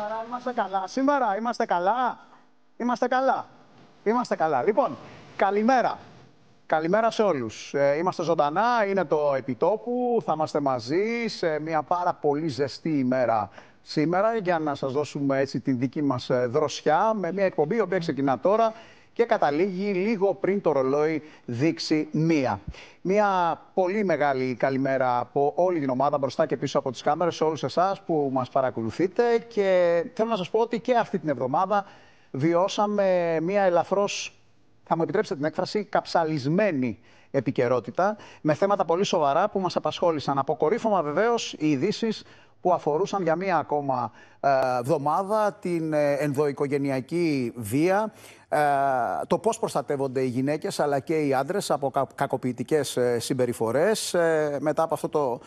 Σήμερα είμαστε καλά. Σήμερα είμαστε καλά. Είμαστε καλά. Είμαστε καλά. Λοιπόν, καλημέρα. Καλημέρα σε όλους. Ε, είμαστε ζωντανά, είναι το επιτόπου, θα είμαστε μαζί σε μια πάρα πολύ ζεστή ημέρα σήμερα για να σας δώσουμε έτσι την δική μας ε, δροσιά με μια εκπομπή η οποία ξεκινά τώρα και καταλήγει λίγο πριν το ρολόι δείξει μία. Μία πολύ μεγάλη καλημέρα από όλη την ομάδα μπροστά και πίσω από τις κάμερες, σε όλους εσάς που μας παρακολουθείτε και θέλω να σας πω ότι και αυτή την εβδομάδα βιώσαμε μία ελαφρώς, θα μου επιτρέψετε την έκφραση, καψαλισμένη επικαιρότητα με θέματα πολύ σοβαρά που μας απασχόλησαν. Αποκορύφωμα βεβαίως οι ειδήσεις που αφορούσαν για μία ακόμα εβδομάδα την ε, ενδοοικογενειακή βία, ε, το πώς προστατεύονται οι γυναίκες αλλά και οι άντρες από κακοποιητικές ε, συμπεριφορές μετά από αυτό το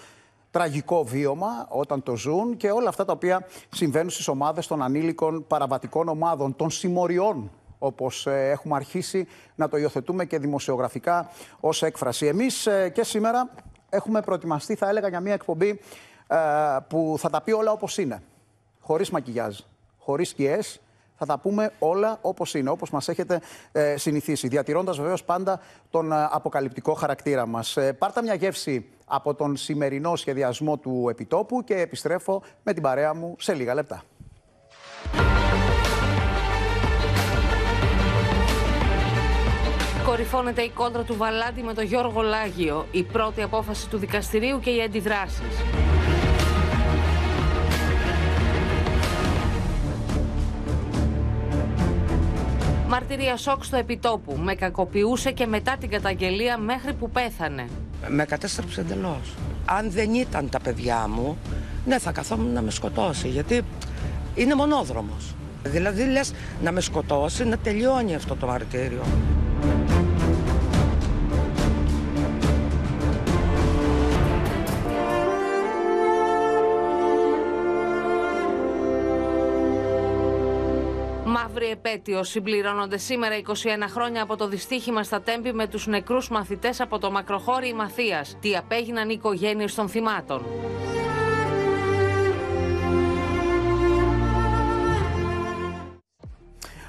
τραγικό βίωμα όταν το ζουν και όλα αυτά τα οποία συμβαίνουν στις ομάδες των ανήλικων παραβατικών ομάδων, των συμμοριών όπως έχουμε αρχίσει να το υιοθετούμε και δημοσιογραφικά ως έκφραση. Εμείς και σήμερα έχουμε προετοιμαστεί, θα έλεγα, για μια εκπομπή που θα τα πει όλα όπως είναι χωρίς μακιγιάζ, χωρίς σκιές, θα τα πούμε όλα όπως είναι, όπως μας έχετε ε, συνηθίσει, διατηρώντας βεβαίως πάντα τον ε, αποκαλυπτικό χαρακτήρα μας. Ε, πάρτα μια γεύση από τον σημερινό σχεδιασμό του επιτόπου και επιστρέφω με την παρέα μου σε λίγα λεπτά. Κορυφώνεται η κόντρα του Βαλάντη με τον Γιώργο Λάγιο, η πρώτη απόφαση του δικαστηρίου και οι αντιδράσεις. Μαρτυρία σοκ στο επιτόπου. Με κακοποιούσε και μετά την καταγγελία μέχρι που πέθανε. Με κατέστρεψε εντελώς. Αν δεν ήταν τα παιδιά μου, ναι, θα καθόμουν να με σκοτώσει. Γιατί είναι μονόδρομος. Δηλαδή λες να με σκοτώσει, να τελειώνει αυτό το μαρτύριο. Μαύρη επέτειο συμπληρώνονται σήμερα 21 χρόνια από το δυστύχημα στα Τέμπη με τους νεκρούς μαθητές από το μακροχώρι Μαθίας. Τι απέγιναν οι οικογένειες των θυμάτων.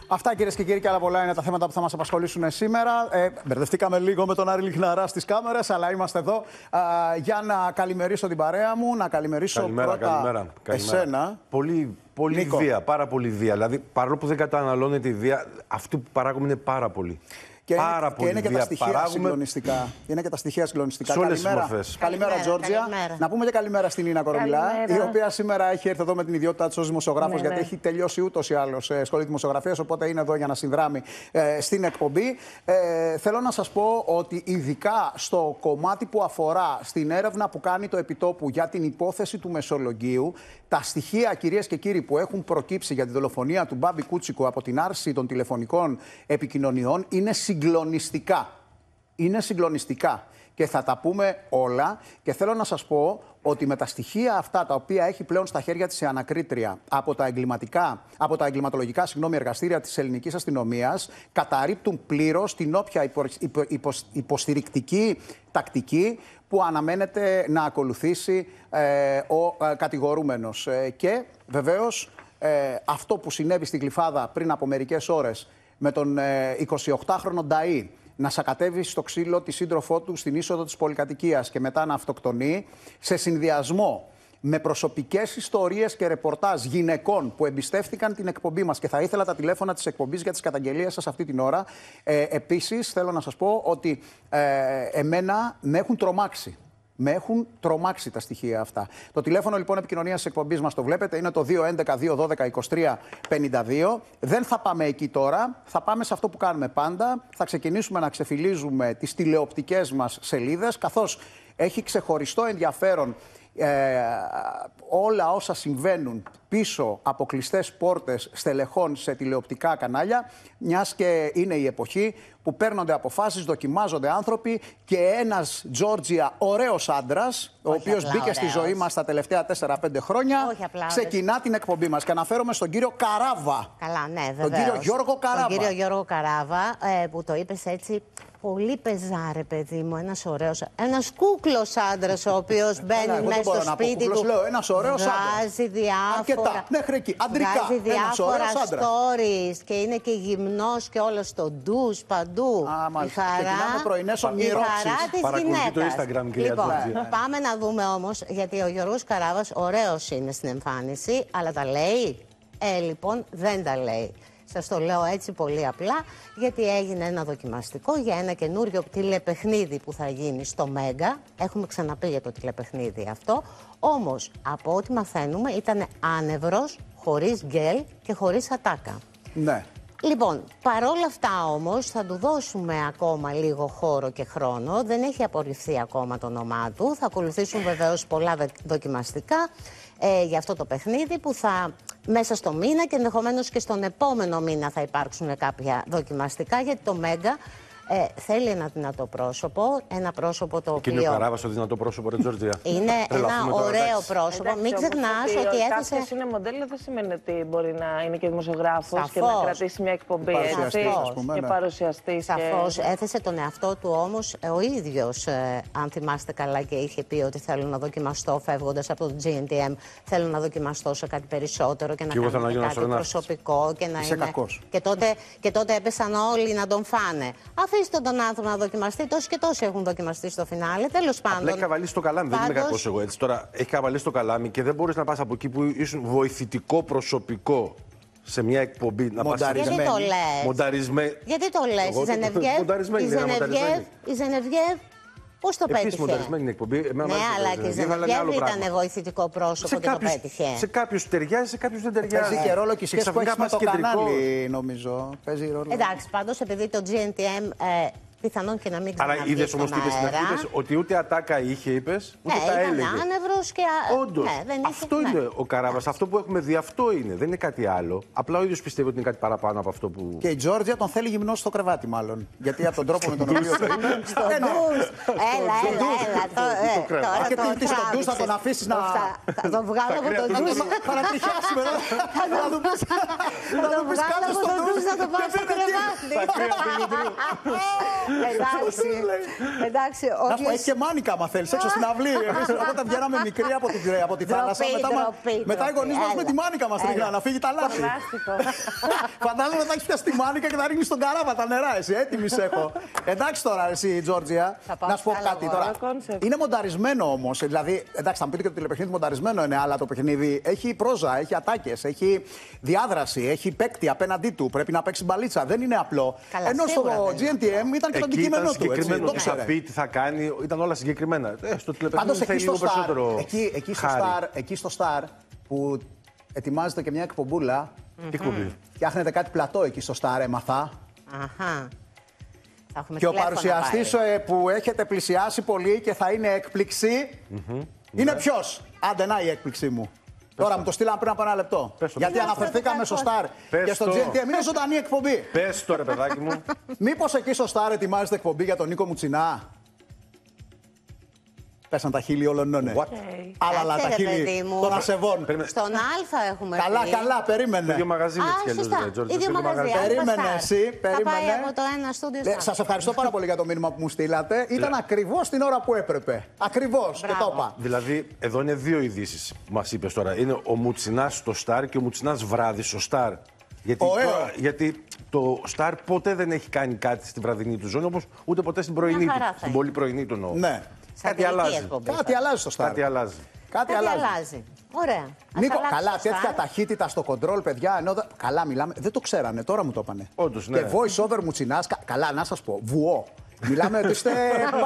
Αυτά κυρίες και κύριοι και άλλα πολλά είναι τα θέματα που θα μας απασχολήσουν σήμερα. Ε, μπερδευτήκαμε λίγο με τον Άρη Λιχναρά στις κάμερες, αλλά είμαστε εδώ α, για να καλημερίσω την παρέα μου, να καλημερίσω καλημέρα, πρώτα καλημέρα, καλημέρα. εσένα. Πολύ, πολύ Νίκο. βία, πάρα πολύ βία. Δηλαδή, παρόλο που δεν καταναλώνεται η βία, αυτοί που παράγουμε είναι πάρα πολύ. Και πάρα είναι, πολύ και είναι και βία. τα στοιχεία Παράγουμε συγκλονιστικά. Είναι και τα στοιχεία συγκλονιστικά. Σε όλες τις καλημέρα, μορφές. καλημέρα, Καλημέρα, Τζόρτζια. καλημέρα. Να πούμε και καλημέρα στην Νίνα Κορομιλά, Καλημέρα. η οποία σήμερα έχει έρθει εδώ με την ιδιότητά της ως δημοσιογράφος, Ναι, γιατί ναι. έχει τελειώσει ούτως ή άλλως σχολή δημοσιογραφίας, οπότε είναι εδώ για να συνδράμει ε, στην εκπομπή. Ε, θέλω να σας πω ότι ειδικά στο κομμάτι που αφορά στην έρευνα που κάνει το επιτόπου για την υπόθεση του Μεσολογγίου, τα στοιχεία, κυρίες και κύριοι, που έχουν προκύψει για τη δολοφονία του Μπάμπη Κούτσικου από την άρση των τηλεφωνικών επικοινωνιών είναι συγκλονιστικά. Είναι συγκλονιστικά. Και θα τα πούμε όλα. Και θέλω να σας πω ότι με τα στοιχεία αυτά τα οποία έχει πλέον στα χέρια της η ανακρίτρια από τα, εγκληματικά, από τα εγκληματολογικά συγγνώμη, εργαστήρια της ελληνικής αστυνομίας καταρρύπτουν πλήρως την όποια υπο- υπο- υπο- υποστηρικτική τακτική που αναμένεται να ακολουθήσει ε, ο ε, κατηγορούμενος. Ε, και βεβαίως ε, αυτό που συνέβη στην Γλυφάδα πριν από μερικές ώρες με τον ε, 28χρονο Νταΐ να σακατεύει στο ξύλο τη σύντροφό του στην είσοδο της πολυκατοικίας και μετά να αυτοκτονεί σε συνδυασμό με προσωπικές ιστορίες και ρεπορτάζ γυναικών που εμπιστεύτηκαν την εκπομπή μας και θα ήθελα τα τηλέφωνα της εκπομπής για τις καταγγελίες σας αυτή την ώρα. Ε, επίσης θέλω να σας πω ότι ε, εμένα με έχουν τρομάξει. Με έχουν τρομάξει τα στοιχεία αυτά. Το τηλέφωνο λοιπόν επικοινωνίας της εκπομπής μας το βλέπετε είναι το 211-212-2352. Δεν θα πάμε εκεί τώρα. Θα πάμε σε αυτό που κάνουμε πάντα. Θα ξεκινήσουμε να ξεφυλίζουμε τις τηλεοπτικές μας σελίδες, καθώς έχει ξεχωριστό ενδιαφέρον ε, όλα όσα συμβαίνουν πίσω από κλειστές πόρτες στελεχών σε τηλεοπτικά κανάλια, μιας και είναι η εποχή που παίρνονται αποφάσεις, δοκιμάζονται άνθρωποι και ένας Τζόρτζια ωραίος άντρας, ο Όχι οποίος απλά μπήκε στη ωραίος. ζωή μας τα τελευταία 4-5 χρόνια, Όχι απλά ξεκινά την εκπομπή μας. Και αναφέρομαι στον κύριο Καράβα. Καλά, ναι, Τον βεβαίως. κύριο Γιώργο Καράβα. Τον κύριο Γιώργο Καράβα, ε, που το είπες έτσι πολύ πεζάρε, παιδί μου, ένας ωραίος. Ένας κούκλος άντρας, ο οποίος Καλά, μπαίνει εγώ μέσα δεν μπορώ στο να πω σπίτι κούκλος, του. λέω, ένας ωραίος άντρας. Βγάζει διάφορα. Αρκετά, μέχρι εκεί. Αντρικά, Βγάζει ένας διάφορα ωραίος άντρας. stories και είναι και γυμνός και όλος στο ντους παντού. Α, η μάλιστα. χαρά, Ξεκινάμε πρωινές η ονειρόξεις. χαρά της Παρακολουθεί το γυναίκας. Instagram, κυρία λοιπόν, Τζόρτζια. πάμε να δούμε όμως, γιατί ο Γιώργος Καράβας ωραίος είναι στην εμφάνιση, αλλά τα λέει. Ε, λοιπόν, δεν τα λέει. Σας το λέω έτσι πολύ απλά, γιατί έγινε ένα δοκιμαστικό για ένα καινούριο τηλεπαιχνίδι που θα γίνει στο Μέγκα. Έχουμε ξαναπεί για το τηλεπαιχνίδι αυτό. Όμως, από ό,τι μαθαίνουμε, ήταν άνευρος, χωρίς γκέλ και χωρίς ατάκα. Ναι. Λοιπόν, παρόλα αυτά όμως θα του δώσουμε ακόμα λίγο χώρο και χρόνο. Δεν έχει απορριφθεί ακόμα το όνομά του. Θα ακολουθήσουν βεβαίως πολλά δο- δοκιμαστικά ε, για αυτό το παιχνίδι που θα μέσα στο μήνα και ενδεχομένως και στον επόμενο μήνα θα υπάρξουν κάποια δοκιμαστικά γιατί το Μέγκα ε, θέλει ένα δυνατό πρόσωπο, ένα πρόσωπο το Εκείνο ο οποίο Καράβας το δυνατό πρόσωπο, ρε Τζόρτζια. είναι Τρελαθούμε ένα τώρα, ωραίο εντάξει. πρόσωπο. Εντάξει, Μην όμως ξεχνάς ότι έθεσε... Κάποιος είναι μοντέλο δεν σημαίνει ότι μπορεί να είναι και δημοσιογράφος και Σαφώς. να κρατήσει μια εκπομπή Παρουσιαστής, έτσι. ας πούμε, και ναι. παρουσιαστής. Σαφώς έθεσε τον εαυτό του όμως ο ίδιος, αν θυμάστε καλά, και είχε πει ότι θέλω να δοκιμαστώ φεύγοντας από το GNTM. Θέλω να δοκιμαστώ σε κάτι περισσότερο και να Και εγώ κάνω θέλω να και γίνω κάτι αστροναύτης. προσωπικό. Και να Είσαι είναι... κακός. Και τότε, και τότε έπεσαν όλοι να τον φάνε. Αφήστε τον άνθρωπο να δοκιμαστεί. Τόσοι και τόσοι έχουν δοκιμαστεί στο φινάλε. Τέλος πάντων. Απλά έχει καβαλήσει το καλάμι, δεν είμαι Πάντως, κακός εγώ έτσι. Τώρα έχει καβαλήσει το καλάμι και δεν μπορείς να πας από εκεί που ήσουν βοηθητικό προσωπικό σε μια εκπομπή να πα. Μονταρισμένη. Γιατί το λες; Μονταρισμένη. Γιατί το λες, Εγώ η το- Ζενεβιέβ. μονταρισμένη, Η δεν είναι Ζενεβιέβ, μονταρισμένη. η Ζενεβιέβ πώς το Επίσης πέτυχε; μονταρισμένη είναι η εκπομπή. Εμένα μου Ναι, αρέσει αλλά το και η Ζενεβιέβ, αλλά είναι άλλο Ζενεβιέβ πράγμα. ήταν βοηθητικό πρόσωπο Σε και το κάποιους, πέτυχε. σε κάποιους ταιριάζει, σε κάποιους δεν ταιριάζει. Παίζει και ρόλο και η σχέση που ξαφνικά έχει με πας το κεντρικός. κανάλι, νομίζω. Παίζει ρόλο. Εντάξει, πάντως επειδή το GNTM ε, πιθανόν και να μην Αλλά ξαναβγεί είδες στον όμως τι είπες στην αρχή, αέρα. είπες ότι ούτε ατάκα είχε, είπες, ούτε Ναι, τα ήταν έλεγε. άνευρος και. α- Όντως. ναι, δεν είχε- αυτό ναι. είναι ο Καράβας. Αυτό που έχουμε δει, αυτό είναι. Δεν είναι κάτι άλλο. Απλά ο ίδιος πιστεύει ότι είναι κάτι παραπάνω από αυτό που. Και η Τζόρτζια τον θέλει γυμνός στο κρεβάτι, μάλλον. Γιατί από τον τρόπο με τον οποίο το είπε. Στο Ε, ναι. ντους. Έλα, έλα, έλα. το- ε, τώρα Α, και το τι- τι στο ντους θα τον τράβηξες. αφήσεις να- Θα- Θα τον βγάλω από το ντους. Θα να τριχιάσει μετά. Θα του πεις- Θα θα τον του πεις βγάλω κάτω από στο το ντους ντους. να το πάω στο Και δεν κρεβάτι. Εντάξει, εντάξει, Να σου πω, όχι έχει και μάνικα, άμα θέλεις, έξω στην αυλή. Εμείς όταν βγαίναμε μικροί από τη, από τη Ντροπή, θάλασσα, μετά, μα- ντροπή, μετά οι ντροπή. γονείς μας με Έλα. τη μάνικα μας Έλα. ρίχναν να φύγει τα λάθη. Πλάστικο. Φαντάζομαι θα έχεις πιάσει τη μάνικα και θα ρίχνεις στον καράβα τα νερά. Εσύ έτοιμη σε έχω. Εντάξει τώρα, εσύ, Τζόρτζια, Θα πάω να σου πω στα κάτι άλλα τώρα. Ωραίο concept. Είναι μονταρισμένο όμως. Δηλαδή, εντάξει, θα μου πείτε και το τηλεπαιχνίδι μονταρισμένο είναι, αλλά το παιχνίδι έχει πρόζα, έχει ατάκες, έχει διάδραση, έχει παίκτη απέναντί του. Πρέπει να παίξει μπαλίτσα. Δεν είναι απλό. Καλά, Ενώ στο σίγουρα δεν είναι GNTM ήταν και το Εκεί ήταν αντικείμενο του. Έτσι, συγκεκριμένο το τι θα ξέρε. πει, τι θα κάνει, ήταν όλα συγκεκριμένα. Ε, στο Πάντως τηλεπαιχνίδι εκεί θέλει στο λίγο Star, περισσότερο. εκεί, εκεί, στο χάρη. Star, εκεί στο Star που ετοιμάζεται και μια εκπομπούλα, Τι εκπομπή; φτιάχνετε κάτι πλατό εκεί στο Star, έμαθα. Αχα. Θα έχουμε Και ο τηλέφωνο παρουσιαστής πάλι. που έχετε πλησιάσει πολύ και θα είναι έκπληξη. Είναι Ναι. ποιος; Άντε να η έκπληξή μου. Τώρα μου το στείλαν πριν από ένα λεπτό. Πες το. Γιατί Είναι αναφερθήκαμε αυτό στο το Star Πες και στο το. GNTM. Είναι ζωντανή εκπομπή. Πες το ρε παιδάκι μου. Μήπως εκεί στο Star ετοιμάζετε εκπομπή για τον Νίκο Μουτσινά; Πέσαν τα χείλη όλων ναι, ναι. What? Άλλα αλλά Κάτσε, τα ρε, παιδί χείλη μου. των ασεβών. Περίμενε. Στον Α έχουμε Καλά, πει. καλά, περίμενε. Το ίδιο μαγαζί είναι Α, έτσι κι αλλιώς, σωστά. ρε, Τζόρτζ, Ίδιο το ίδιο μαγαζί. μαγαζί. Alpha Περίμενε Star. εσύ, περίμενε. Θα πάει από το ένα στούντιο στο Σας άλλο. ευχαριστώ πάρα πολύ για το μήνυμα που μου στείλατε. Ήταν ακριβώς την ώρα που έπρεπε. Ακριβώς. Και το Μπράβο. είπα. Δηλαδή, εδώ είναι δύο ειδήσεις που μας είπες τώρα. Είναι ο Μουτσινάς στο Σταρ και ο Μουτσινάς βράδυ στο Σταρ. Γιατί, Ωραίο. τώρα- γιατί το Σταρ ποτέ δεν έχει κάνει κάτι στην βραδινή του ζώνη, όπως ούτε ποτέ στην πρωινή Μια του. χαρά θα Στην είναι. πολύ πρωινή του εννοώ. Ναι. Κάτι Σατυρική αλλάζει. εκπομπή. Κάτι αλλάζει στο Star. Κάτι αλλάζει. Κάτι Κάτι αλλάζει. αλλάζει. Ωραία. Ας Νίκο, αλλάξει καλά, το τέτοια Star. ταχύτητα στο κοντρόλ, παιδιά. Ενώ, δε- καλά, μιλάμε. Δεν το ξέρανε, τώρα μου το είπανε. Όντως, ναι. Και voice over μου τσινάσκα. Καλά, να σας πω. Βουό. Μιλάμε ότι είστε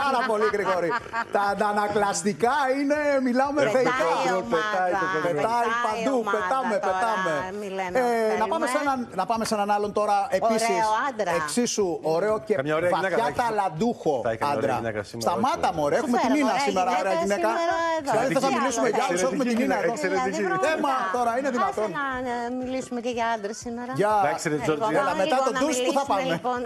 πάρα πολύ γρήγοροι. Τα αντανακλαστικά είναι, μιλάμε Πετάει θεϊκά. η ομάδα, Πετάει πετάει η παντού, ομάδα πετάμε, τώρα, πετάμε. μη λέμε, Ε, να, πάμε σε θέλουμε. έναν, να πάμε σε έναν άλλον τώρα επίσης. Ωραίο άντρα. Εξίσου ωραίο και Καμιά ωραία γυναίκα θα βαθιά έχεις. ταλαντούχο Θα έχει καμιά ωραία άντρα. γυναίκα σήμερα, Σταμάτα, όχι. μωρέ. Έχουμε τη φέραμε Νίνα ωραία σήμερα, ωραία γυναίκα γυναίκα. σήμερα εδώ. Δηλαδή θες να Τι μιλήσουμε άλλο για άλλους, θες. έχουμε τη Νίνα εδώ. Εξαιρετική γυναίκα. Θέμα τώρα, είναι δυνατόν. Άσε να ε, μιλήσουμε και για άντρες σήμερα. Για... Εντάξει, ρε, Ε, Τζόρτζια. λοιπόν, Έλα, μετά λοιπόν, τον να ντους που θα μιλήσουμε, πάμε;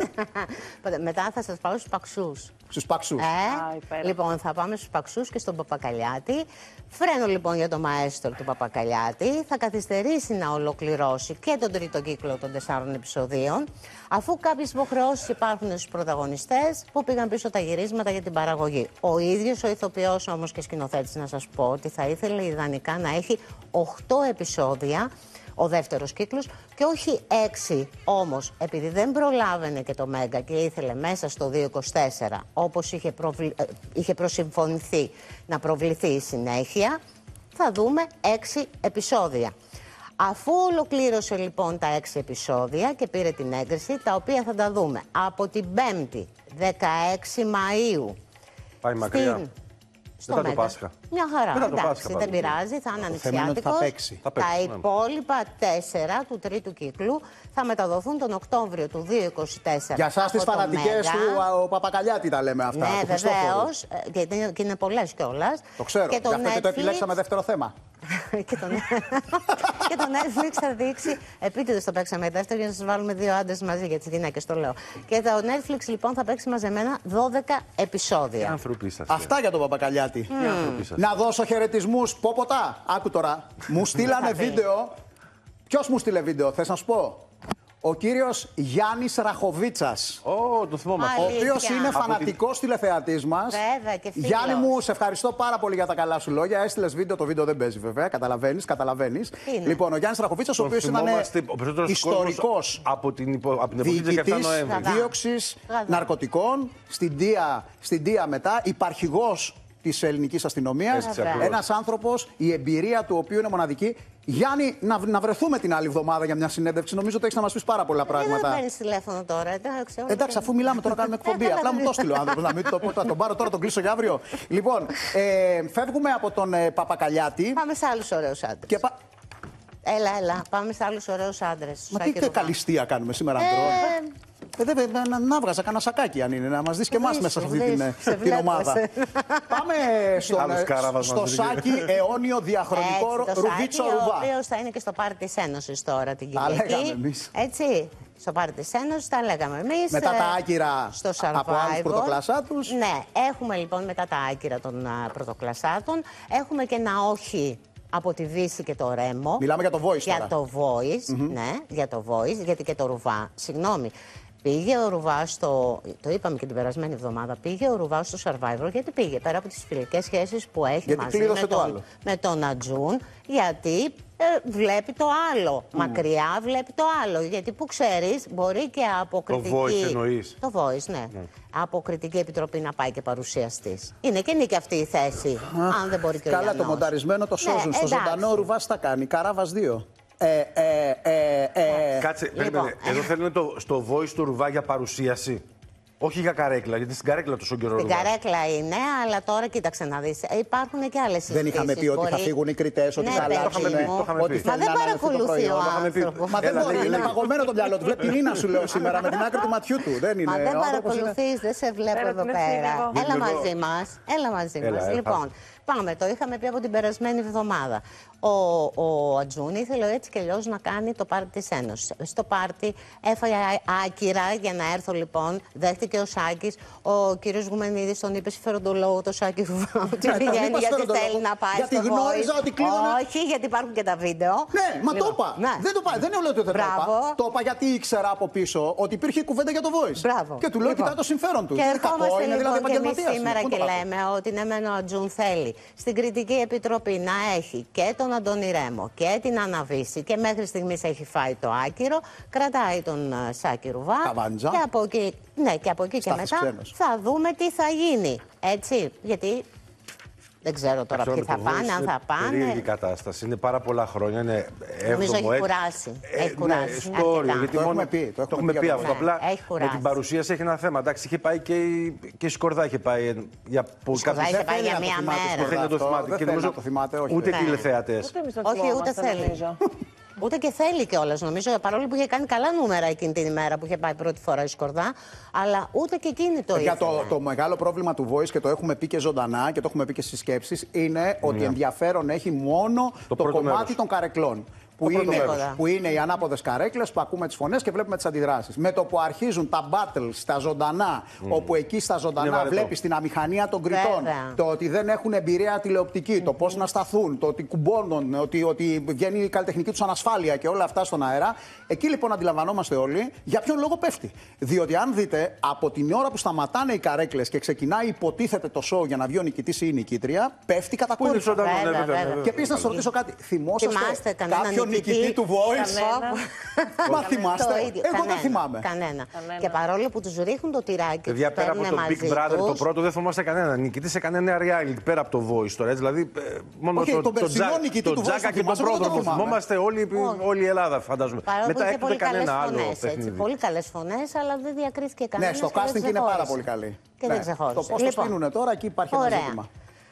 Λοιπόν, μετά θα σας πάω στους παξούς. Στους παξούς. Ε, υπέροχα. λοιπόν, θα πάμε στους Παξούς και στον Παπακαλιάτη. Φρένο λοιπόν για το μαέστρο του Παπακαλιάτη. Θα καθυστερήσει να ολοκληρώσει και τον τρίτο κύκλο των τεσσάρων επεισοδίων, αφού κάποιες υποχρεώσεις υπάρχουν στους πρωταγωνιστές που πήγαν πίσω τα γυρίσματα για την παραγωγή. Ο ίδιος ο ηθοποιός όμως και σκηνοθέτης να σας πω ότι θα ήθελε ιδανικά να έχει 8 επεισόδια ο δεύτερος κύκλος και όχι έξι. Όμως, επειδή δεν προλάβαινε και το Μέγκα και ήθελε μέσα στο 2024, όπως είχε, προβλη... ε, είχε προσυμφωνηθεί να προβληθεί η συνέχεια, θα δούμε έξι επεισόδια. Αφού ολοκλήρωσε λοιπόν τα έξι επεισόδια και πήρε την έγκριση, τα οποία θα τα δούμε από την 5η 16 Μαΐου Πάει μακριά. στην- στο Μετά το Μέγκα. Πάσχα. Μια χαρά. Μετά το εντάξει, Πάσχα δεν πάλι. πειράζει, θα είναι Το θέμα είναι ότι θα ανοιξιάτικος. παίξει. Θα παίξει, Τα ναι. υπόλοιπα τέσσερα του τρίτου κύκλου θα μεταδοθούν τον Οκτώβριο του 2024. Για εσά τις από το φανατικές Μέγκα. του α, ο Παπακαλιάτη τα λέμε αυτά. Ναι, του Χριστόφορου. βεβαίως. Και, είναι- και είναι πολλές κιόλας. Το ξέρω. Και Γι' το αυτό και το Netflix- επιλέξαμε δεύτερο θέμα. και, το... και το Netflix θα δείξει. Επίτηδες το παίξαμε δεύτερο για να σας βάλουμε δύο άντρες μαζί για τις γυναίκες, το λέω. Και το Netflix λοιπόν θα παίξει μαζεμένα 12 Τι επεισόδια. άνθρωποι είσαστε. Αυτά για τον Παπακαλιάτη. Τι άνθρωποι είσαστε. Να δώσω χαιρετισμούς. Πω ποτά. Άκου τώρα. Μου στείλανε θα πει. βίντεο. Ποιος μου στείλε βίντεο, θες να σου πω; Ο κύριος Γιάννης Ραχοβίτσας. Ω, το θυμόμαι. Αλήθεια. Ο οποίος είναι Από φανατικός τηλεθεατής μας. Βέβαια, και φίλος. Γιάννη μου, σε ευχαριστώ πάρα πολύ για τα καλά σου λόγια. Έστειλες βίντεο, το βίντεο δεν παίζει βέβαια. Καταλαβαίνεις, καταλαβαίνεις. Είναι; Λοιπόν, ο Γιάννης Ραχοβίτσας, ο Τον οποίος ήταν θυμόμαστε ο περισσότερος ιστορικός κόσμος από την, υπο- από την εποχή της 17 διοικητή Νοέμβρη. Γαδά. δίωξης Γαδά. ναρκωτικών στην Δία, στην Δία μετά, υπαρχηγός της ελληνικής αστυνομίας. Έτσι ακριβώς. Ένας άνθρωπος, η εμπειρία του οποίου είναι μοναδική. Γιάννη, να, να βρεθούμε την άλλη εβδομάδα για μια συνέντευξη. Νομίζω ότι έχεις να μας πεις πάρα πολλά Γιατί δεν πράγματα. παίρνεις τηλέφωνο τώρα, εντάξει. όλα Εντάξει, και- αφού μιλάμε τώρα, κάνουμε εκπομπή. Ε, Απλά μου το στείλε ο άνθρωπος να μην το πω. Θα τον πάρω τώρα, τον κλείσω για αύριο. Λοιπόν, ε, φεύγουμε από τον ε, Παπακαλιάτη. Πάμε σε άλλους ωραίους άντρες. Και πα... Έλα, έλα, πάμε σε άλλους ωραίους άντρες. Μα τι τε- καλυστία κάνουμε σήμερα, Αντρών; Ε, δεν- δεν- να, να βγάζα κανένα σακάκι αν είναι, να μας δεις και εμάς Δεις, μέσα σε αυτή δεις, την, ε, σε την βλέπω, ομάδα. σε- Πάμε στον, Άλλος ε, κάραβας στο μας σάκι αιώνιο διαχρονικό Έτσι, το ρουβίτσο Σάκη, Ο ρουβά. οποίος θα είναι και στο πάρτι της Ένωσης τώρα την Τα Κυριακή. λέγαμε εμείς. Έτσι. Στο πάρτι της Ένωσης τα λέγαμε εμείς. Μετά τα άκυρα στο από άλλους Survivor. πρωτοκλασσάτους. Ναι, έχουμε λοιπόν μετά τα άκυρα των α, πρωτοκλασσάτων. Έχουμε και ένα όχι από τη Βύση και το Ρέμο. Μιλάμε για το Voice Για τώρα. το Voice, ναι, για το Voice, γιατί και το Ρουβά. Συγγνώμη. Πήγε ο Ρουβά στο. Το είπαμε και την περασμένη εβδομάδα. Πήγε ο Ρουβά στο Survivor γιατί πήγε πέρα από τις φιλικές σχέσεις που έχει Γιατί μαζί κλείδωσε με το τον, άλλο. με τον Ατζούν. Γιατί ε, βλέπει το άλλο. Μακριά βλέπει το άλλο. Γιατί που ξέρεις, μπορεί και από κριτική. voice εννοείς; Το voice, ναι. Από κριτική επιτροπή να πάει και παρουσιαστή. Είναι και είναι και αυτή η θέση. αν δεν μπορεί και ο Καλά, το Ιαννός. μονταρισμένο το Ναι, σώζουν. Στο εντάξει. ζωντανό ρουβάς τα κάνει. Καράβας 2. Ε, ε, ε, ε, Κάτσε, Λοιπόν, περίμενε. ε. Εδώ θέλουν το, στο voice του Ρουβά για παρουσίαση. Όχι για καρέκλα, γιατί στην καρέκλα τόσο καιρό Την Ρουβάς. καρέκλα είναι, αλλά τώρα κοίταξε να δεις. Υπάρχουν και άλλες συζητήσει. Δεν είχαμε πει ότι θα φύγουν οι κριτές, ότι Ναι, θα παιδί αλλάξουν. Το είχαμε πει, μου. το είχαμε ότι πει. Μα θέλουν δεν να αναλυθεί το παρακολουθεί ο προϊόν. είχαμε πει. άνθρωπος. Μα δεν Έλα, μπορεί, λέγε, είναι λέγε. παγωμένο το μυαλό του. Βλέπει την Ίνα σου λέω σήμερα με την άκρη του ματιού του. Δεν είναι. Μα δεν ο άνθρωπος είναι- παρακολουθείς, δεν σε βλέπω Πέρα εδώ την πέρα. ευθύνη εγώ. Έλα Μην μαζί εδώ. μας. Έλα μαζί Έλα, μας. έλα, Λοιπόν, πάμε. Το είχαμε πει από την περασμένη εβδομάδα. Ο, ο Ατζούν ήθελε έτσι και αλλιώς να κάνει το πάρτι της Ένωσης. Στο πάρτι έφαγε ά- άκυρα για να έρθω λοιπόν. Δέχτηκε ο Σάκης. Ο κύριος Γουμενίδης τον είπε συμφεροντολόγο το Σάκη Ρουβά. Ότι Ναι, τον πηγαίνει είπα γιατί συμφεροντολόγο. θέλει να πάει Γιατί στο γνώριζα Voice. ότι κλείδωνα- Όχι, γιατί υπάρχουν και τα βίντεο. Ναι, μα το Λοιπόν, είπα. ναι. Δεν το είπα. Δεν λέω ότι δεν το Μπράβο. είπα. Το είπα γιατί ήξερα από πίσω ότι υπήρχε κουβέντα για το voice. Μπράβο. Και του λέω, Λοιπόν. κοιτά το συμφέρον του. Και Δεν είναι κακό, ερχόμαστε είναι δηλαδή λοιπόν και εμείς επαγγελματίας. σήμερα Πού και το βάζω. λέμε ότι ναι, μεν ο Ατζούν θέλει στην κριτική επιτροπή να έχει και τον Αντώνη Ρέμο και την Αναβίση και μέχρι στιγμής έχει φάει το άκυρο. Κρατάει τον ε, Σάκη Ρουβά. Καβάντζα. Και από εκεί, ναι, και, από εκεί και Στάθης μετά ξένος. θα δούμε τι θα γίνει. Έτσι, γιατί δεν ξέρω τώρα Ξέρω, ποιοι θα το voice πάνε, αν είναι θα Περίεργη πάνε. κατάσταση. Είναι πάρα πολλά χρόνια. Είναι Νομίζω έβδομο, έχει έτσι. κουράσει. Ε, Έχει κουράσει Ναι, στο αρκετά. όριο. Γιατί Το μόνο... έχουμε πει, το έχουμε έχουμε πει πει για αυτό. το- Απλά Ναι, έχει με κουράσει. την παρουσίαση έχει ένα θέμα. Εντάξει, είχε πάει και η, και η Σκορδά είχε πάει ε, για που Σκορδά είχε πάει θέλει για να το μία θυμάται μέρα. Σκορδά. Δεν θέλει να το Αυτό θυμάται. δεν Και θέλει νομίζω να το θυμάται, όχι. ούτε δεν. τηλεθεατές. Ούτε εμείς τον Όχι, ούτε θυμόμαστε, θέλει. Νομίζω. Ούτε και θέλει κιόλας, νομίζω. Παρόλο που είχε κάνει καλά νούμερα εκείνη την ημέρα που είχε πάει πρώτη φορά η Σκορδά. Αλλά ούτε και εκείνη το Για ήθελε. το, το μεγάλο πρόβλημα του Voice και το έχουμε πει και ζωντανά και το έχουμε πει και στις σκέψεις είναι ότι ενδιαφέρον έχει μόνο το, πρώτο κομμάτι μέρος. των καρεκλών. Που που, Το είναι, πρώτο. που είναι οι ανάποδες καρέκλες, που ακούμε τις φωνές και βλέπουμε τις αντιδράσεις. Με το που αρχίζουν τα battles στα ζωντανά, όπου εκεί στα Είναι ζωντανά βαρετό. βλέπεις την αμηχανία των κριτών, Βέβαια. το ότι δεν έχουν εμπειρία τηλεοπτική, το πώς να σταθούν, το ότι κουμπώνουν, ότι, ότι βγαίνει η καλλιτεχνική τους ανασφάλεια και όλα αυτά στον αέρα. Εκεί λοιπόν αντιλαμβανόμαστε όλοι για ποιον λόγο πέφτει. Διότι αν δείτε, από την ώρα που σταματάνε οι καρέκλες και ξεκινάει υποτίθεται το show για να βγει ο νικητής ή η νικήτρια, πέφτει κατά Πού είναι κόρυφα. ζωντανό, ναι, Βέβαια, βέβαια, βέβαια. βέβαια. Και επίσης να σας ρωτήσω κάτι. Θυμόσαστε Θυμάστε κανένα κάποιον νικητή, νικητή του Voice. Κανένα. Μα θυμάστε. Το ίδιο. Εγώ δεν Κανένα, θυμάμαι. Κανένα. Και παρόλο που τους ρίχνουν το τυράκι και Παιδιά, του πέρα από παίρνουν το μαζί Big Brother το τους, πρώτο δεν θυμόμαστε κανένα. Νικητή σε κανένα reality πέρα από το Voice τώρα. έτσι, Δηλαδή, ε, μόνο Όχι, το, τον το, περσινό Τζα- νικητή το του Voice Τζάκα το και τον θυμάσαι, εγώ δεν το πρόδρομο. θυμάμαι. Θυμόμαστε όλη, όλη η Ελλάδα, φαντάζομαι. Παρόλο που Μετά είχε έχετε πολύ καλές κανένα άλλο φωνές. παιχνίδι. Πολύ καλές φωνές, αλλά δεν διακρίθηκε κανένας. Ναι, στο casting είναι πάρα πολύ καλή. Και Ναι. δεν ξεχώρισε. Το πώς το Λοιπόν, στείλουν τώρα, εκεί υπάρχει ένα ωραία. ζήτημα.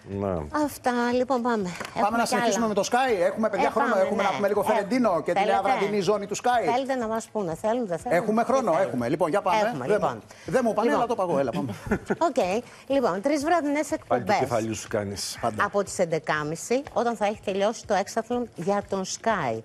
Ναι. Αυτά, λοιπόν, πάμε. Πάμε να συνεχίσουμε με το Sky. Έχουμε παιδιά Ε, χρόνο. πάμε, Έχουμε ναι. να πούμε λίγο Ε, Φερεντίνο και τη νέα θέλετε; βραδινή ζώνη του Sky. Θέλετε να μας πούνε, θέλουν, δεν θέλουν; Έχουμε Τι χρόνο, θέλουν. έχουμε. Λοιπόν, για πάμε. Έχουμε, Δεν λοιπόν. μου- Δεν μου πάνε, Λοιπόν. αλλά το παγώ. Έλα, πάμε. Οκ. Λοιπόν, τρεις βραδινές Πάλι το εκπομπές. κεφάλι σου κάνεις. από τις 11.30 όταν θα έχει τελειώσει το έξαθλον για τον Sky.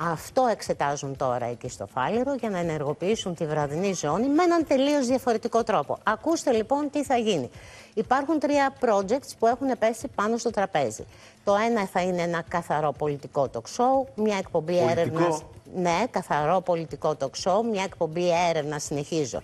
Αυτό εξετάζουν τώρα εκεί στο Φάληρο για να ενεργοποιήσουν τη βραδινή ζώνη με έναν τελείως διαφορετικό τρόπο. Ακούστε λοιπόν τι θα γίνει. Υπάρχουν τρία projects που έχουν πέσει πάνω στο τραπέζι. Το ένα θα είναι ένα καθαρό πολιτικό talk show, μια εκπομπή Πολιτικό; έρευνας ναι, καθαρό πολιτικό talk show, μια εκπομπή έρευνας, συνεχίζω.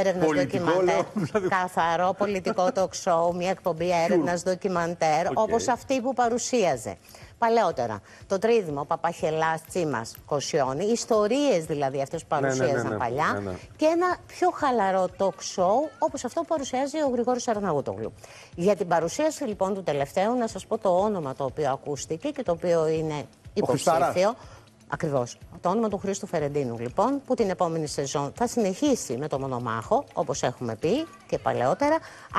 Έρευνας Πολιτικό, ντοκιμαντέρ. λέω, δηλαδή. Καθαρό πολιτικό talk show, μια εκπομπή έρευνας ντοκιμαντέρ, Οκ. όπως αυτή που παρουσίαζε. Παλαιότερα, το τρίδημο Παπαχελάς Τσίμας Κοσιόνι, ιστορίες δηλαδή αυτές που ναι, ναι, παρουσίαζαν ναι. παλιά Ναι, ναι. και ένα πιο χαλαρό talk show όπως αυτό που παρουσιάζει ο Γρηγόρης Αρναούτογλου. Για την παρουσίαση λοιπόν του τελευταίου να σας πω το όνομα το οποίο ακούστηκε και το οποίο είναι Χριστάρας. υποψήφιο. Ακριβώς. Το όνομα του Χρήστου Φερεντίνου, λοιπόν, που την επόμενη σεζόν θα συνεχίσει με το μονομάχο, όπως έχουμε πει και παλαιότερα,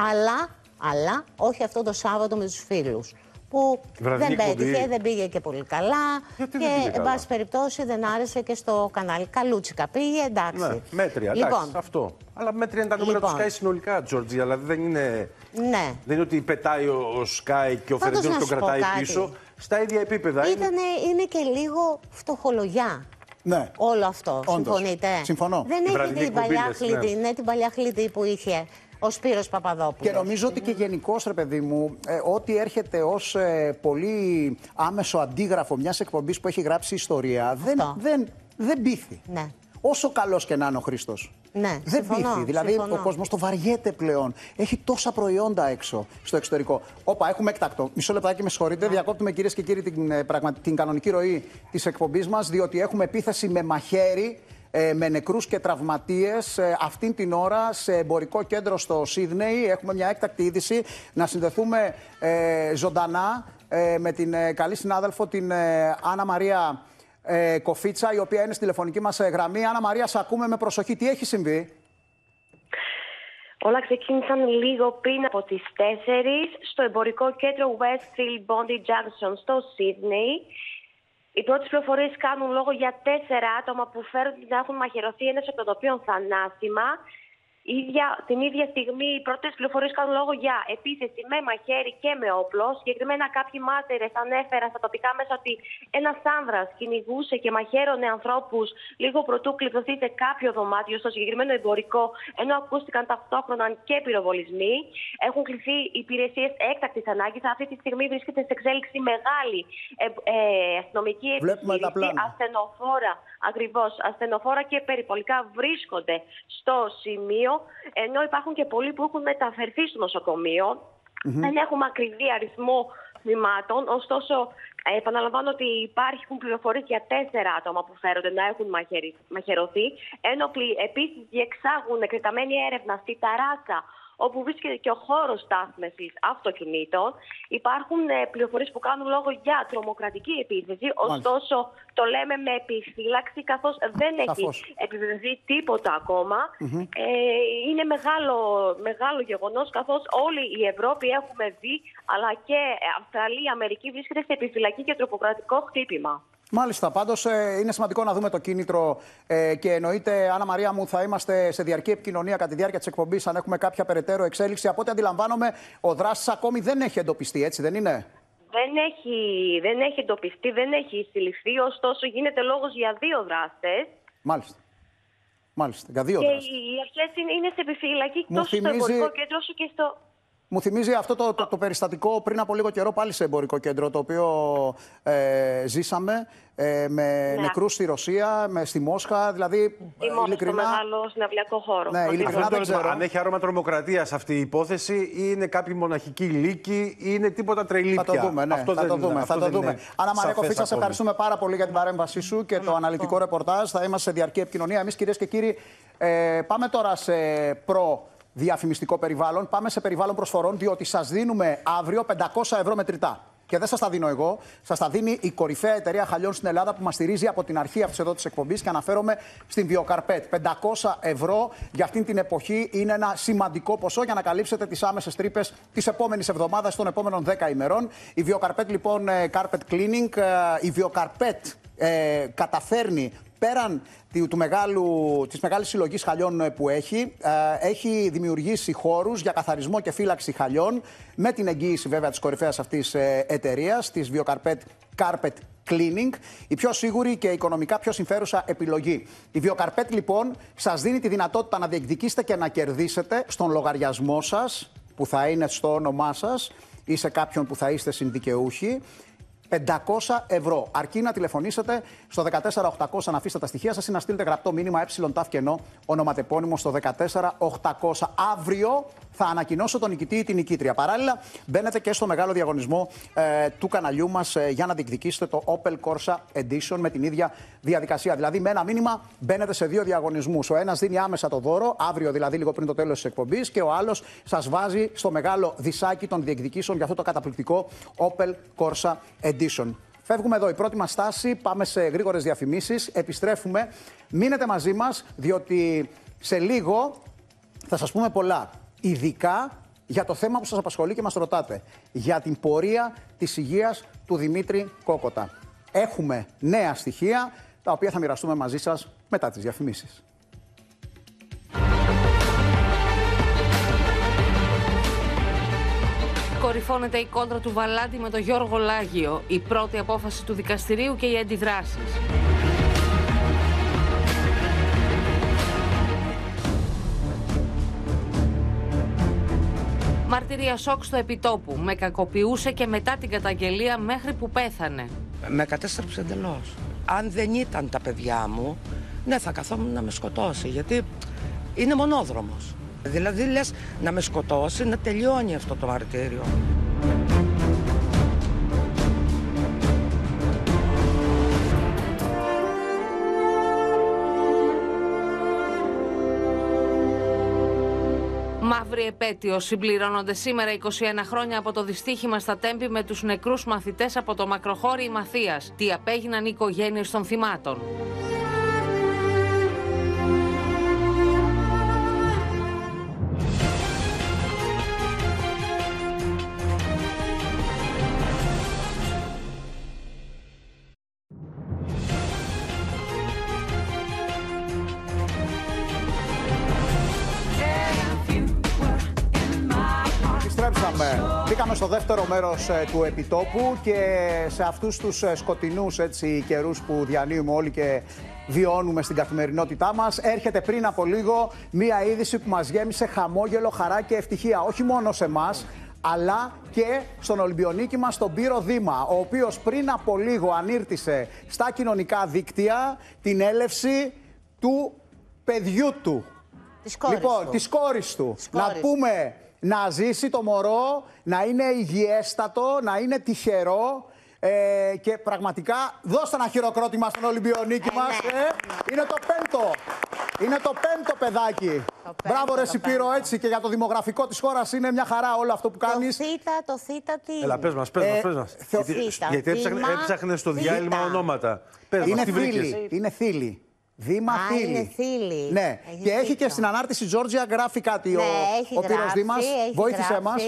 αλλά, αλλά όχι αυτό το Σάββατο με τους φίλους. Που Βραδινή δεν πέτυχε, εκπομπή. δεν πήγε και πολύ καλά. Γιατί και, δεν πήγε εν καλά; πάση περιπτώσει, δεν άρεσε και στο κανάλι. Καλούτσικα πήγε, εντάξει. Ναι, μέτρια. Λοιπόν, Εντάξει, αυτό. Αλλά μέτρια είναι τα νούμερα Λοιπόν. του Sky συνολικά, Τζόρτζι. Δηλαδή δεν είναι. ναι. Δεν είναι ότι πετάει ο, ο Sky και ο Πάντως Φερεντίνος να τον σου πω κρατάει κάτι. πίσω. Στα ίδια επίπεδα. Είναι- Ήτανε, είναι και λίγο φτωχολογιά. Ναι. Όλο αυτό. Όντως. Συμφωνείτε; Συμφωνώ. Δεν Η έχει βραδινή την παλιά εκπομπή, λες, χλίδι. Ναι. την παλιά χλίδι που είχε ο Σπύρος Παπαδόπουλος. Και νομίζω ότι και γενικώς, ρε παιδί μου, ε, ό,τι έρχεται ως πολύ άμεσο αντίγραφο μιας εκπομπής που έχει γράψει ιστορία, δεν, Αυτό. δεν, δεν πείθει. Ναι. Όσο καλός και να είναι ο Χρήστος. Ναι, δεν συμφωνώ, πείθει. Δηλαδή συμφωνώ. ο κόσμος το βαριέται πλέον. Έχει τόσα προϊόντα έξω στο εξωτερικό. Όπα, έχουμε έκτακτο. Μισό λεπτάκι, με συγχωρείτε. Διακόπτουμε κυρίες και κύριοι την, ε, πραγμα- την κανονική ροή της εκπομπής μας, διότι έχουμε επίθεση με μαχαίρι. Ε, με νεκρούς και τραυματίες ε, αυτήν την ώρα σε εμπορικό κέντρο στο Σίδνεϊ. Έχουμε μια έκτακτη είδηση να συνδεθούμε ε, ζωντανά ε, με την ε, καλή συνάδελφο την ε, Άννα Μαρία ε, Κοφίτσα, η οποία είναι στη τηλεφωνική μας ε, γραμμή. Άννα Μαρία, σε ακούμε με προσοχή. Τι έχει συμβεί; Όλα ξεκίνησαν λίγο πριν από τις 4 στο εμπορικό κέντρο Westfield Bondi Junction στο Sydney. Οι πρώτες πληροφορίες κάνουν λόγο για τέσσερα άτομα που φέρονται να έχουν μαχαιρωθεί, ένα εκ των οποίων θανάσιμα. Ίδια, την ίδια στιγμή, οι πρώτες πληροφορίες κάνουν λόγο για επίθεση με μαχαίρι και με όπλο. Συγκεκριμένα, κάποιοι μάρτυρες ανέφεραν στα τοπικά μέσα ότι ένας άνδρας κυνηγούσε και μαχαίρωνε ανθρώπους λίγο πρωτού κλειδωθεί σε κάποιο δωμάτιο στο συγκεκριμένο εμπορικό, ενώ ακούστηκαν ταυτόχρονα και πυροβολισμοί. Έχουν κληθεί υπηρεσίες έκτακτης ανάγκης. Αυτή τη στιγμή βρίσκεται σε εξέλιξη μεγάλη ε, ε, αστυνομική Βλέπουμε τα επιχείρηση. πλάνα. Ασθενοφόρα, ακριβώς, ασθενοφόρα και περιπολικά βρίσκονται στο σημείο, ενώ υπάρχουν και πολλοί που έχουν μεταφερθεί στο νοσοκομείο. Δεν έχουμε ακριβή αριθμό θυμάτων, ωστόσο ε, επαναλαμβάνω ότι υπάρχουν πληροφορίες για τέσσερα άτομα που φέρονται να έχουν μαχαιρι- μαχαιρωθεί. Ένοπλοι επίσης διεξάγουν εκτεταμένη έρευνα στη ταράτσα όπου βρίσκεται και ο χώρος στάθμευσης αυτοκινήτων. Υπάρχουν ε, πληροφορίες που κάνουν λόγο για τρομοκρατική επίθεση. Ωστόσο, το λέμε με επιφύλαξη, καθώς δεν έχει Σαφώς. επιβεβαιωθεί τίποτα ακόμα. Ε, είναι μεγάλο, μεγάλο γεγονός, καθώς όλη η Ευρώπη έχουμε δει, αλλά και Αυστραλία, Αμερική βρίσκεται σε επιφυλακή και τρομοκρατικό χτύπημα. Μάλιστα. Πάντως είναι σημαντικό να δούμε το κίνητρο ε, και εννοείται, Άννα Μαρία μου, θα είμαστε σε διαρκή επικοινωνία κατά τη διάρκεια της εκπομπής αν έχουμε κάποια περαιτέρω εξέλιξη. Από ό,τι αντιλαμβάνομαι, ο δράστη ακόμη δεν έχει εντοπιστεί, έτσι δεν είναι; δεν έχει, δεν έχει εντοπιστεί, δεν έχει συλληφθεί, ωστόσο γίνεται λόγος για δύο δράστες. Μάλιστα. Μάλιστα, για δύο Και δράσεις. οι αρχές είναι, είναι σε επιφυλακή Μου τόσο στο θυμίζει- εμπορικό κέντρο όσο και στο... Μου θυμίζει αυτό το, το, το περιστατικό πριν από λίγο καιρό πάλι σε εμπορικό κέντρο, το οποίο ε, ζήσαμε ε, με Ναι. νεκρούς στη Ρωσία, με, στη Μόσχα, δηλαδή Η μόνο στο ειλικρινά... μεγάλο συναυλιακό χώρο. Ναι, Ότι ειλικρινά Αυτό δεν το ερώτημα, ξέρω. αν έχει άρωμα τρομοκρατίας αυτή η υπόθεση ή είναι κάποιοι μοναχικοί λύκοι ή είναι τίποτα τρελή Θα το πια. δούμε, ναι. Αυτό θα δεν το είναι- δούμε. αυτό Θα το δεν δούμε. είναι Άννα Μαρέκο, σαφές Φίτσα, σε ακόμη. ευχαριστούμε πάρα πολύ για την παρέμβασή σου και το αναλυτικό ρεπορτάζ. Θα είμαστε σε διαρκή επικοινωνία. Εμείς, κυρίες και κύριοι, ε, πάμε τώρα σε προ διαφημιστικό περιβάλλον. Πάμε σε περιβάλλον προσφορών, διότι σας δίνουμε αύριο 500 ευρώ μετρητά. Και δεν σας τα δίνω εγώ. Σας τα δίνει η κορυφαία εταιρεία χαλιών στην Ελλάδα που μας στηρίζει από την αρχή αυτής εδώ της εκπομπής και αναφέρομαι στην Βιοκαρπέτ. 500 ευρώ για αυτήν την εποχή είναι ένα σημαντικό ποσό για να καλύψετε τις άμεσες τρύπες της επόμενης εβδομάδας των επόμενων 10 ημερών. Η Βιοκαρπέτ λοιπόν ε, Carpet Cleaning, ε, η Βιοκαρπέτ ε, καταφέρνει πέραν του, του μεγάλου, της μεγάλης συλλογής χαλιών ε, που έχει, ε, έχει δημιουργήσει χώρους για καθαρισμό και φύλαξη χαλιών με την εγγύηση βέβαια της κορυφαίας αυτής ε, εταιρείας, της Viocarbet Carpet Cleaning, η πιο σίγουρη και οικονομικά πιο συμφέρουσα επιλογή. Η Viocarbet λοιπόν σας δίνει τη δυνατότητα να διεκδικήσετε και να κερδίσετε στον λογαριασμό σας, που θα είναι στο όνομά σας ή σε κάποιον που θα είστε συνδικαιούχοι, 500 ευρώ. Αρκεί να τηλεφωνήσετε στο 14800 να αφήσετε τα στοιχεία σας ή να στείλετε γραπτό μήνυμα ε ταφ κενό ονοματεπώνυμο στο 14800. Αύριο θα ανακοινώσω τον νικητή ή την νικήτρια. Παράλληλα, μπαίνετε και στο μεγάλο διαγωνισμό ε, του καναλιού μας για να διεκδικήσετε το Opel Corsa Edition με την ίδια διαδικασία. Δηλαδή, με ένα μήνυμα μπαίνετε σε δύο διαγωνισμούς. Ο ένας δίνει άμεσα το δώρο, αύριο δηλαδή λίγο πριν το τέλος της εκπομπής, και ο άλλος σας βάζει στο μεγάλο δισάκι των διεκδικήσεων για αυτό το καταπληκτικό Opel Corsa Edition. Φεύγουμε εδώ. Η πρώτη μας στάση. Πάμε σε γρήγορες διαφημίσεις. Επιστρέφουμε. Μείνετε μαζί μας, διότι σε λίγο θα σας πούμε πολλά. Ειδικά για το θέμα που σας απασχολεί και μας ρωτάτε. Για την πορεία της υγείας του Δημήτρη Κόκοτα. Έχουμε νέα στοιχεία, τα οποία θα μοιραστούμε μαζί σας μετά τις διαφημίσεις. Κορυφώνεται η κόντρα του Βαλάντη με τον Γιώργο Λάγιο. Η πρώτη απόφαση του δικαστηρίου και οι αντιδράσεις. Μαρτυρία σοκ στο επιτόπου. Με κακοποιούσε και μετά την καταγγελία μέχρι που πέθανε. Με κατέστρεψε εντελώς. Αν δεν ήταν τα παιδιά μου, ναι, θα καθόμουν να με σκοτώσει. Γιατί είναι μονόδρομος. Δηλαδή λες να με σκοτώσει, να τελειώνει αυτό το μαρτύριο. Μαύρη επέτειο. Συμπληρώνονται σήμερα 21 χρόνια από το δυστύχημα στα Τέμπη με τους νεκρούς μαθητές από το μακροχώρι Μαθίας. Τι απέγιναν οι οικογένειες των θυμάτων. Του επιτόπου και σε αυτούς τους ε, σκοτεινούς έτσι, καιρούς που διανύουμε όλοι και βιώνουμε στην καθημερινότητά μας έρχεται πριν από λίγο μία είδηση που μας γέμισε χαμόγελο, χαρά και ευτυχία. Όχι μόνο σε εμάς, αλλά και στον Ολυμπιονίκη μας τον Πύρο Δήμα, ο οποίος πριν από λίγο ανήρτησε στα κοινωνικά δίκτυα την έλευση του παιδιού του. Της κόρης λοιπόν, του. της κόρης του. Της να κόρης πούμε να ζήσει το μωρό, να είναι υγιέστατο, να είναι τυχερό. Ε, και πραγματικά δώστε ένα χειροκρότημα στον Ολυμπιονίκη Ε, μας. ναι. ε. Είναι το πέμπτο. Είναι το πέμπτο παιδάκι. Το Μπράβο πέμπτο, ρε το Σιπήρο πέμπτο. έτσι και για το δημογραφικό της χώρας είναι μια χαρά όλο αυτό που Το κάνεις. θήτα, το θήτα τι Έλα, πες μας, πες μας, Ε, πες μας. Θεο- Γιατί, Θήτα, γιατί έψαχνε, Δήμα, έψαχνες στο Θήτα. διάλειμμα ονόματα. Πες Είναι μας, τι βρήκες. θήλη. Είναι θήλη. Δήμα Α, θήλη. είναι θήλη. Ναι. Έχει και έχει και δίκιο. στην ανάρτηση Τζόρτζια γράφει κάτι ο, ναι, έχει ο Πύρος γράψει, Δήμας. έχει Βοήθησε γράψει, μας.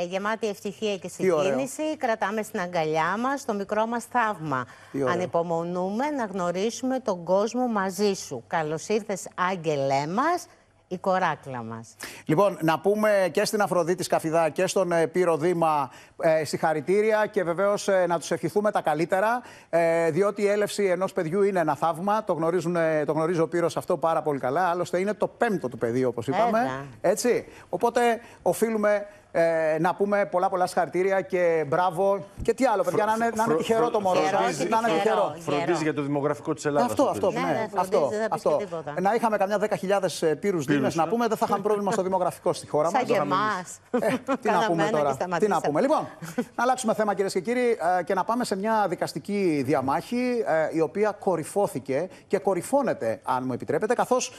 Ε, γεμάτη ευτυχία και Τι ωραίο. συγκίνηση. Κρατάμε στην αγκαλιά μας το μικρό μας θαύμα. Τι ωραίο. Ανυπομονούμε να γνωρίσουμε τον κόσμο μαζί σου. Καλώς ήρθες, άγγελέ μας. Η κοράκλα μας. Λοιπόν, να πούμε και στην Αφροδίτη Σκαφιδά και στον ε, Πύρο Δήμα ε, συγχαρητήρια και βεβαίως ε, να τους ευχηθούμε τα καλύτερα, ε, διότι η έλευση ενός παιδιού είναι ένα θαύμα, το, γνωρίζουν, ε, το γνωρίζει ο Πύρος αυτό πάρα πολύ καλά, άλλωστε είναι το πέμπτο του παιδί όπως είπαμε, Βέβαια. έτσι. Οπότε οφείλουμε ε, να πούμε πολλά πολλά συγχαρητήρια και μπράβο και τι άλλο παιδιά, να είναι, να είναι φρο- τυχερό το μωρό Τυχερό σας, και να είναι τυχερό. τυχερό. Γερό. Φροντίζει για το δημογραφικό της Ελλάδας. Αυτό, αυτό, Ναι, ναι, ναι, φροντίζει, αυτό, δεν θα πει αυτό. και τίποτα. Να είχαμε καμιά 10.000 πύρους δίνε να πούμε, δεν θα είχαμε πρόβλημα στο δημογραφικό στη χώρα μας. Σαν και εμάς. Ε, τι να Κάναμε πούμε ένα και τώρα; Τι να σταματήσαμε. πούμε; Λοιπόν, να αλλάξουμε θέμα κυρίες και κύριοι ε, και να πάμε σε μια δικαστική διαμάχη ε, η οποία κορυφώθηκε και κορυφώνεται, αν μου επιτρέπετε, καθώς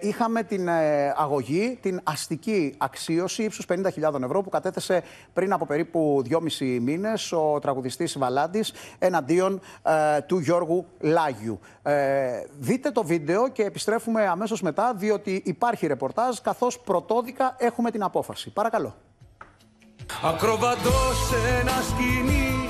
είχαμε την ε, αγωγή, την αστική αξίωση ύψους 50.000 ευρώ που κατέθεσε πριν από περίπου 2,5 μήνες ο τραγουδιστής Βαλάντης εναντίον ε, του Γιώργου Λάγιου. Ε, δείτε το βίντεο και επιστρέφουμε αμέσως μετά, διότι υπάρχει ρεπορτάζ καθώς πρωτόδικα έχουμε την απόφαση. Παρακαλώ. Ακροβατώ σε ένα σκηνή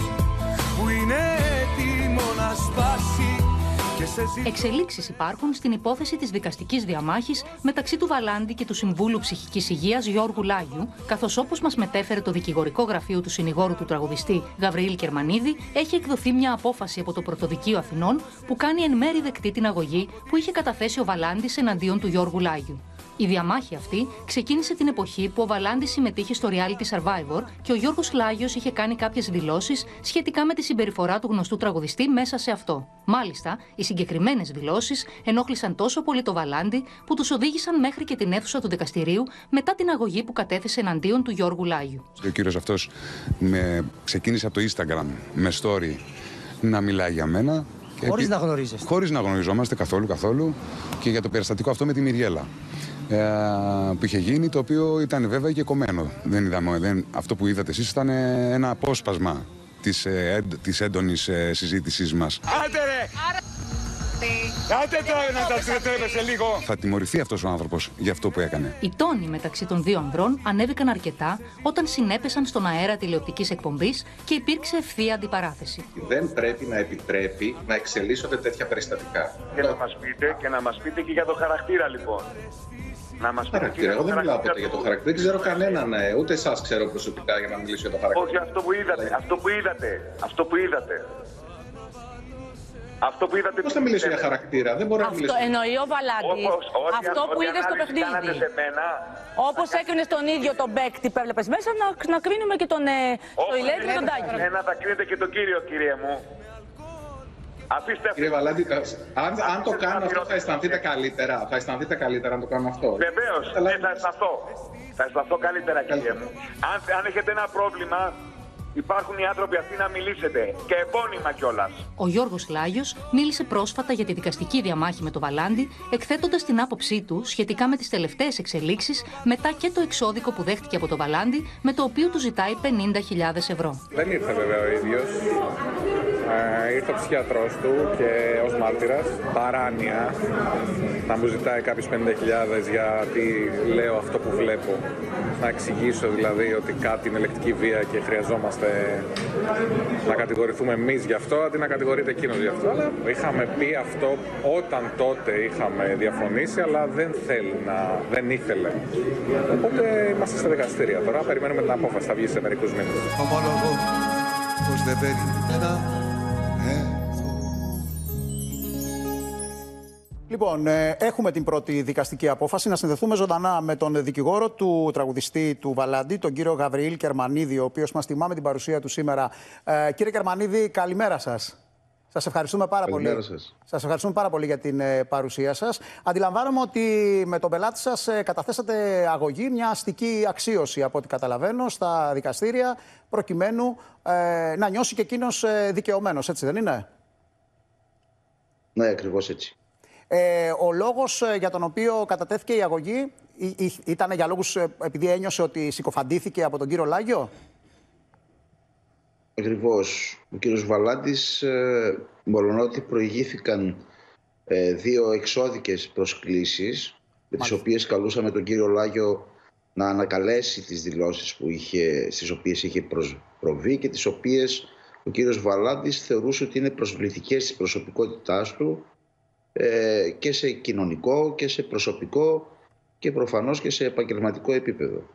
Εξελίξεις υπάρχουν στην υπόθεση της δικαστικής διαμάχης μεταξύ του Βαλάντη και του Συμβούλου Ψυχικής Υγείας Γιώργου Λάγιου, καθώς όπως μας μετέφερε το δικηγορικό γραφείο του συνηγόρου του τραγουδιστή Γαβριήλ Κερμανίδη, έχει εκδοθεί μια απόφαση από το Πρωτοδικείο Αθηνών που κάνει εν μέρη δεκτή την αγωγή που είχε καταθέσει ο Βαλάντης εναντίον του Γιώργου Λάγιου. Η διαμάχη αυτή ξεκίνησε την εποχή που ο Βαλάντη συμμετείχε στο reality Survivor και ο Γιώργος Λάγιος είχε κάνει κάποιες δηλώσεις σχετικά με τη συμπεριφορά του γνωστού τραγουδιστή μέσα σε αυτό. Μάλιστα, οι συγκεκριμένες δηλώσεις ενόχλησαν τόσο πολύ το Βαλάντη που τους οδήγησαν μέχρι και την αίθουσα του δικαστηρίου μετά την αγωγή που κατέθεσε εναντίον του Γιώργου Λάγιου. Ο κύριος αυτός με... ξεκίνησε από το Instagram με story να μιλάει για μένα. και Χωρίς επί- να γνωρίζεστε. Χωρίς να γνωριζόμαστε καθόλου καθόλου και για το περιστατικό αυτό με τη Μυριέλα. Ε, που είχε γίνει, το οποίο ήταν βέβαια και κομμένο. Δεν είδαμε, δεν, αυτό που είδατε εσείς ήταν ε, ένα απόσπασμα της, ε, έντ- της έντονης ε, συζήτησής μας. Άντε ρε! Άντε τώρα να τα τρέπεσαι λίγο! Θα τιμωρηθεί αυτός ο άνθρωπος για αυτό που έκανε. Οι τόνοι μεταξύ των δύο ανδρών ανέβηκαν αρκετά όταν συνέπεσαν στον αέρα τηλεοπτικής εκπομπής και υπήρξε ευθεία αντιπαράθεση. δεν πρέπει να επιτρέπει να εξελίσσονται τέτοια περιστατικά. Και να μας πείτε και να μας πείτε και για το χαρακτήρα λοιπόν. Να μας πείτε και Χαρακτήρα. για Εγώ το δεν μιλάω χαρακτήρα ποτέ για το του- χαρακτήρα. Δεν ξέρω κανέναν, ε, ούτε εσάς ξέρω προσωπικά για να μιλήσω για το χαρακτήρα. Όχι αυτό που είδατε, αυτό που είδατε, αυτό που είδατε. Αυτό που είδατε. Πώς θα μιλήσω για χαρακτήρα, δεν μπορώ να μιλήσω. Αυτό εννοεί ο Βαλάντης. Όπως- ό,τι- Αυτό που ό,τι είδες στο ανάλυση κάνατε παιχνίδι. σε μένα, Όπως έκρινες τον ίδιο τον παίκτη που έβλεπες μέσα, να, να κρίνουμε και τον ε, το όπως Ηλέτη και τον κρίνετε Τάκη. Ένα θα κρίνετε και τον κύριο, κύριε μου. Αφήστε αυτό. Κύριε Βαλάντη, αν, αν το κάνω αυτό θα αισθανθείτε καλύτερα. Θα αισθανθείτε καλύτερα αν το κάνω αυτό. Βεβαίως, ναι, θα αισθανθώ. Θα αισθανθώ καλύτερα, κύριε μου. Αν, αν έχετε ένα πρόβλημα, υπάρχουν οι άνθρωποι αυτοί να μιλήσετε. Και επώνυμα κιόλας. Ο Γιώργος Λάγιος μίλησε πρόσφατα για τη δικαστική διαμάχη με το Βαλάντι, εκθέτοντας την άποψή του σχετικά με τις τελευταίες εξελίξεις μετά και το εξώδικο που δέχτηκε από το Βαλάντι, με το οποίο του ζητάει 50.000 ευρώ. Δεν ήρθε βέβαια ο ίδιος. Ε, ήρθε ο ψυχιατρός του και ως μάρτυρας. Παράνοια να μου ζητάει κάποιους 50.000 γιατί λέω αυτό που βλέπω. Να εξηγήσω δηλαδή ότι κάτι είναι λεκτική βία και χρειαζόμαστε να κατηγορηθούμε εμείς γι' αυτό αντί να κατηγορείται εκείνος γι' αυτό. Αλλά είχαμε πει αυτό όταν τότε είχαμε διαφωνήσει αλλά δεν θέλει να, δεν ήθελε. Οπότε είμαστε στα δικαστήρια τώρα. Περιμένουμε την απόφαση. Θα βγει σε μερικούς μήνες. Ομολογώ πως δεν περίμενα Λοιπόν, ε, έχουμε την πρώτη δικαστική απόφαση. Να συνδεθούμε ζωντανά με τον δικηγόρο του τραγουδιστή του Βαλάντι, τον κύριο Γαβριήλ Κερμανίδη, ο οποίος μας τιμά με την παρουσία του σήμερα. Ε, κύριε Κερμανίδη, καλημέρα σας. Σας ευχαριστούμε πάρα Καλημέρα πολύ. σας. Σας ευχαριστούμε πάρα πολύ για την ε, παρουσία σας. Αντιλαμβάνομαι ότι με τον πελάτη σας ε, καταθέσατε αγωγή, μια αστική αξίωση από ό,τι καταλαβαίνω στα δικαστήρια, προκειμένου ε, να νιώσει και εκείνος ε, δικαιωμένος, έτσι δεν είναι; Ναι, ακριβώς έτσι. Ε, ο λόγος ε, για τον οποίο κατατέθηκε η αγωγή ή- ή- ήταν για λόγους ε, επειδή ένιωσε ότι συκοφαντήθηκε από τον κύριο Λάγιο; Ακριβώς. Ο κύριος Βαλάντης, ε, μολονότι προηγήθηκαν ε, δύο εξώδικες προσκλήσεις, με τις οποίες καλούσαμε τον κύριο Λάγιο να ανακαλέσει τις δηλώσεις που είχε, στις οποίες είχε προσ- προβεί και τις οποίες ο κύριος Βαλάντης θεωρούσε ότι είναι προσβλητικές της προσωπικότητάς του ε, και σε κοινωνικό και σε προσωπικό και προφανώς και σε επαγγελματικό επίπεδο.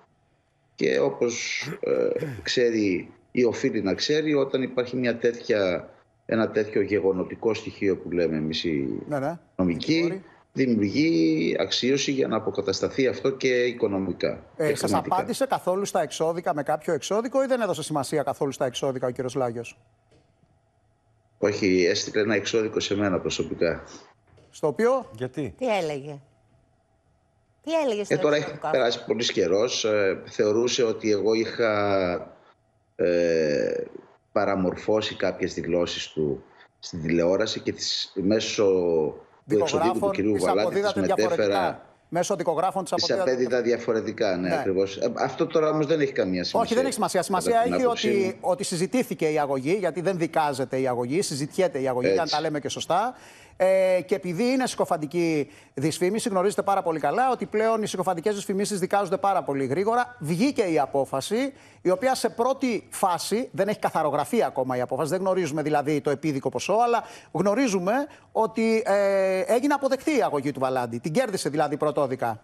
Και όπως ε, ξέρει ή οφείλει να ξέρει όταν υπάρχει μια τέτοια, ένα τέτοιο γεγονοτικό στοιχείο που λέμε εμείς οι Ναι, ναι. νομικοί δημιουργεί αξίωση για να αποκατασταθεί αυτό και οικονομικά. Ε, και Σας χρηματικά. απάντησε καθόλου στα εξώδικα με κάποιο εξώδικο ή δεν έδωσε σημασία καθόλου στα εξώδικα ο κύριος Λάγιος; Όχι, έστειλε ένα εξώδικο σε μένα προσωπικά. Στο οποίο; Γιατί; Τι έλεγε; Τι έλεγε στο Ε, τώρα έχει εξωτερικό αυτό; περάσει πολύς καιρός. θεωρούσε ότι εγώ είχα ε, παραμορφώσει κάποιες δηλώσεις του στην τηλεόραση και τις, μέσω του εξωδίκου του Δικογράφων κυρίου τις Βαλάτη τις αποδίδατε διαφορετικά. μετέφερα Μέσω δικογράφων της τις αποδίδατε. απέδιδα διαφορετικά, ναι, Ναι. ακριβώς. Ε, Αυτό τώρα όμως δεν έχει καμία σημασία. Όχι, δεν έχει σημασία. Σημασία κατά την έχει άποψή μου. ότι, ότι συζητήθηκε η αγωγή, γιατί δεν δικάζεται η αγωγή, συζητιέται η αγωγή, για να Έτσι. τα λέμε και σωστά. Ε, και επειδή είναι συκοφαντική δυσφήμιση, γνωρίζετε πάρα πολύ καλά ότι πλέον οι συκοφαντικές δυσφημίσεις δικάζονται πάρα πολύ γρήγορα. Βγήκε η απόφαση, η οποία σε πρώτη φάση δεν έχει καθαρογραφεί ακόμα η απόφαση. Δεν γνωρίζουμε δηλαδή το επίδικο ποσό, αλλά γνωρίζουμε ότι ε, έγινε αποδεκτή η αγωγή του Βαλάντη. Την κέρδισε δηλαδή πρωτόδικα.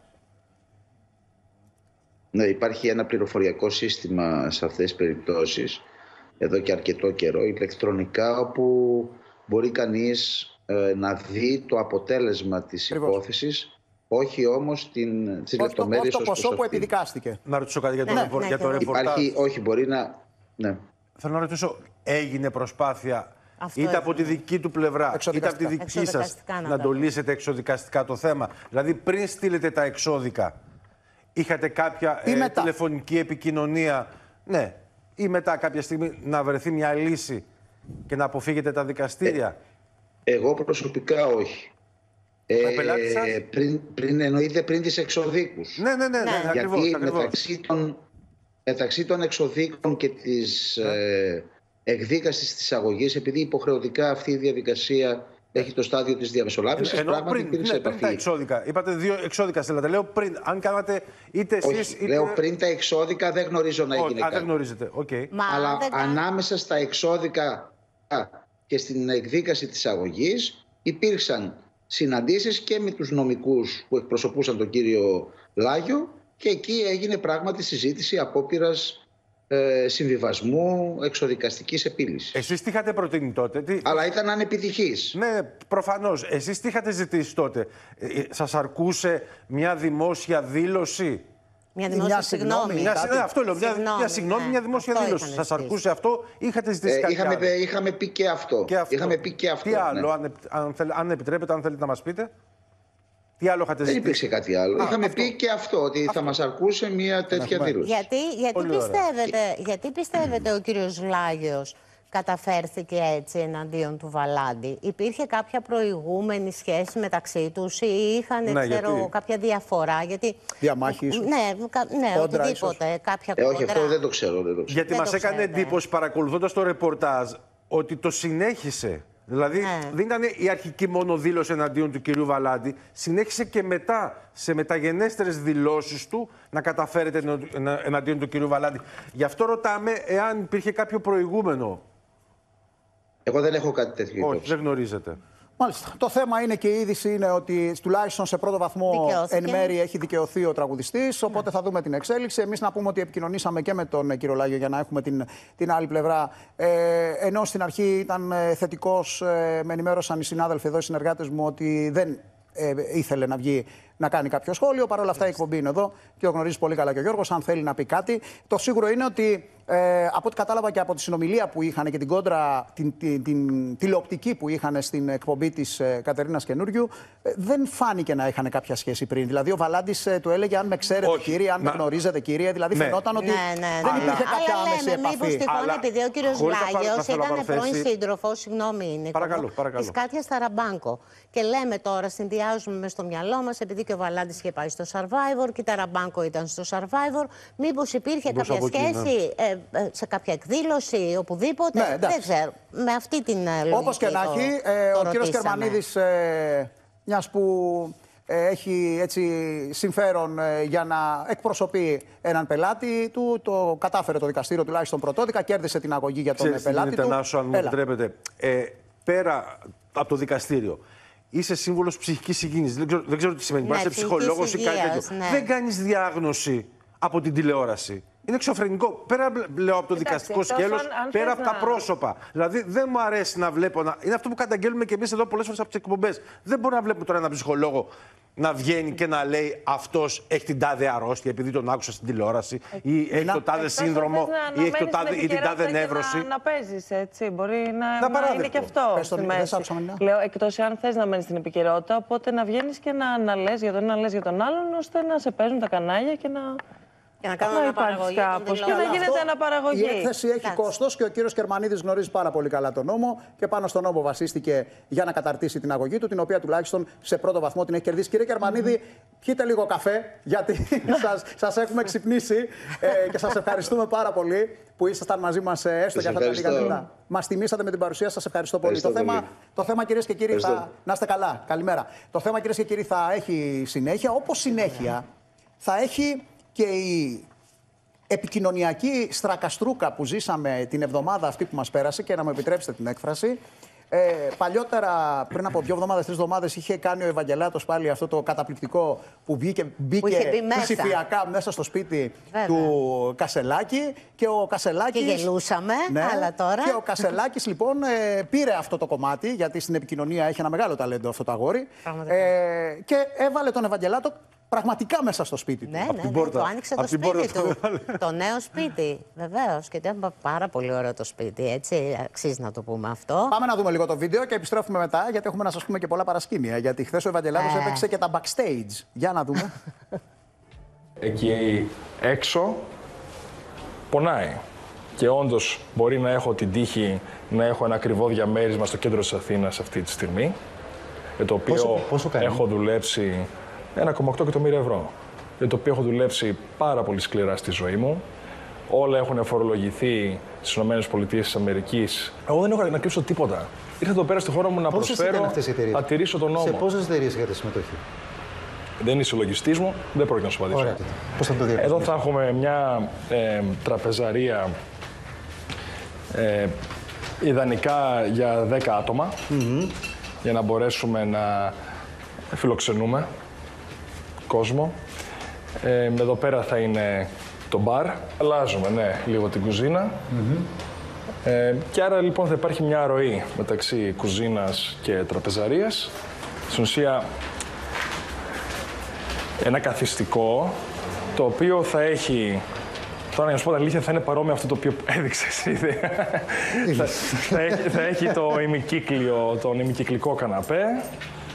Ναι, υπάρχει ένα πληροφοριακό σύστημα σε αυτές τις περιπτώσεις εδώ και αρκετό καιρό, ηλεκτρονικά, όπου μπορεί κανείς ε, να δει το αποτέλεσμα της υπόθεσης, όχι όμως την, τις Όχι το, όχι λεπτομέρειες το ως ποσό προς που αυτή. επιδικάστηκε. Να ρωτήσω κάτι για το, Ναι, ρεπο- ναι, για το και εγώ. ρεπορτάζ. Υπάρχει, όχι, μπορεί να... Ναι. Θέλω να ρωτήσω, έγινε προσπάθεια Αυτό είτε από τη ήθελα. δική του πλευρά, είτε από τη δική σας Εξοδικαστικά να να τα το πω. λύσετε εξοδικαστικά το θέμα. Δηλαδή, πριν στείλετε τα εξώδικα, είχατε κάποια Ή ε, μετά. τηλεφωνική επικοινωνία; Ναι, ή μετά κάποια στιγμή να βρεθεί μια λύση και να αποφύγετε τα δικαστήρια; Εγώ προσωπικά όχι. Με πελάτη σας; πριν, πριν, εννοείται πριν τις εξοδίκους. Ναι, ναι, ναι, ναι, Γιατί ακριβώς, ακριβώς. μεταξύ των, μεταξύ των εξοδίκων και της Ναι. ε, εκδίκασης της αγωγής, επειδή υποχρεωτικά αυτή η διαδικασία έχει το στάδιο της διαμεσολάβησης, Ενώ πράγματι πριν, υπήρξε ναι, πριν τα επαφή. εξώδικα. Είπατε δύο εξώδικα στέλνατε. Λέω πριν, αν κάνατε είτε εσείς Όχι, είτε. λέω πριν τα εξώδικα δεν γνωρίζω να Όχι, έγινε α, κάτι. δεν γνωρίζετε. Οκ. Αλλά ανάμεσα στα εξώδικα και στην εκδίκαση της αγωγής υπήρξαν συναντήσεις και με τους νομικούς που εκπροσωπούσαν τον κύριο Λάγιο και εκεί έγινε πράγματι συζήτηση απόπειρας ε, συμβιβασμού εξοδικαστικής επίλυσης. Εσείς τι είχατε προτείνει τότε. Τι... Αλλά ήταν ανεπιτυχής. Ναι, προφανώς. Εσείς τι είχατε ζητήσει τότε; Σας αρκούσε μια δημόσια δήλωση; Μια δημόσια συγγνώμη. Μια, κάτι. ναι, αυτό λέω. Μια, Συγγνώμη, μια συγγνώμη, ναι. μια δημόσια Αυτό δήλωση. είχαν Σας ζητήσει. αρκούσε αυτό ή είχατε ζητήσει Ε, κάτι είχαμε, άλλο; είχαμε πει και αυτό. Και αυτό. Είχαμε πει και αυτό. Τι άλλο, ναι. αν, επ- αν, θέλ- αν επιτρέπετε, αν θέλετε να μας πείτε. Τι άλλο είχατε Δεν ζητήσει; υπήρξε κάτι άλλο. Α, είχαμε αυτό. πει και αυτό, ότι θα μας αρκούσε μια τέτοια δήλωση. Γιατί, γιατί, Πολύ ωραία. πιστεύετε, γιατί πιστεύετε ο κύριος Λάγιος καταφέρθηκε έτσι εναντίον του Βαλάντη. Υπήρχε κάποια προηγούμενη σχέση μεταξύ τους ή είχαν Ναι, ξέρω, γιατί- κάποια διαφορά; Γιατί... Διαμάχη ίσως. Ναι, κα- ναι Κόντρα οτιδήποτε. Κάποια Ε, όχι, κόντρα. αυτό δεν το ξέρω. Δεν το ξέρω. Γιατί Δεν μας το έκανε ξέρετε. εντύπωση παρακολουθώντας το ρεπορτάζ ότι το συνέχισε. Δηλαδή Ναι. δεν ήταν η αρχική μόνο δήλωση εναντίον του κυρίου Βαλάντη. Συνέχισε και μετά σε μεταγενέστερες δηλώσεις του να καταφέρετε ενο- ενα- εναντίον του κυρίου Βαλάντη. Γι' αυτό ρωτάμε εάν υπήρχε κάποιο προηγούμενο. Εγώ δεν έχω κάτι τέτοιο Όχι, υπόψη. δεν γνωρίζετε. Μάλιστα. Το θέμα είναι και η είδηση είναι ότι τουλάχιστον σε πρώτο βαθμό Δικαιώθηκε. εν μέρη έχει δικαιωθεί ο τραγουδιστής. Οπότε θα δούμε την εξέλιξη. Εμείς να πούμε ότι επικοινωνήσαμε και με τον ε, κύριο Λάγιο για να έχουμε την, την άλλη πλευρά. Ε, ενώ στην αρχή ήταν θετικός, ε, με ενημέρωσαν οι συνάδελφοι εδώ, οι συνεργάτες μου, ότι δεν ε, ήθελε να βγει να κάνει κάποιο σχόλιο. Παρ' όλα αυτά η εκπομπή είναι εδώ και το γνωρίζει πολύ καλά και ο Γιώργος. Αν θέλει να πει κάτι, το σίγουρο είναι ότι ε, από ό,τι κατάλαβα και από τη συνομιλία που είχαν και την κόντρα, την, την, την τηλεοπτική που είχαν στην εκπομπή της ε, Κατερίνας Καινούριου, ε, δεν φάνηκε να είχαν κάποια σχέση πριν. Δηλαδή ο Βαλάντης ε, του έλεγε αν με ξέρετε Όχι. κύριε, αν Να- με γνωρίζετε κύριε. Δηλαδή Ναι. φαινόταν ότι Ναι, ναι, δεν ναι. υπήρχε κάποια Αλλά άμεση λέμε, επαφή. μήπως τυχόν Αλλά επειδή ο κύριος χωρίς να πάρω- να Λάγιος θέλω να ήταν παραθέσει- πρώην σύντροφος, συγγνώμη Νίκο, Παρακαλώ, μου, παρακαλώ. της Κάτιας Ταραμπάνκο. Και λέμε τώρα, συνδυάζουμε μες στο μυαλό μας, επειδή και ο Βαλάντης είχε πάει στο Survivor και η Ταραμπάνκο ήταν στο Survivor, μήπως υπήρχε Μήπως κάποια από εκεί, ναι. σχέση ε, ε, σε κάποια εκδήλωση, οπουδήποτε. Ναι, εντάξει. δεν ξέρω. Με αυτή την ε, λογική Όπως και να το- έχει, ε, το ο κύριος ρωτήσαμε. Κερμανίδης, ε, μιας που ε, έχει έτσι συμφέρον ε, για να εκπροσωπεί έναν πελάτη του, το κατάφερε το δικαστήριο τουλάχιστον πρωτόδικα, κέρδισε την αγωγή για τον Ξέρεις τι πελάτη γίνεται, του. Νάσο, αν μου Έλα. επιτρέπετε. Ε, πέρα από το δικαστήριο, είσαι σύμβολο ψυχικής υγιεινής. Δεν, ξέρω- δεν ξέρω τι σημαίνει. Ναι, Μπορεί να είσαι ψυχικής ψυχολόγος ή κάτι υγείας, τέτοιο. ναι. Δεν κάνεις διάγνωση από την τηλεόραση. Είναι εξωφρενικό. Πέρα λέω από το Εντάξει, δικαστικό εκτός σκέλος, αν- αν πέρα θες από τα να- πρόσωπα. Δηλαδή δεν μου αρέσει να βλέπω. Να... Είναι αυτό που καταγγέλνουμε και εμείς εδώ πολλές φορές από τις εκπομπές. Δεν μπορώ να βλέπουμε τώρα έναν ψυχολόγο να βγαίνει και να λέει αυτός έχει την τάδε αρρώστια επειδή τον άκουσα στην τηλεόραση ή έχει το τάδε Εκτός αν σύνδρομο θες να- ή να έχει το μένεις τάδε, στην ή την τάδε επικαιρότητα και νεύρωση. Να, να παίζεις έτσι. Μπορεί να, να, είναι παράδεκτο. και αυτό Πες τον, στη δεν μέση. σ' άκουσα, Μελίνα. Λέω εκτός αν θες να μένεις στην επικαιρότητα, οπότε να βγαίνεις και να, να λε για τον ένα, να λες για τον άλλον, ώστε να σε παίζουν τα κανάλια και να. Και να κάνουν να αναπαραγωγή υπάρχει των κάπως και δηλώσεων. να γίνεται Αυτό, αναπαραγωγή. Η έκθεση έχει Εντάξει. κόστος και ο κύριος Κερμανίδης γνωρίζει πάρα πολύ καλά τον νόμο και πάνω στον νόμο βασίστηκε για να καταρτήσει την αγωγή του, την οποία τουλάχιστον σε πρώτο βαθμό την έχει κερδίσει. Κύριε Κερμανίδη, πιείτε λίγο καφέ, γιατί σας, σας έχουμε ξυπνήσει ε, και σας ευχαριστούμε πάρα πολύ που ήσασταν μαζί μας ε, έστω Σας για αυτά τα λίγα ευχαριστώ. λεπτά. Μας τιμήσατε με την παρουσία σας, ευχαριστώ πολύ. Ευχαριστώ το, θέμα, πολύ. το θέμα κυρίες και κύριοι θα... Ευχαριστώ. Να είστε καλά, καλημέρα. Το θέμα κυρίες και κύριοι θα έχει συνέχεια, όπως συνέχεια θα έχει και η επικοινωνιακή στρακαστρούκα που ζήσαμε την εβδομάδα αυτή που μας πέρασε και να μου επιτρέψετε την έκφραση. Ε, παλιότερα, πριν από δύο εβδομάδες, τρεις εβδομάδες, είχε κάνει ο Ευαγγελάτος πάλι αυτό το καταπληκτικό που μπήκε, μπήκε είχε μπει μέσα. ψηφιακά μέσα στο σπίτι Βέβαια. του Κασελάκη και ο Κασελάκης... Και γελούσαμε, αλλά τώρα- Και ο Κασελάκης λοιπόν ε, πήρε αυτό το κομμάτι, γιατί στην επικοινωνία έχει ένα μεγάλο ταλέντο αυτό το αγόρι. Πραγματικά. Ε, και έβαλε τον Ευαγγελάτο πραγματικά μέσα στο σπίτι του. Ναι, Απ' ναι, την ναι, πόρτα. το άνοιξε Απ' το την πόρτα σπίτι το του. έβαλε. το νέο σπίτι, βεβαίως. Και ήταν πάρα πολύ ωραίο το σπίτι, έτσι. Αξίζει να το πούμε αυτό. Πάμε να δούμε λίγο το βίντεο και επιστρέφουμε μετά, γιατί έχουμε να σας πούμε και πολλά παρασκήνια. Γιατί χθες ο Ευαγγελάτος Ε. έπαιξε και τα backstage. Για να δούμε. εκεί έξω πονάει. Και όντως μπορεί να έχω την τύχη να έχω ένα ακριβό διαμέρισμα στο κέντρο της Αθήνας αυτή τη στιγμή. Για το οποίο Πόσο- πόσο κάνει; έχω δουλέψει 1,8 εκατομμύρια ευρώ. Για το οποίο έχω δουλέψει πάρα πολύ σκληρά στη ζωή μου. Όλα έχουν φορολογηθεί στις ΗΠΑ. Εγώ δεν έχω να κρύψω τίποτα. Ήρθα εδώ πέρα στη χώρα μου να Πόσες ήταν προσφέρω, αυτές οι εταιρείες; να τηρήσω τον νόμο. Σε πόσες εταιρείες είχατε συμμετοχή; Δεν είσαι λογιστή μου, δεν πρόκειται να σου απαντήσω. Ωραία. Πώς θα το διακρίνετε. Εδώ θα έχουμε μια ε, τραπεζαρία ε, ιδανικά για 10 ατομα για να μπορέσουμε να φιλοξενούμε κόσμο. Ε, εδώ πέρα θα είναι το μπαρ. Αλλάζουμε, ναι, λίγο την κουζίνα. Ε, και άρα λοιπόν θα υπάρχει μια ροή μεταξύ κουζίνας και τραπεζαρίας. Στην ουσία ένα καθιστικό το οποίο θα έχει. Τώρα να σου πω την αλήθεια, θα είναι παρόμοιο με αυτό το οποίο έδειξες εσύ. θα, θα, έχει, θα έχει το ημικύκλιο, τον ημικυκλικό καναπέ.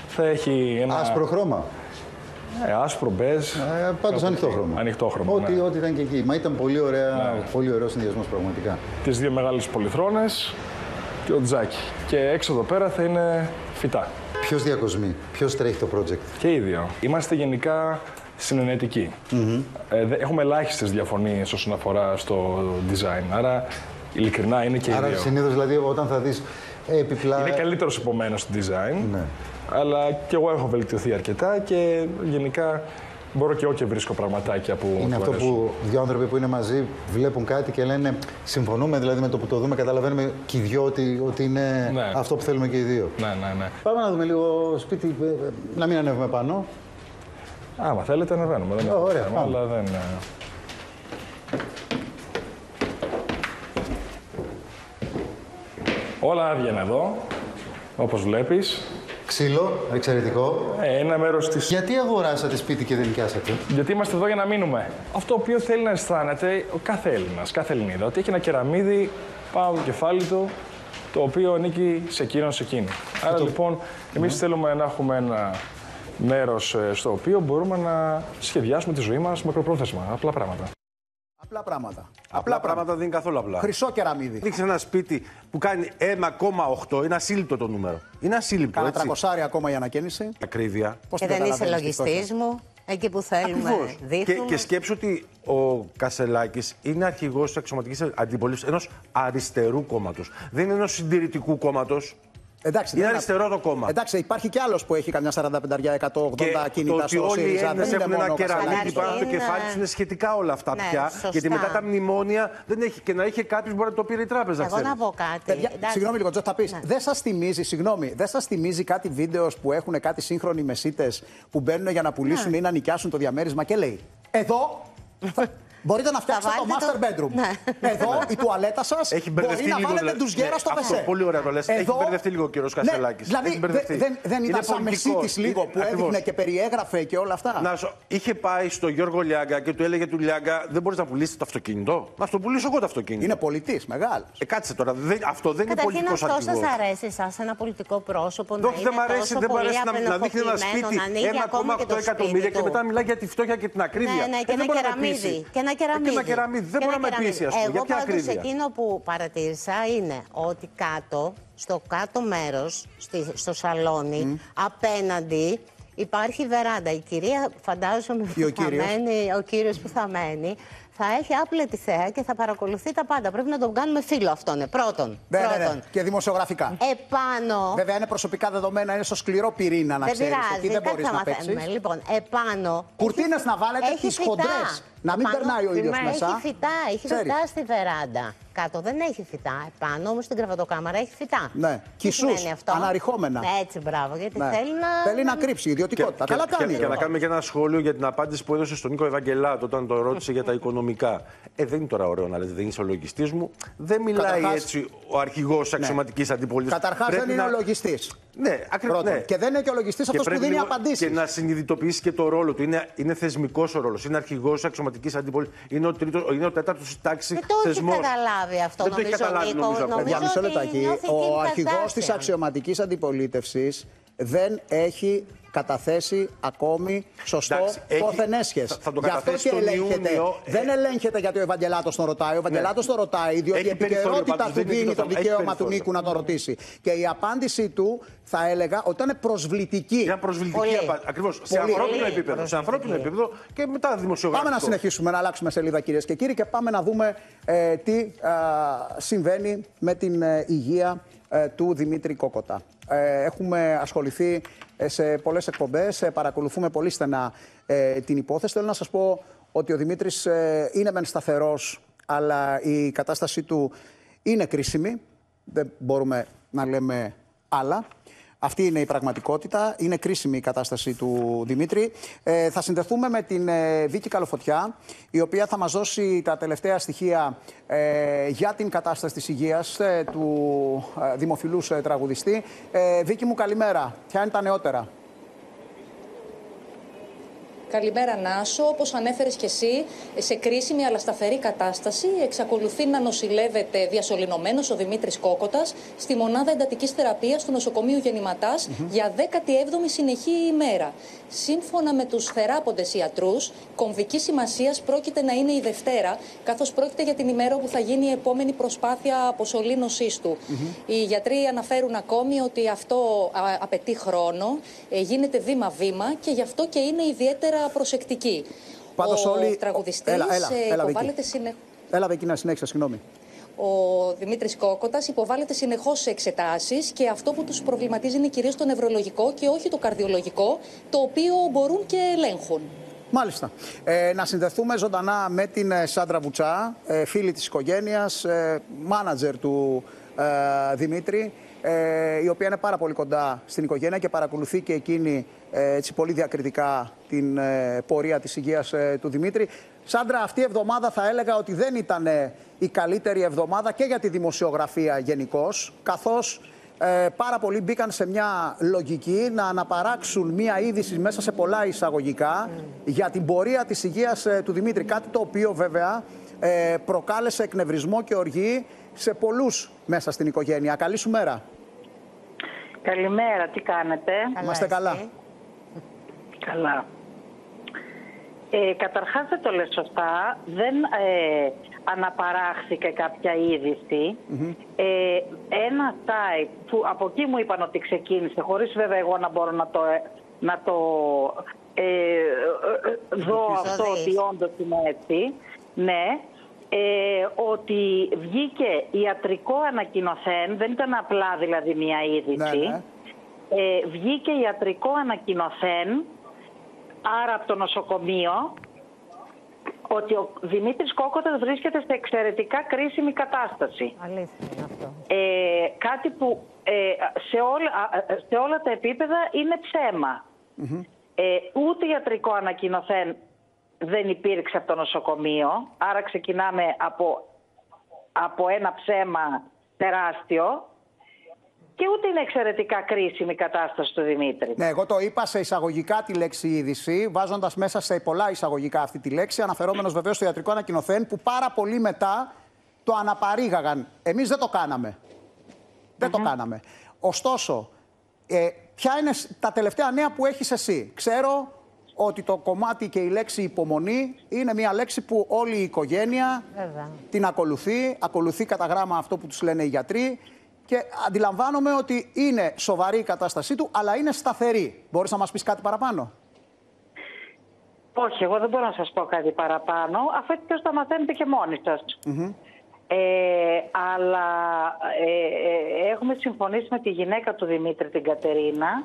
Θα έχει ένα. Άσπρο χρώμα. Ε, άσπρο, μπέζ. Ε, Πάντως κάπου ανοιχτό εκεί. χρώμα. Ανοιχτό χρώμα. Ό,τι, ναι. ό,τι ήταν και εκεί. Μα ήταν πολύ, ωραία, Ναι. πολύ ωραίος συνδυασμός πραγματικά. Τις δύο μεγάλες πολυθρόνες και ο τζάκι. Και έξω εδώ πέρα θα είναι φυτά. Ποιος διακοσμεί, ποιος τρέχει το project; Και οι δύο. Είμαστε γενικά συνενετικοί. Ε, δε- έχουμε ελάχιστες διαφωνίες όσον αφορά στο design. Άρα, ειλικρινά είναι και οι Άρα δύο. συνήθως δηλαδή όταν θα δεις επιπλά. Είναι καλύτερος επομένω στο design. Ναι. Αλλά και εγώ έχω βελτιωθεί αρκετά και γενικά μπορώ και εγώ και βρίσκω πραγματάκια που. Είναι του αυτό αρέσουν. που δύο άνθρωποι που είναι μαζί βλέπουν κάτι και λένε συμφωνούμε, δηλαδή με το που το δούμε καταλαβαίνουμε και οι δυο ότι, ότι είναι Ναι. αυτό που θέλουμε και οι δύο. Ναι, ναι, ναι. Πάμε να δούμε λίγο σπίτι, ε, ε, να μην ανέβουμε πάνω. Άμα θέλετε, ανεβαίνουμε. Δεν Ω, έχω ωραία, θέμα, πάμε. αλλά δεν. ε, Όλα άδεια είναι εδώ, όπως βλέπεις. Ξύλο, εξαιρετικό. Ε, ένα μέρος της... Γιατί αγοράσατε σπίτι και δεν νοικιάσατε. Γιατί είμαστε εδώ για να μείνουμε. Αυτό το οποίο θέλει να αισθάνεται ο κάθε Έλληνας, κάθε Ελληνίδα, ότι έχει ένα κεραμίδι πάνω από το κεφάλι του, το οποίο ανήκει σε εκείνον, σε εκείνη. Άρα λοιπόν, εμείς θέλουμε να έχουμε ένα μέρος στο οποίο μπορούμε να σχεδιάσουμε τη ζωή μας μακροπρόθεσμα. Απλά πράγματα. Απλά πράγματα. Απλά πράγματα δεν είναι καθόλου απλά. Χρυσό κεραμίδι. Δείξε ένα σπίτι που κάνει 1,8. Είναι ασύλληπτο το νούμερο. Είναι ασύλληπτο. Κάνα έτσι. τρακοσάρι ακόμα η ανακαίνιση. Ακρίβεια. Πώς Και την δεν είσαι καταλαβαίνεις τη λογιστής φτώχεια; μου. Εκεί που θέλουμε, Ακριβώς. Και, δείχνουμε. και σκέψου ότι ο Κασελάκης είναι αρχηγός της αξιωματικής αντιπολίτευσης ενός αριστερού κόμματος. Δεν είναι ενός συντηρητικού κόμματος. Εντάξει, είναι δεν αριστερό το κόμμα. Εντάξει, υπάρχει κι άλλος που έχει καμιά 45-180 Και κινητά το ότι στο όλοι οι ΣΥΡΙΖΑ. Έλληνες Δεν είναι έχουν ένα μόνος ο κεραμίδι Κασελάκης. πάνω στο Καταρχήν, κεφάλι τους είναι σχετικά όλα αυτά ναι, πια. σωστά. Γιατί μετά τα μνημόνια δεν έχει και να είχε κάποιος μπορεί να το πήρε η τράπεζα. Εγώ ξέρεις. να πω κάτι. Παιδιά, Εντάξει. συγγνώμη λίγο, Τζος, θα πεις. Ναι. Δεν σας θυμίζει, συγγνώμη, δεν σας θυμίζει κάτι βίντεος που έχουν κάτι σύγχρονοι μεσίτες που μπαίνουν για να πουλήσουν Ναι. ή να νοικιάσουν το διαμέρισμα και λέει Εδώ θα- μπορείτε να φτιάξετε το βάλετε master το- bedroom. Ναι. Εδώ η τουαλέτα σας Έχει μπορεί μπερδευτεί να λίγο. βάλετε δηλαδή. τους γέρα Ναι, στο αυτό, βεσέ. Πολύ ωραία το λες. Έχει Εδώ- μπερδευτεί λίγο ο κύριος Ναι, Κασελάκης. δηλαδή δεν, δεν, δεν ήταν σαν μεσίτης λίγο που έδειχνε και περιέγραφε και όλα αυτά. Να σου, είχε πάει στο Γιώργο Λιάγκα και του έλεγε του Λιάγκα: Δεν μπορείς να πουλήσεις το αυτοκίνητο; Να στο πουλήσω εγώ το αυτοκίνητο. Είναι πολιτής, μεγάλος. Ε, κάτσε τώρα. Δεν, αυτό δεν είναι Καταρχήν πολιτικός αυτό αρχηγό. σα αρέσει εσάς ένα πολιτικό πρόσωπο να Όχι, είναι δεν μ' αρέσει, τόσο δεν μ' πολύ αρέσει να, να δείχνει ένα απενοχοποιημένος, σπίτι να ανοίγει ακόμα και 1,8 το εκατομμύρια σπίτι και μετά του. μιλάει για τη φτώχεια και την ακρίβεια. Ναι, ναι, Ε, και δεν ένα μπορεί να με κεραμίδι. πείσει. Και ένα κεραμίδι. Ε, και ένα κεραμίδι; Δεν Και μπορεί ένα να με κεραμίδι. πείσει, ας πούμε. Εγώ Για ποια πάντως ακρίβεια; εκείνο που παρατήρησα είναι ότι κάτω, στο κάτω μέρος, στη- στο σαλόνι, απέναντι, υπάρχει βεράντα. Η κυρία, φαντάζομαι, Ή ο που θα κύριος. μένει, ο κύριος που θα μένει, θα έχει άπλετη θέα και θα παρακολουθεί τα πάντα. Πρέπει να τον κάνουμε φίλο αυτόν. Πρώτον. Ναι, ναι, ναι. πρώτον. Και δημοσιογραφικά. Επάνω. Βέβαια είναι προσωπικά δεδομένα, είναι στο σκληρό πυρήνα να δεν ξέρεις. πειράζει, Εκεί δεν κάτι μπορεί θα να μαθαίνουμε. παίξει. Λοιπόν, επάνω. Κουρτίνες έχει- να βάλετε, έχει τις φυτά. χοντρές. Να μην Επάνω- περνάει ο ήλιος Ναι, μέσα. Έχει φυτά, έχει Ξέρεις. φυτά στη βεράντα. Κάτω δεν έχει φυτά. Επάνω όμως στην κρεβατοκάμαρα έχει φυτά. Ναι. Τι Κισούς, σημαίνει αυτό; αναρριχόμενα. Ναι, έτσι, μπράβο. Γιατί Ναι. θέλει να. Θέλει να κρύψει ιδιωτικότητα. Και, Καλά και- κάνει. και, και ρε. να κάνουμε και ένα σχόλιο για την απάντηση που έδωσε στον Νίκο Ευαγγελάτο όταν το ρώτησε για τα οικονομικά. Ε, δεν είναι τώρα ωραίο να λες, δεν είσαι ο λογιστής μου. Δεν μιλάει Καταρχάς- έτσι ο αρχηγός τη αξιωματικής αντιπολίτευσης. Καταρχάς δεν είναι ο λογιστής. Ναι, ακριβώ. Πρώτον. Ναι. Και δεν είναι και ο λογιστής αυτός που πρέπει δίνει λίγο απαντήσεις. Και να συνειδητοποιήσει και το ρόλο του. Είναι, είναι θεσμικός ο ρόλος. Είναι αρχηγός τη αξιωματική αντιπολίτευση. Είναι ο, τρίτο, είναι ο τέταρτος στη τάξης Δεν το έχει θεσμό. καταλάβει αυτό, Δεν το έχει νομίζω, καταλάβει, Νίκο. νομίζω, ακόμα. Παιδιά, μισό ότι λεπτάκι. νιώθει εκείνη Ο η αρχηγός της κατάσταση. αξιωματικής αντιπολίτευσης δεν έχει καταθέσει ακόμη σωστό Εντάξει, έχει- πόθεν έσχες. θα- θα το Γι' αυτό καταθέσει και τον ελέγχεται. Ιούνιο. Ε, Δεν ελέγχεται γιατί ο Ευαγγελάτος τον ρωτάει. Ο Ευαγγελάτος τον ρωτάει διότι η Έχει περιθώριο επικαιρότητα πάντως, του δεν είναι δίνει το το θέμα. Έχει δικαίωμα του περιθώριο. Νίκου να τον ρωτήσει. Και η απάντησή του θα έλεγα ότι ήταν προσβλητική. Μια προσβλητική Πολύ. απάντηση. Ακριβώς. Σε Πολύ. ανθρώπινο Πολύ επίπεδο. Σε ανθρώπινο επίπεδο και μετά δημοσιογραφικό. Πάμε να συνεχίσουμε να αλλάξουμε σελίδα κυρίες και κύριοι και πάμε να δούμε ε, τι α, συμβαίνει με την ε, υγεία ε, του Δημήτρη Κόκοτα. Ε, έχουμε ασχοληθεί ε, σε πολλές εκπομπές, ε, παρακολουθούμε πολύ στενά ε, την υπόθεση. Θέλω να σας πω ότι ο Δημήτρης ε, είναι μεν σταθερός, αλλά η κατάστασή του είναι κρίσιμη. Δεν μπορούμε να λέμε άλλα. Αυτή είναι η πραγματικότητα. Είναι κρίσιμη η κατάσταση του Δημήτρη. Ε, θα συνδεθούμε με την ε, Βίκη Καλοφωτιά, η οποία θα μας δώσει τα τελευταία στοιχεία ε, για την κατάσταση της υγείας ε, του ε, δημοφιλούς ε, τραγουδιστή. Ε, Βίκη μου, καλημέρα. Ποια είναι τα νεότερα; Καλημέρα Νάσο, όπως ανέφερες και εσύ, σε κρίσιμη αλλά σταθερή κατάσταση εξακολουθεί να νοσηλεύεται διασωληνωμένος ο Δημήτρης Κόκοτας στη μονάδα εντατικής θεραπείας του νοσοκομείου Γεννηματάς για 17η συνεχή ημέρα. Σύμφωνα με τους θεράποντες ιατρούς, κομβική σημασία πρόκειται να είναι η Δευτέρα, καθώς πρόκειται για την ημέρα όπου θα γίνει η επόμενη προσπάθεια αποσωλήνωσής του. Οι γιατροί αναφέρουν ακόμη ότι αυτό α, απαιτεί χρόνο, ε, γίνεται βήμα-βήμα και γι' αυτό και είναι ιδιαίτερα προσεκτική. Πάντως ο όλοι- τραγουδιστής Έλα, έλα, ε, έλα, υποβάλλεται Βίκη. συνε... Έλα, Βίκη, να συνέχισα, συγγνώμη. Ο Δημήτρης Κόκοτας υποβάλλεται συνεχώς σε εξετάσεις και αυτό που τους προβληματίζει είναι κυρίως το νευρολογικό και όχι το καρδιολογικό, το οποίο μπορούν και ελέγχουν. Μάλιστα. Ε, να συνδεθούμε ζωντανά με την ε, Σάντρα Βουτσά, ε, φίλη της οικογένειας, ε, μάνατζερ του ε, Δημήτρη, ε, η οποία είναι πάρα πολύ κοντά στην οικογένεια και παρακολουθεί και εκείνη ε, έτσι, πολύ διακριτικά την ε, πορεία της υγείας ε, του Δημήτρη. Σάντρα, αυτή η εβδομάδα θα έλεγα ότι δεν ήταν ε, η καλύτερη εβδομάδα και για τη δημοσιογραφία γενικώς, καθώς ε, πάρα πολλοί μπήκαν σε μια λογική να αναπαράξουν μια είδηση μέσα σε πολλά εισαγωγικά για την πορεία της υγείας ε, του Δημήτρη. Κάτι το οποίο βέβαια ε, προκάλεσε εκνευρισμό και οργή σε πολλούς μέσα στην οικογένεια. Καλή σου μέρα. Καλημέρα, τι κάνετε; Είμαστε καλά. Καλά. Ε, καταρχάς δεν το λες σωστά, δεν ε, αναπαράχθηκε κάποια είδηση. Ε, ένα site που από εκεί μου είπαν ότι ξεκίνησε, χωρίς βέβαια εγώ να μπορώ να το, ε, να το ε, ε, ε, δω αυτό ότι όντως είναι έτσι, ναι, ε, ότι βγήκε ιατρικό ανακοινωθέν, δεν ήταν απλά δηλαδή μια είδηση, Ναι, ναι. Ε, βγήκε ιατρικό ανακοινωθέν, άρα από το νοσοκομείο, ότι ο Δημήτρης Κόκοτας βρίσκεται σε εξαιρετικά κρίσιμη κατάσταση. Αλήθεια είναι αυτό. Ε, κάτι που ε, σε, όλα, α, α, σε όλα τα επίπεδα είναι ψέμα. Ε, ούτε ιατρικό ανακοινωθέν δεν υπήρξε από το νοσοκομείο, άρα ξεκινάμε από, από ένα ψέμα τεράστιο και ούτε είναι εξαιρετικά κρίσιμη η κατάσταση του Δημήτρη. Ναι, εγώ το είπα σε εισαγωγικά τη λέξη είδηση, βάζοντας μέσα σε πολλά εισαγωγικά αυτή τη λέξη, αναφερόμενος βεβαίως στο ιατρικό ανακοινωθέν που πάρα πολύ μετά το αναπαρήγαγαν. Εμείς δεν το κάναμε. Δεν το κάναμε. Ωστόσο, ε, ποια είναι σ- τα τελευταία νέα που έχεις εσύ. Ξέρω ότι το κομμάτι και η λέξη υπομονή είναι μια λέξη που όλη η οικογένεια Βέβαια. την ακολουθεί, ακολουθεί κατά γράμμα αυτό που τους λένε οι γιατροί και αντιλαμβάνομαι ότι είναι σοβαρή η κατάστασή του, αλλά είναι σταθερή. Μπορείς να μας πεις κάτι παραπάνω; Όχι, εγώ δεν μπορώ να σας πω κάτι παραπάνω, αφού έτσι και τα μαθαίνετε και μόνοι σας. Ε, αλλά ε, ε, έχουμε συμφωνήσει με τη γυναίκα του Δημήτρη, την Κατερίνα,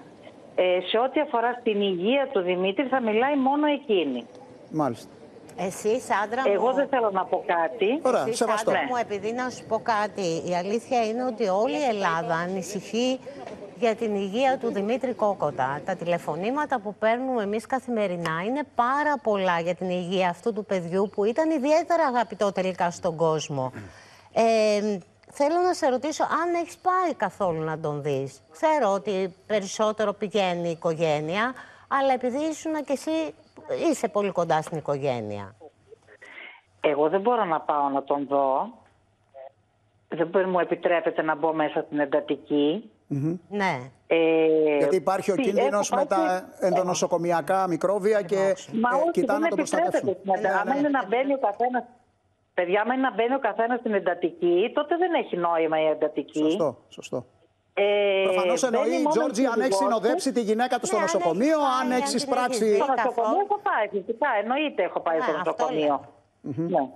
ε, σε ό,τι αφορά στην υγεία του Δημήτρη θα μιλάει μόνο εκείνη. Μάλιστα. Εσύ, Σάντρα μου... Εγώ δεν θέλω να πω κάτι. Εσύ, Σάντρα μου, επειδή να σου πω κάτι, η αλήθεια είναι ότι όλη η Ελλάδα ανησυχεί για την υγεία του Δημήτρη Κόκοτα. Τα τηλεφωνήματα που παίρνουμε εμείς καθημερινά είναι πάρα πολλά για την υγεία αυτού του παιδιού που ήταν ιδιαίτερα αγαπητό τελικά στον κόσμο. Ε, θέλω να σε ρωτήσω αν έχεις πάει καθόλου να τον δεις. Ξέρω ότι περισσότερο πηγαίνει η οικογένεια, αλλά επειδή ήσουν και εσύ είσαι πολύ κοντά στην οικογένεια. Εγώ δεν μπορώ να πάω να τον δω. Δεν μπορεί- μου επιτρέπεται να μπω μέσα στην εντατική. Ναι. Ε, Γιατί υπάρχει ο τι, κίνδυνος έχω με πάει τα εντονοσοκομιακά μικρόβια και Μα ε, όχι, κοιτάνε δεν να το προστατεύσουν. επιτρέπεται. Ναι, άμα είναι να μπαίνει ο καθένας. Παιδιά, άμα είναι να μπαίνει ο καθένας στην εντατική, τότε δεν έχει νόημα η εντατική. Σωστό, σωστό. Ε, Προφανώς μπαίνει εννοεί η μόνο Τζόρτζι αν έχεις σύζυγός συνοδέψει τη γυναίκα του στο νοσοκομείο, αν έχεις εισπράξει. Στο νοσοκομείο έχω πάει, φυσικά. Εννοείται έχω πάει στο νοσοκομείο. Ναι.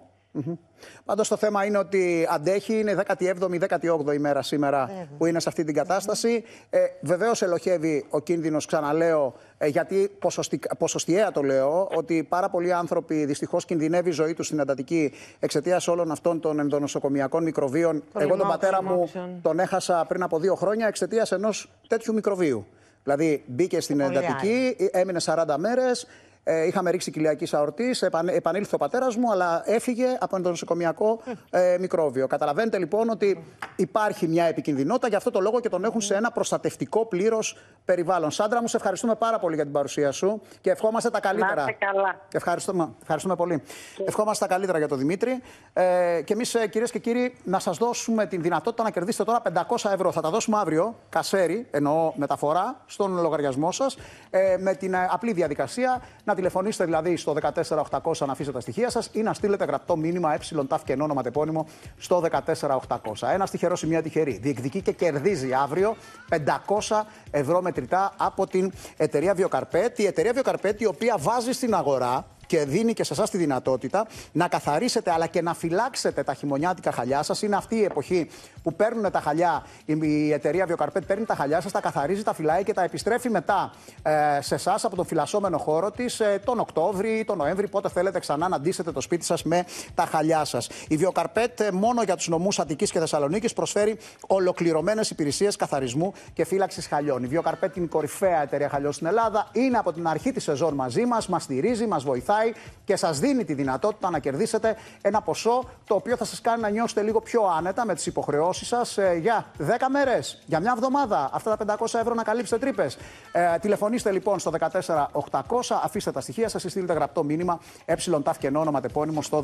Πάντως το θέμα είναι ότι αντέχει, είναι 17η, 18η ημέρα σήμερα που είναι σε αυτή την κατάσταση. Ε, Βεβαίως ελοχεύει ο κίνδυνος, ξαναλέω, ε, γιατί ποσοστικα- ποσοστιαία το λέω, ότι πάρα πολλοί άνθρωποι δυστυχώς κινδυνεύει η ζωή τους στην εντατική εξαιτίας όλων αυτών των ενδονοσοκομιακών μικροβίων. Εγώ τον πατέρα μου Πολυμόξεων. τον έχασα πριν από δύο χρόνια εξαιτίας ενός τέτοιου μικροβίου. Δηλαδή μπήκε στην Πολύ εντατική, έμεινε 40 μέρες. Ε, είχαμε ρίξει κοιλιακή αορτή, επανε, επανήλθε ο πατέρας μου, αλλά έφυγε από νοσοκομιακό ε, μικρόβιο. Καταλαβαίνετε λοιπόν ότι υπάρχει μια επικινδυνότητα, γι' αυτό το λόγο και τον έχουν σε ένα προστατευτικό πλήρως περιβάλλον. Σάντρα μου, σε ευχαριστούμε πάρα πολύ για την παρουσία σου και ευχόμαστε τα καλύτερα. Να είστε καλά. Ευχαριστούμε, ευχαριστούμε πολύ. Ευχόμαστε τα καλύτερα για τον Δημήτρη. Ε, και εμείς, κυρίες και κύριοι, να σας δώσουμε την δυνατότητα να κερδίσετε τώρα 500 ευρώ. Θα τα δώσουμε αύριο, κασέρι, εννοώ μεταφορά, στον λογαριασμό σας, ε, με την ε, απλή διαδικασία να τηλεφωνήσετε δηλαδή στο 14800 να αφήσετε τα στοιχεία σας ή να στείλετε γραπτό μήνυμα ε ταφ και όνομα τεπώνυμο στο 14800. Ένας τυχερός ή μια τυχερή. Διεκδικεί και κερδίζει αύριο 500 ευρώ μετρητά από την εταιρεία Βιοκαρπέτ. Η εταιρεία Βιοκαρπέτ η οποία βάζει στην αγορά και δίνει και σε εσάς τη δυνατότητα να καθαρίσετε αλλά και να φυλάξετε τα χειμωνιάτικα χαλιά σας. Είναι αυτή η εποχή που παίρνουν τα χαλιά, η, η εταιρεία Βιοκαρπέτ παίρνει τα χαλιά σας, τα καθαρίζει, τα φυλάει και τα επιστρέφει μετά ε, σε εσάς από τον φυλασσόμενο χώρο της ε, τον Οκτώβρη ή τον Νοέμβρη, πότε θέλετε ξανά να ντύσετε το σπίτι σας με τα χαλιά σας. Η Βιοκαρπέτ ε, μόνο για τους νομούς Αττικής και Θεσσαλονίκης προσφέρει ολοκληρωμένες υπηρεσίες καθαρισμού και φύλαξης χαλιών. Η Βιοκαρπέτ είναι η κορυφαία εταιρεία χαλιών στην Ελλάδα. Είναι από την αρχή της σεζόν μαζί μας, μας στηρίζει, μας βοηθάει και σας δίνει τη δυνατότητα να κερδίσετε ένα ποσό το οποίο θα σας κάνει να νιώσετε λίγο πιο άνετα με τις υποχρεώσεις σας ε, για 10 μέρες, για μια εβδομάδα. Αυτά τα 500 ευρώ να καλύψετε τρύπες. Ε, τηλεφωνήστε λοιπόν στο 14800, αφήστε τα στοιχεία σας ή στείλτε γραπτό μήνυμα ε ταφ και όνομα τεπώνυμο στο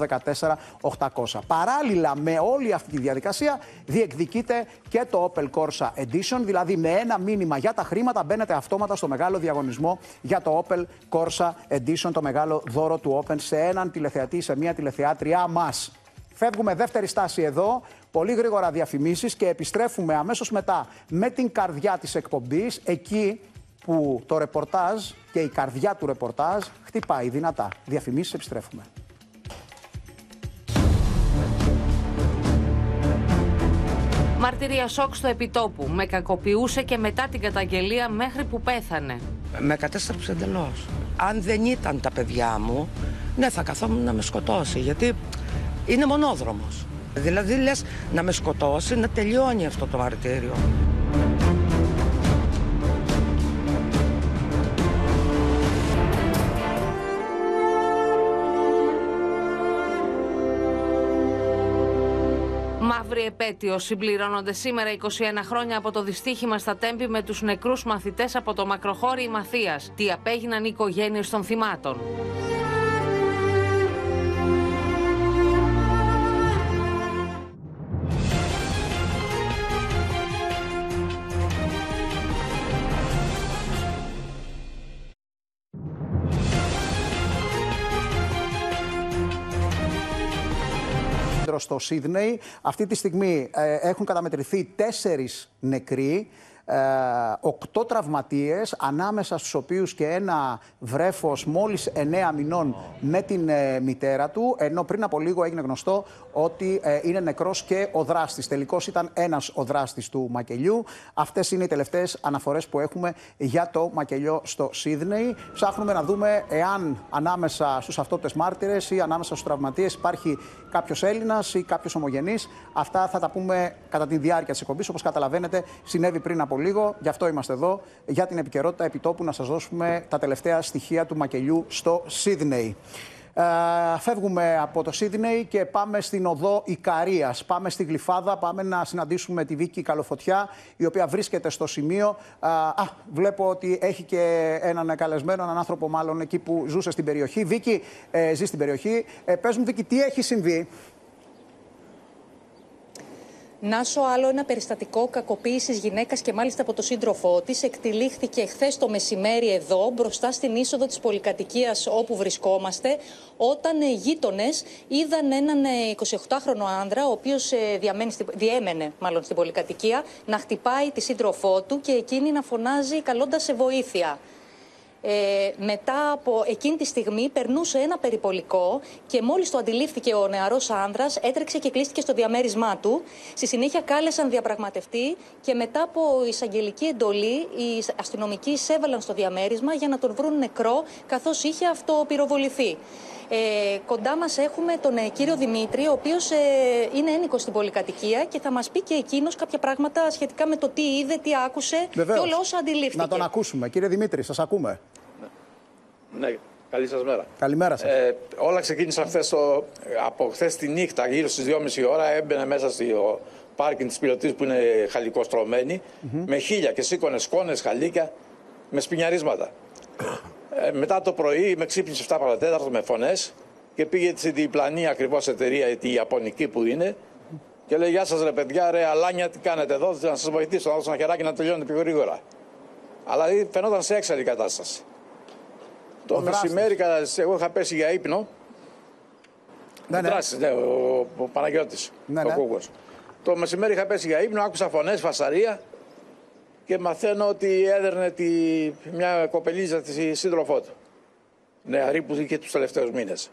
14800. Παράλληλα με όλη αυτή τη διαδικασία διεκδικείτε και το Opel Corsa Edition, δηλαδή με ένα μήνυμα για τα χρήματα μπαίνετε αυτόματα στο μεγάλο διαγωνισμό για το Opel Corsa Edition, το μεγάλο δώρο δώρο του Open σε έναν τηλεθεατή, σε μια τηλεθεάτριά μας. Φεύγουμε δεύτερη στάση εδώ, πολύ γρήγορα διαφημίσεις και επιστρέφουμε αμέσως μετά με την καρδιά της εκπομπής, εκεί που το ρεπορτάζ και η καρδιά του ρεπορτάζ χτυπάει δυνατά. Διαφημίσεις επιστρέφουμε. Μαρτυρία σοκ στο επιτόπου. Με κακοποιούσε και μετά την καταγγελία μέχρι που πέθανε. Με κατέστρεψε εντελώς. Αν δεν ήταν τα παιδιά μου, ναι, θα καθόμουν να με σκοτώσει. Γιατί είναι μονόδρομος. Δηλαδή λες να με σκοτώσει, να τελειώνει αυτό το μαρτύριο. Μαύρη επέτειο συμπληρώνονται σήμερα 21 χρόνια από το δυστύχημα στα Τέμπη με τους νεκρούς μαθητές από το μακροχώρι Μαθίας. Τι απέγιναν οι οικογένειες των θυμάτων. Στο Σίδνεϊ. Αυτή τη στιγμή ε, έχουν καταμετρηθεί τέσσερις νεκροί. Ε, οκτώ τραυματίες, ανάμεσα στους οποίους και ένα βρέφος μόλις εννέα μηνών με την ε, μητέρα του, ενώ πριν από λίγο έγινε γνωστό ότι ε, είναι νεκρός και ο δράστης. Τελικώς ήταν ένας ο δράστης του μακελιού. Αυτές είναι οι τελευταίες αναφορές που έχουμε για το μακελιό στο Σίδνεϊ. Ψάχνουμε να δούμε εάν ανάμεσα στους αυτόπτες μάρτυρες ή ανάμεσα στους τραυματίες υπάρχει κάποιος Έλληνας ή κάποιος ομογενής. Αυτά θα τα πούμε κατά τη διάρκεια της εκπομπής. Όπως καταλαβαίνετε, συνέβη πριν από λίγο. Γι' αυτό είμαστε εδώ, για την επικαιρότητα επιτόπου, να σας δώσουμε τα τελευταία στοιχεία του μακελιού στο Σίδνεϊ. Ε, φεύγουμε από το Σίδνεϊ και πάμε στην οδό Ικαρίας. Πάμε στη Γλυφάδα, πάμε να συναντήσουμε τη Βίκη Καλοφωτιά, η οποία βρίσκεται στο σημείο. Ε, α, βλέπω ότι έχει και έναν καλεσμένο, έναν άνθρωπο μάλλον εκεί που ζούσε στην περιοχή. Βίκη, ε, ζει στην περιοχή. Ε, πες μου Βίκη, τι έχει συμβεί; Νάσο, άλλο ένα περιστατικό κακοποίησης γυναίκας και μάλιστα από το σύντροφό της. Εκτελήχθηκε χθες το μεσημέρι εδώ, μπροστά στην είσοδο της πολυκατοικίας όπου βρισκόμαστε, όταν οι γείτονες είδαν έναν 28χρονο άνδρα, ο οποίος διέμενε μάλλον στην πολυκατοικία, να χτυπάει τη σύντροφό του και εκείνη να φωνάζει καλώντας σε βοήθεια ε, μετά από εκείνη τη στιγμή περνούσε ένα περιπολικό και μόλις το αντιλήφθηκε ο νεαρός άνδρας, έτρεξε και κλείστηκε στο διαμέρισμά του. Στη συνέχεια κάλεσαν διαπραγματευτή και μετά από εισαγγελική εντολή, οι αστυνομικοί εισέβαλαν στο διαμέρισμα για να τον βρουν νεκρό, καθώς είχε αυτοπυροβοληθεί. Ε, κοντά μας έχουμε τον ε, κύριο Δημήτρη, ο οποίος ε, είναι ένικος στην πολυκατοικία και θα μας πει και εκείνος κάποια πράγματα σχετικά με το τι είδε, τι άκουσε Βεβαίως. και όλα όσα αντιλήφθηκε. Να τον ακούσουμε. Κύριε Δημήτρη, σας ακούμε. Ναι, καλή σας μέρα. Καλημέρα σας. Ε, όλα ξεκίνησαν χθες το, από χθες τη νύχτα, γύρω στις 2.30 ώρα, έμπαινε μέσα στο πάρκινγκ της πιλωτή που είναι χαλικοστρωμένη, με χίλια και σήκωνε σκόνες, χαλίκια, με σπινιαρίσματα. Ε, μετά το πρωί με ξύπνησε 7 παρατέταρτο με φωνές και πήγε στην διπλανή ακριβώς εταιρεία, τη Ιαπωνική που είναι, και λέει: Γεια σας, ρε παιδιά, ρε Αλάνια, τι κάνετε εδώ, να σας βοηθήσω, να δώσω ένα χεράκι να τελειώνετε πιο γρήγορα. Αλλά φαινόταν σε έξαλλη κατάσταση. Το Ο δράστης. μεσημέρι, κατά τις- εγώ είχα πέσει για ύπνο. Ναι, ο ναι. δράστης, ναι, ο, ο Παναγιώτης, Ναι, ο ναι. Κούκος. Το μεσημέρι είχα πέσει για ύπνο, άκουσα φωνές, φασαρία και μαθαίνω ότι έδερνε τη, μια κοπελίζα της σύντροφό του. Νεαρή που είχε τους τελευταίους μήνες.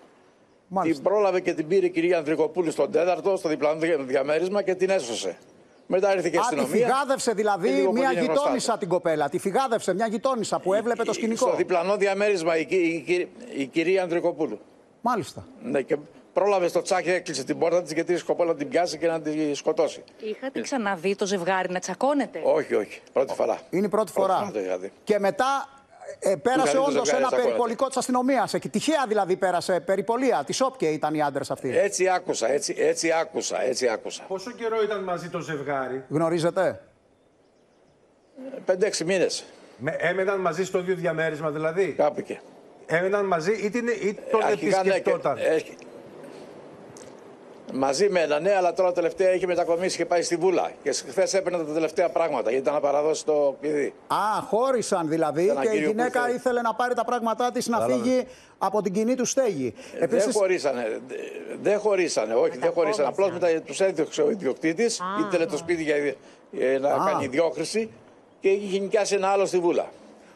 Την πρόλαβε και την πήρε η κυρία Ανδρικοπούλου στον τέταρτο, στο διπλανό δια- διαμέρισμα και την έσωσε. Μετά ήρθε και η Α, τη αστυνομία. φυγάδευσε και δηλαδή λίγο μια πολύ είναι γνωστά. γειτόνισσα την κοπέλα. Τη φυγάδευσε μια γειτόνισσα που έβλεπε το σκηνικό. Στο διπλανό διαμέρισμα η, κυ- η, κυ- η κυρία Ανδρικοπούλου. Μάλιστα. Ναι, και πρόλαβε στο τσάκι, έκλεισε την πόρτα της γιατί είχε σκοπό να την πιάσει και να τη σκοτώσει. Είχατε ξαναδεί το ζευγάρι να τσακώνεται. Όχι, όχι. Πρώτη φορά. Είναι η πρώτη φορά. το είχα δει. Και μετά ε, πέρασε Είχα δει το όντως ζευγάρι ένα να τσακώνεται. περιπολικό της αστυνομίας. Τυχαία δηλαδή πέρασε περιπολία. Της όπια ήταν οι άντρες αυτοί. Έτσι άκουσα, έτσι, έτσι άκουσα, έτσι άκουσα. Πόσο καιρό ήταν μαζί το ζευγάρι; Γνωρίζετε; 5-6 μήνες. Με, έμεναν μαζί στο ίδιο διαμέρισμα δηλαδή; Κάπου εκεί. Έμεναν μαζί ή, την, ή τον Αρχικά, ναι, επισκεπτόταν. και- έχει- Μαζί με ένα ναι, αλλά τώρα τελευταία είχε μετακομίσει και πάει στη Βούλα. Και χθες έπαιρνε τα τελευταία πράγματα γιατί ήταν να παραδώσει το παιδί. Α, χώρισαν δηλαδή Ήταν και η κύριο που γυναίκα ήθελε. ήθελε να πάρει τα πράγματά της να Κατάλαβε. φύγει από την κοινή του στέγη. Δεν χωρίσανε. δε- Δεν χωρίσανε, όχι, δεν χωρίσανε. Απλώς μετά τους έδιωξε ο ιδιοκτήτης, ήθελε το σπίτι για ε, να Α. κάνει διόχρηση και είχε νοικιάσει ένα άλλο στη Βούλα.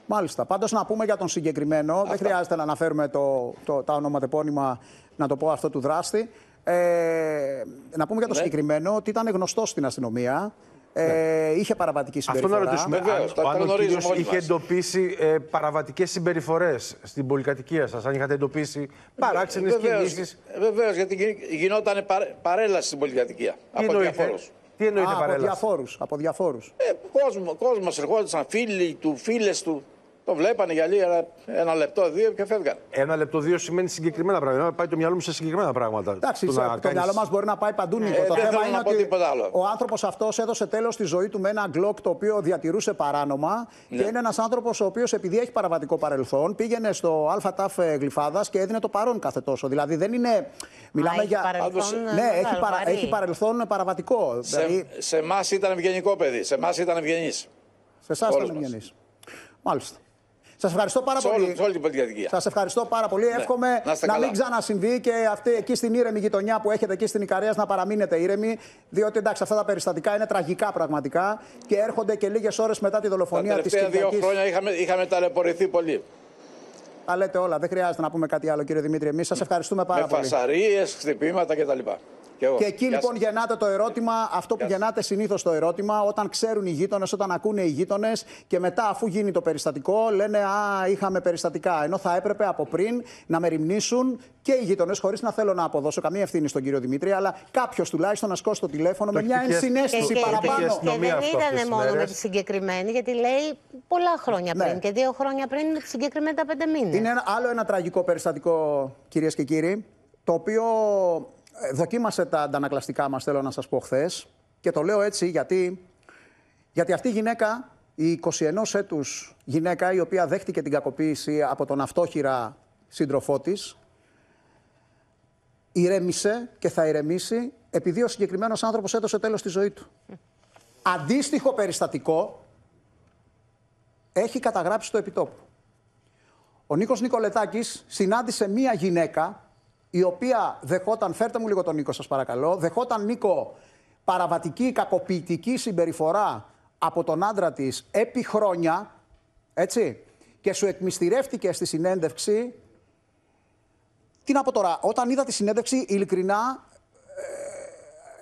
Μάλιστα. Πάντως να πούμε για τον συγκεκριμένο, δεν χρειάζεται να αναφέρουμε το, το, τα ονοματεπώνυμα, να το πω αυτό του δράστη. Ε, να πούμε για το Ναι. συγκεκριμένο ότι ήταν γνωστό στην αστυνομία. Ε, Είχε παραβατική Αυτό συμπεριφορά. να ρωτήσουμε. Βεβαίως, τα αν, αν ο γνωρίζουμε κύριος όλοι είχε μας. εντοπίσει ε, παραβατικές συμπεριφορές στην πολυκατοικία σας, αν είχατε εντοπίσει παράξενες κινήσεις. Βεβαίως, γιατί γι- γινόταν παρέ- παρέλαση στην πολυκατοικία. Από εννοείται; διαφόρους. Τι εννοείται Α, από παρέλαση; διαφόρους, από διαφόρους. Ε, κόσμο, κόσμος ερχόντουσαν, φίλοι του, φίλες του. Το βλέπανε για λίγα, ένα λεπτό, δύο και φεύγαν. Ένα λεπτό, δύο σημαίνει συγκεκριμένα πράγματα. Πάει το μυαλό μου σε συγκεκριμένα πράγματα. Εντάξει, Το σε- να το κάνεις- μυαλό μας μπορεί να πάει παντού, Νίκο. Ε, το δεν θέμα θέλω είναι να πω ότι τίποτα άλλο. ο άνθρωπος αυτός έδωσε τέλος στη ζωή του με ένα Glock το οποίο διατηρούσε παράνομα Ναι. και είναι ένας άνθρωπος ο οποίος επειδή έχει παραβατικό παρελθόν πήγαινε στο ΑΤΑΦ Γλυφάδας και έδινε το παρόν κάθε τόσο. Δηλαδή δεν είναι. Μιλάμε έχει για. παρελθόν, ναι, μεγάλο, έχει, παρα- βαρύ. έχει παρελθόν παραβατικό. Δηλαδή, Σε, σε εμάς ήταν ευγενικό παιδί, σε εμάς ήταν ευγενή. σε εσάς όλους ήταν μας. ευγενή. Μάλιστα. Σας ευχαριστώ πάρα Σε, πολύ. όλη, σε όλη την πολυκατοικία. Σας ευχαριστώ πάρα πολύ. Εύχομαι Να να, είστε μην καλά. ξανασυμβεί και αυτή εκεί στην ήρεμη γειτονιά που έχετε εκεί στην Ικαρίας να παραμείνετε ήρεμοι. Διότι εντάξει, αυτά τα περιστατικά είναι τραγικά πραγματικά και έρχονται και λίγες ώρες μετά τη Τα δολοφονία της τελευταία δύο Κυριακής. χρόνια είχαμε, είχαμε ταλαιπωρηθεί πολύ. Τα λέτε όλα. Δεν χρειάζεται να πούμε κάτι άλλο, κύριε Δημήτρη. Εμείς σας ευχαριστούμε πάρα με πολύ. φασαρίες, χτυπήματα κτλ. Και, εγώ. Και εκεί Γεια λοιπόν σας. γεννάται το ερώτημα, αυτό που γεννάται συνήθως το ερώτημα, όταν ξέρουν οι γείτονες, όταν ακούνε οι γείτονες και μετά, αφού γίνει το περιστατικό, λένε Α, είχαμε περιστατικά. Ενώ θα έπρεπε από πριν να μεριμνήσουν και οι γείτονες, χωρίς να θέλω να αποδώσω καμία ευθύνη στον κύριο Δημήτρη, αλλά κάποιος τουλάχιστον να σηκώσει το τηλέφωνο με μια έχει και- ενσυναίσθηση και, και, παραπάνω. και αστυνομία δεν αυτό αυτές ήταν τις μόνο με μέρες. τη συγκεκριμένη, γιατί λέει πολλά χρόνια Ναι. πριν και δύο χρόνια πριν με τη συγκεκριμένη τα πέντε μήνες. Είναι ένα, άλλο ένα τραγικό περιστατικό, κυρίες και κύριοι, το οποίο ε, δοκίμασε τα αντανακλαστικά μας, θέλω να σας πω χθες. Και το λέω έτσι γιατί, γιατί αυτή η γυναίκα, η 21 έτους γυναίκα, η οποία δέχτηκε την κακοποίηση από τον αυτόχειρα σύντροφό της, ηρέμησε και θα ηρεμήσει επειδή ο συγκεκριμένος άνθρωπος έδωσε τέλος στη ζωή του. Αντίστοιχο περιστατικό έχει καταγράψει στο επιτόπου. Ο Νίκος Νικολετάκης συνάντησε μία γυναίκα η οποία δεχόταν, φέρτε μου λίγο τον Νίκο σας παρακαλώ, δεχόταν Νίκο παραβατική, κακοποιητική συμπεριφορά από τον άντρα της επί χρόνια, έτσι, και σου εκμυστηρεύτηκε στη συνέντευξη. Τι να πω τώρα, όταν είδα τη συνέντευξη, ειλικρινά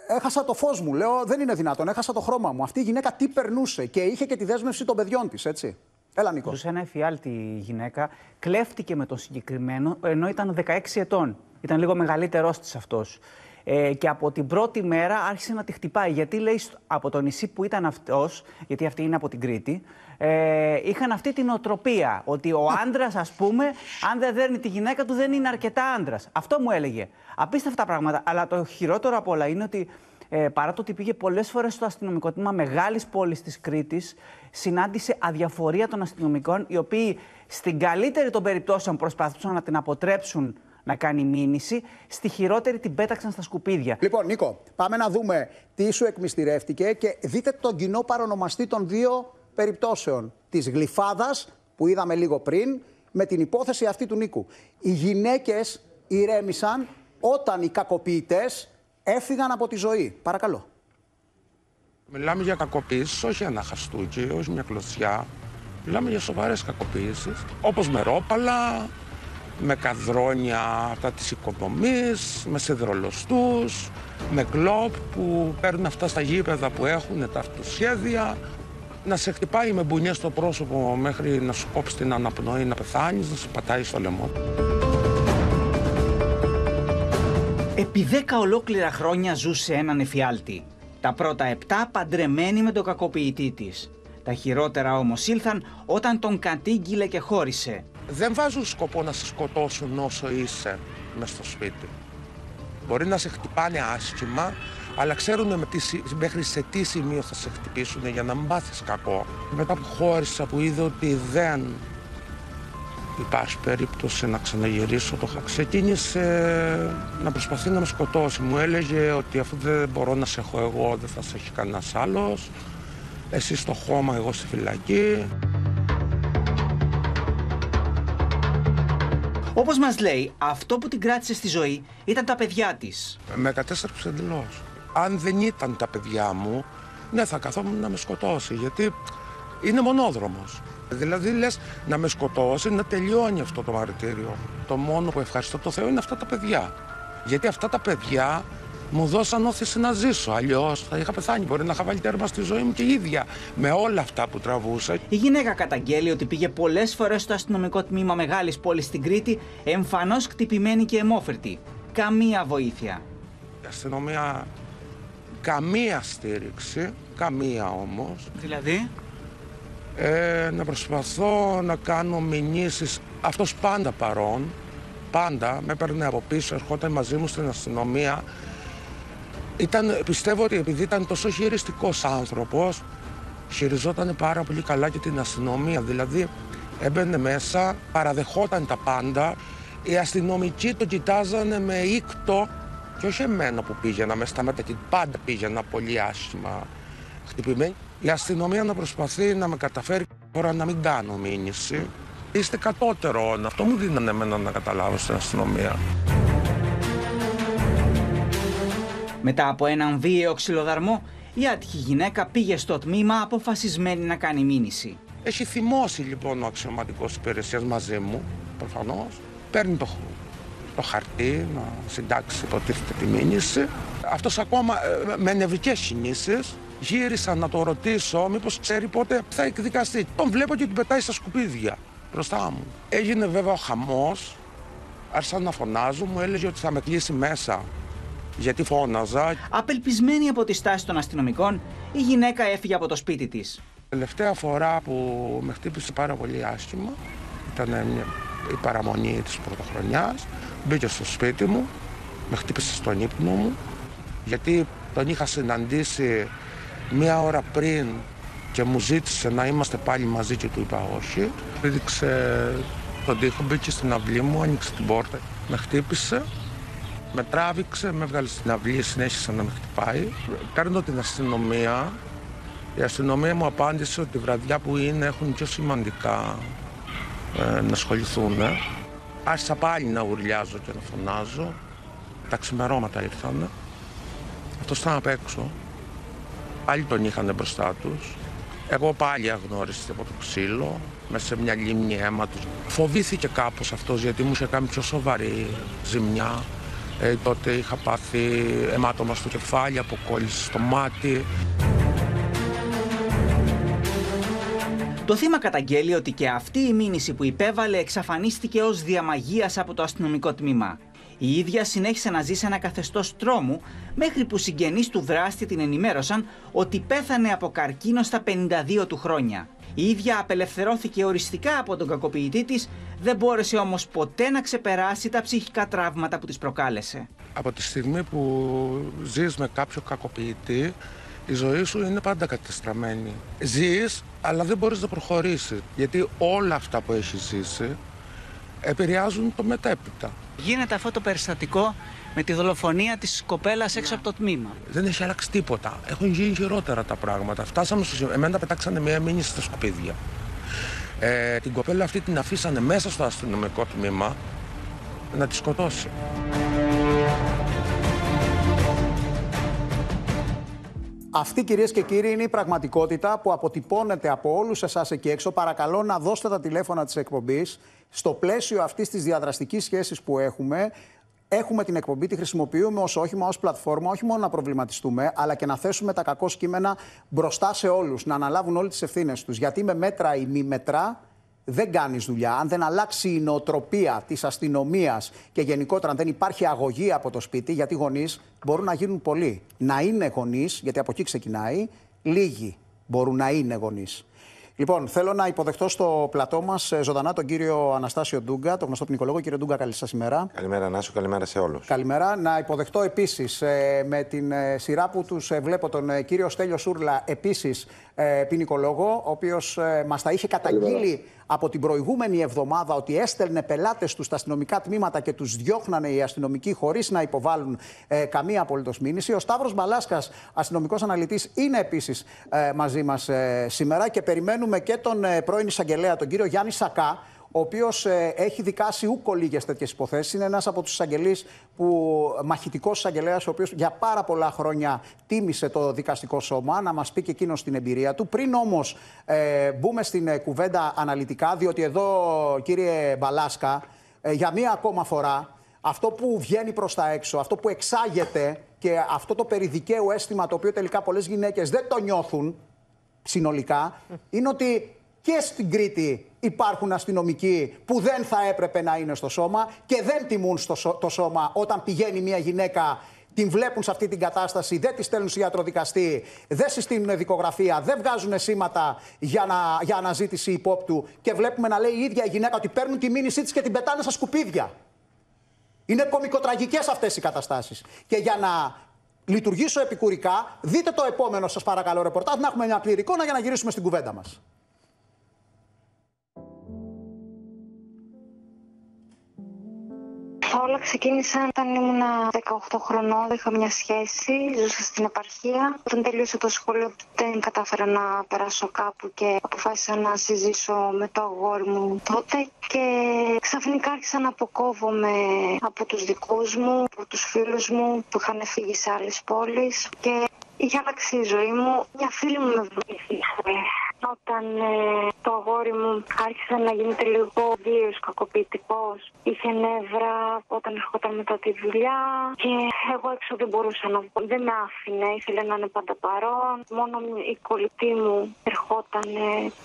ε, έχασα το φως μου. Λέω, δεν είναι δυνατόν, έχασα το χρώμα μου. Αυτή η γυναίκα τι περνούσε και είχε και τη δέσμευση των παιδιών της, έτσι. Έλα Νίκο. Ζούσε ένα εφιάλτη η γυναίκα, κλέφτηκε με τον συγκεκριμένο, ενώ ήταν 16 ετών. Ήταν λίγο μεγαλύτερός της αυτός. Ε, και από την πρώτη μέρα άρχισε να τη χτυπάει. Γιατί λέει στο- από το νησί που ήταν αυτός, γιατί αυτή είναι από την Κρήτη, ε, είχαν αυτή την οτροπία. Ότι ο άντρας, ας πούμε, αν δεν δέρνει τη γυναίκα του, δεν είναι αρκετά άντρας. Αυτό μου έλεγε. Απίστευτα πράγματα. Αλλά το χειρότερο απ' όλα είναι ότι ε, παρά το ότι πήγε πολλές φορές στο αστυνομικό τμήμα μεγάλης πόλης της Κρήτης, συνάντησε αδιαφορία των αστυνομικών, οι οποίοι στην καλύτερη των περιπτώσεων προσπαθούσαν να την αποτρέψουν να κάνει μήνυση, στη χειρότερη την πέταξαν στα σκουπίδια. Λοιπόν, Νίκο, πάμε να δούμε τι σου εκμυστηρεύτηκε και δείτε τον κοινό παρονομαστή των δύο περιπτώσεων. Της γλυφάδας που είδαμε λίγο πριν με την υπόθεση αυτή του Νίκου. Οι γυναίκες ηρέμησαν όταν οι κακοποιητές έφυγαν από τη ζωή. Παρακαλώ. Μιλάμε για κακοποίησεις, όχι ένα χαστούκι, όχι μια κλωτσιά. Μιλάμε για σοβαρές κακοποίησεις. Όπως με ρόπαλα, με καδρόνια αυτά της οικοδομής, με σιδηρολοστούς, με κλοπ που παίρνουν αυτά στα γήπεδα που έχουν τα αυτοσχέδια. Να σε χτυπάει με μπουνιές στο πρόσωπο μέχρι να σου κόψει την αναπνοή, να πεθάνεις, να σε πατάει στο λαιμό. Επί δέκα ολόκληρα χρόνια ζούσε έναν εφιάλτη. Τα πρώτα επτά παντρεμένη με τον κακοποιητή της. Τα χειρότερα όμως ήλθαν όταν τον κατήγγειλε και χώρισε. Δεν βάζουν σκοπό να σε σκοτώσουν όσο είσαι μες στο σπίτι. Μπορεί να σε χτυπάνε άσχημα, αλλά ξέρουν με τι, συ- μέχρι σε τι σημείο θα σε χτυπήσουν για να μην πάθεις κακό. Μετά που χώρισα, που είδε ότι δεν υπάρχει περίπτωση να ξαναγυρίσω, το είχα- ξεκίνησε να προσπαθεί να με σκοτώσει. Μου έλεγε ότι αφού δεν μπορώ να σε έχω εγώ, δεν θα σε έχει κανένας άλλος. Εσύ στο χώμα, εγώ στη φυλακή. Όπως μας λέει, αυτό που την κράτησε στη ζωή ήταν τα παιδιά της. Με κατέστρεψε εντελώς. Αν δεν ήταν τα παιδιά μου, ναι, θα καθόμουν να με σκοτώσει. Γιατί είναι μονόδρομος. Δηλαδή λες να με σκοτώσει, να τελειώνει αυτό το μαρτύριο. Το μόνο που ευχαριστώ το Θεό είναι αυτά τα παιδιά. Γιατί αυτά τα παιδιά μου δώσαν όθηση να ζήσω. Αλλιώς θα είχα πεθάνει. Μπορεί να είχα βάλει τέρμα στη ζωή μου και η ίδια με όλα αυτά που τραβούσα. Η γυναίκα καταγγέλει ότι πήγε πολλές φορές στο αστυνομικό τμήμα μεγάλης πόλης στην Κρήτη, εμφανώς χτυπημένη και αιμόφερτη. Καμία βοήθεια. Η αστυνομία καμία στήριξη, καμία όμως. Δηλαδή; Ε, να προσπαθώ να κάνω μηνύσεις, αυτός πάντα παρόν, πάντα με παίρνει από πίσω, ερχόταν μαζί μου στην αστυνομία. Ήταν, πιστεύω ότι επειδή ήταν τόσο χειριστικός άνθρωπος, χειριζόταν πάρα πολύ καλά και την αστυνομία. Δηλαδή έμπαινε μέσα, παραδεχόταν τα πάντα. Οι αστυνομικοί το κοιτάζανε με ήκτο και όχι εμένα που πήγαινα με στα μέτρα και πάντα πήγαινα πολύ άσχημα χτυπημένη. Η αστυνομία να προσπαθεί να με καταφέρει τώρα να μην κάνω μήνυση. Είστε κατώτερο. Αυτό μου δίνανε εμένα να καταλάβω στην αστυνομία. Μετά από έναν βίαιο ξυλοδαρμό, η άτυχη γυναίκα πήγε στο τμήμα αποφασισμένη να κάνει μήνυση. Έχει θυμώσει λοιπόν ο αξιωματικός υπηρεσίας μαζί μου, προφανώς. Παίρνει το, το χαρτί να συντάξει υποτίθεται τη μήνυση. Αυτός ακόμα ε, με νευρικές κινήσεις γύρισα να το ρωτήσω μήπως ξέρει πότε θα εκδικαστεί. Τον βλέπω και την πετάει στα σκουπίδια μπροστά μου. Έγινε βέβαια ο χαμός. Άρχισαν να φωνάζουν, μου έλεγε ότι θα με κλείσει μέσα. Γιατί φώναζα. Απελπισμένη από τη στάση των αστυνομικών, η γυναίκα έφυγε από το σπίτι της. Τελευταία φορά που με χτύπησε πάρα πολύ άσχημα ήταν μια, η παραμονή της πρωτοχρονιάς. Μπήκε στο σπίτι μου, με χτύπησε στον ύπνο μου, γιατί τον είχα συναντήσει μία ώρα πριν και μου ζήτησε να είμαστε πάλι μαζί και του είπα όχι. Πήδηξε τον τοίχο, μπήκε στην αυλή μου, άνοιξε την πόρτα, με χτύπησε, με τράβηξε, με έβγαλε στην αυλή, συνέχισε να με χτυπάει. Παίρνω την αστυνομία. Η αστυνομία μου απάντησε ότι τη βραδιά που είναι έχουν πιο σημαντικά ε, να ασχοληθούν. Άρχισα πάλι να ουρλιάζω και να φωνάζω. Τα ξημερώματα ήρθαν. Αυτό ήταν απ' έξω. Πάλι τον είχαν μπροστά τους. Εγώ πάλι αγνώρισα από το ξύλο, μέσα σε μια λίμνη αίματος. Φοβήθηκε κάπως αυτός γιατί μου είχε κάνει πιο σοβαρή ζημιά. Ε, τότε είχα πάθει αιμάτωμα στο κεφάλι, αποκόλληση στο μάτι. Το θύμα καταγγέλει ότι και αυτή η μήνυση που υπέβαλε εξαφανίστηκε ως διαμαγείας από το αστυνομικό τμήμα. Η ίδια συνέχισε να ζει σε ένα καθεστώς τρόμου μέχρι που συγγενείς του δράστη την ενημέρωσαν ότι πέθανε από καρκίνο στα 52 του χρόνια. Η ίδια απελευθερώθηκε οριστικά από τον κακοποιητή της, δεν μπόρεσε όμως ποτέ να ξεπεράσει τα ψυχικά τραύματα που της προκάλεσε. Από τη στιγμή που ζεις με κάποιο κακοποιητή, η ζωή σου είναι πάντα κατεστραμμένη. Ζεις, αλλά δεν μπορείς να προχωρήσεις, γιατί όλα αυτά που έχεις ζήσει επηρεάζουν το μετέπειτα. Γίνεται αυτό το περιστατικό με τη δολοφονία της κοπέλας έξω από το τμήμα. Δεν έχει αλλάξει τίποτα. Έχουν γίνει χειρότερα τα πράγματα. Φτάσαμε στο σημείο. Εμένα πετάξανε μια μήνυση στα σκουπίδια. Ε, την κοπέλα αυτή την αφήσανε μέσα στο αστυνομικό τμήμα να τη σκοτώσει. Αυτή κυρίες και κύριοι είναι η πραγματικότητα που αποτυπώνεται από όλους εσάς εκεί έξω. Παρακαλώ να δώσετε τα τηλέφωνα της εκπομπής. Στο πλαίσιο αυτής της διαδραστικής σχέσης που έχουμε, έχουμε την εκπομπή, τη χρησιμοποιούμε ως όχημα, ως πλατφόρμα, όχι μόνο να προβληματιστούμε, αλλά και να θέσουμε τα κακό κείμενα μπροστά σε όλους, να αναλάβουν όλε τις ευθύνες τους. Γιατί με μέτρα ή μη μέτρα δεν κάνεις δουλειά. Αν δεν αλλάξει η νοοτροπία της αστυνομίας και γενικότερα αν δεν υπάρχει αγωγή από το σπίτι, γιατί γονείς μπορούν να γίνουν πολλοί. Να είναι γονείς, γιατί από εκεί ξεκινάει, λίγοι μπορούν να είναι γονείς. Λοιπόν, θέλω να υποδεχτώ στο πλατό μας ζωντανά τον κύριο Αναστάσιο Ντούγκα, τον γνωστό ποινικολόγο. Κύριε Ντούγκα, καλή σας ημέρα. Καλημέρα, Νάσο, καλημέρα σε όλους. Καλημέρα. Να υποδεχτώ επίσης με την ε, σειρά που τους βλέπω τον ε, κύριο Στέλιο Σούρλα, επίσης ποινικολόγο, ο οποίος μας τα είχε καταγγείλει από την προηγούμενη εβδομάδα ότι έστελνε πελάτες τους στα αστυνομικά τμήματα και τους διώχνανε οι αστυνομικοί χωρίς να υποβάλουν ε, καμία απολύτως μήνυση. Ο Σταύρος Μπαλάσκας, αστυνομικός αναλυτής, είναι επίσης ε, μαζί μας ε, σήμερα και περιμένουμε και τον ε, πρώην εισαγγελέα, τον κύριο Γιάννη Σακά, ο οποίος ε, έχει δικάσει ούκο λίγες τέτοιες υποθέσεις. Είναι ένας από τους εισαγγελείς που μαχητικός εισαγγελέας, ο οποίος για πάρα πολλά χρόνια τίμησε το δικαστικό σώμα, να μας πει και εκείνος την εμπειρία του. Πριν όμως ε, μπούμε στην ε, κουβέντα αναλυτικά, διότι εδώ, κύριε Μπαλάσκα, για μία ακόμα φορά αυτό που βγαίνει προς τα έξω, αυτό που εξάγεται και αυτό το περιδικαίου αίσθημα το οποίο τελικά πολλές γυναίκες δεν το νιώθουν συνολικά, είναι ότι και στην Κρήτη υπάρχουν αστυνομικοί που δεν θα έπρεπε να είναι στο σώμα και δεν τιμούν στο σω- το σώμα όταν πηγαίνει μια γυναίκα την βλέπουν σε αυτή την κατάσταση, δεν τη στέλνουν σε ιατροδικαστή, δεν συστήνουν δικογραφία, δεν βγάζουν σήματα για, να, για αναζήτηση υπόπτου και βλέπουμε να λέει η ίδια η γυναίκα ότι παίρνουν τη μήνυσή της και την πετάνε στα σκουπίδια. Είναι κομικοτραγικές αυτές οι καταστάσεις. Και για να λειτουργήσω επικουρικά, δείτε το επόμενο σας παρακαλώ ρεπορτάζ, να έχουμε μια πλήρη εικόνα για να γυρίσουμε στην κουβέντα μας. Όλα ξεκίνησαν όταν ήμουν 18 χρονών. Είχα μια σχέση, ζούσα στην επαρχία. Όταν τελείωσε το σχολείο, δεν κατάφερα να περάσω κάπου και αποφάσισα να συζήσω με το αγόρι μου τότε. Και ξαφνικά άρχισα να αποκόβομαι από τους δικούς μου, από τους φίλους μου που είχαν φύγει σε άλλες πόλεις. Και είχε αλλάξει η ζωή μου. Μια φίλη μου με βοήθησε. Όταν ε, το αγόρι μου άρχισε να γίνεται λίγο βίαιος, κακοποιητικός, είχε νεύρα όταν ερχόταν μετά τη δουλειά και εγώ έξω δεν μπορούσα να βγω. Δεν με άφηνε, ήθελε να είναι πάντα παρόν. Μόνο η κολλητή μου ερχόταν,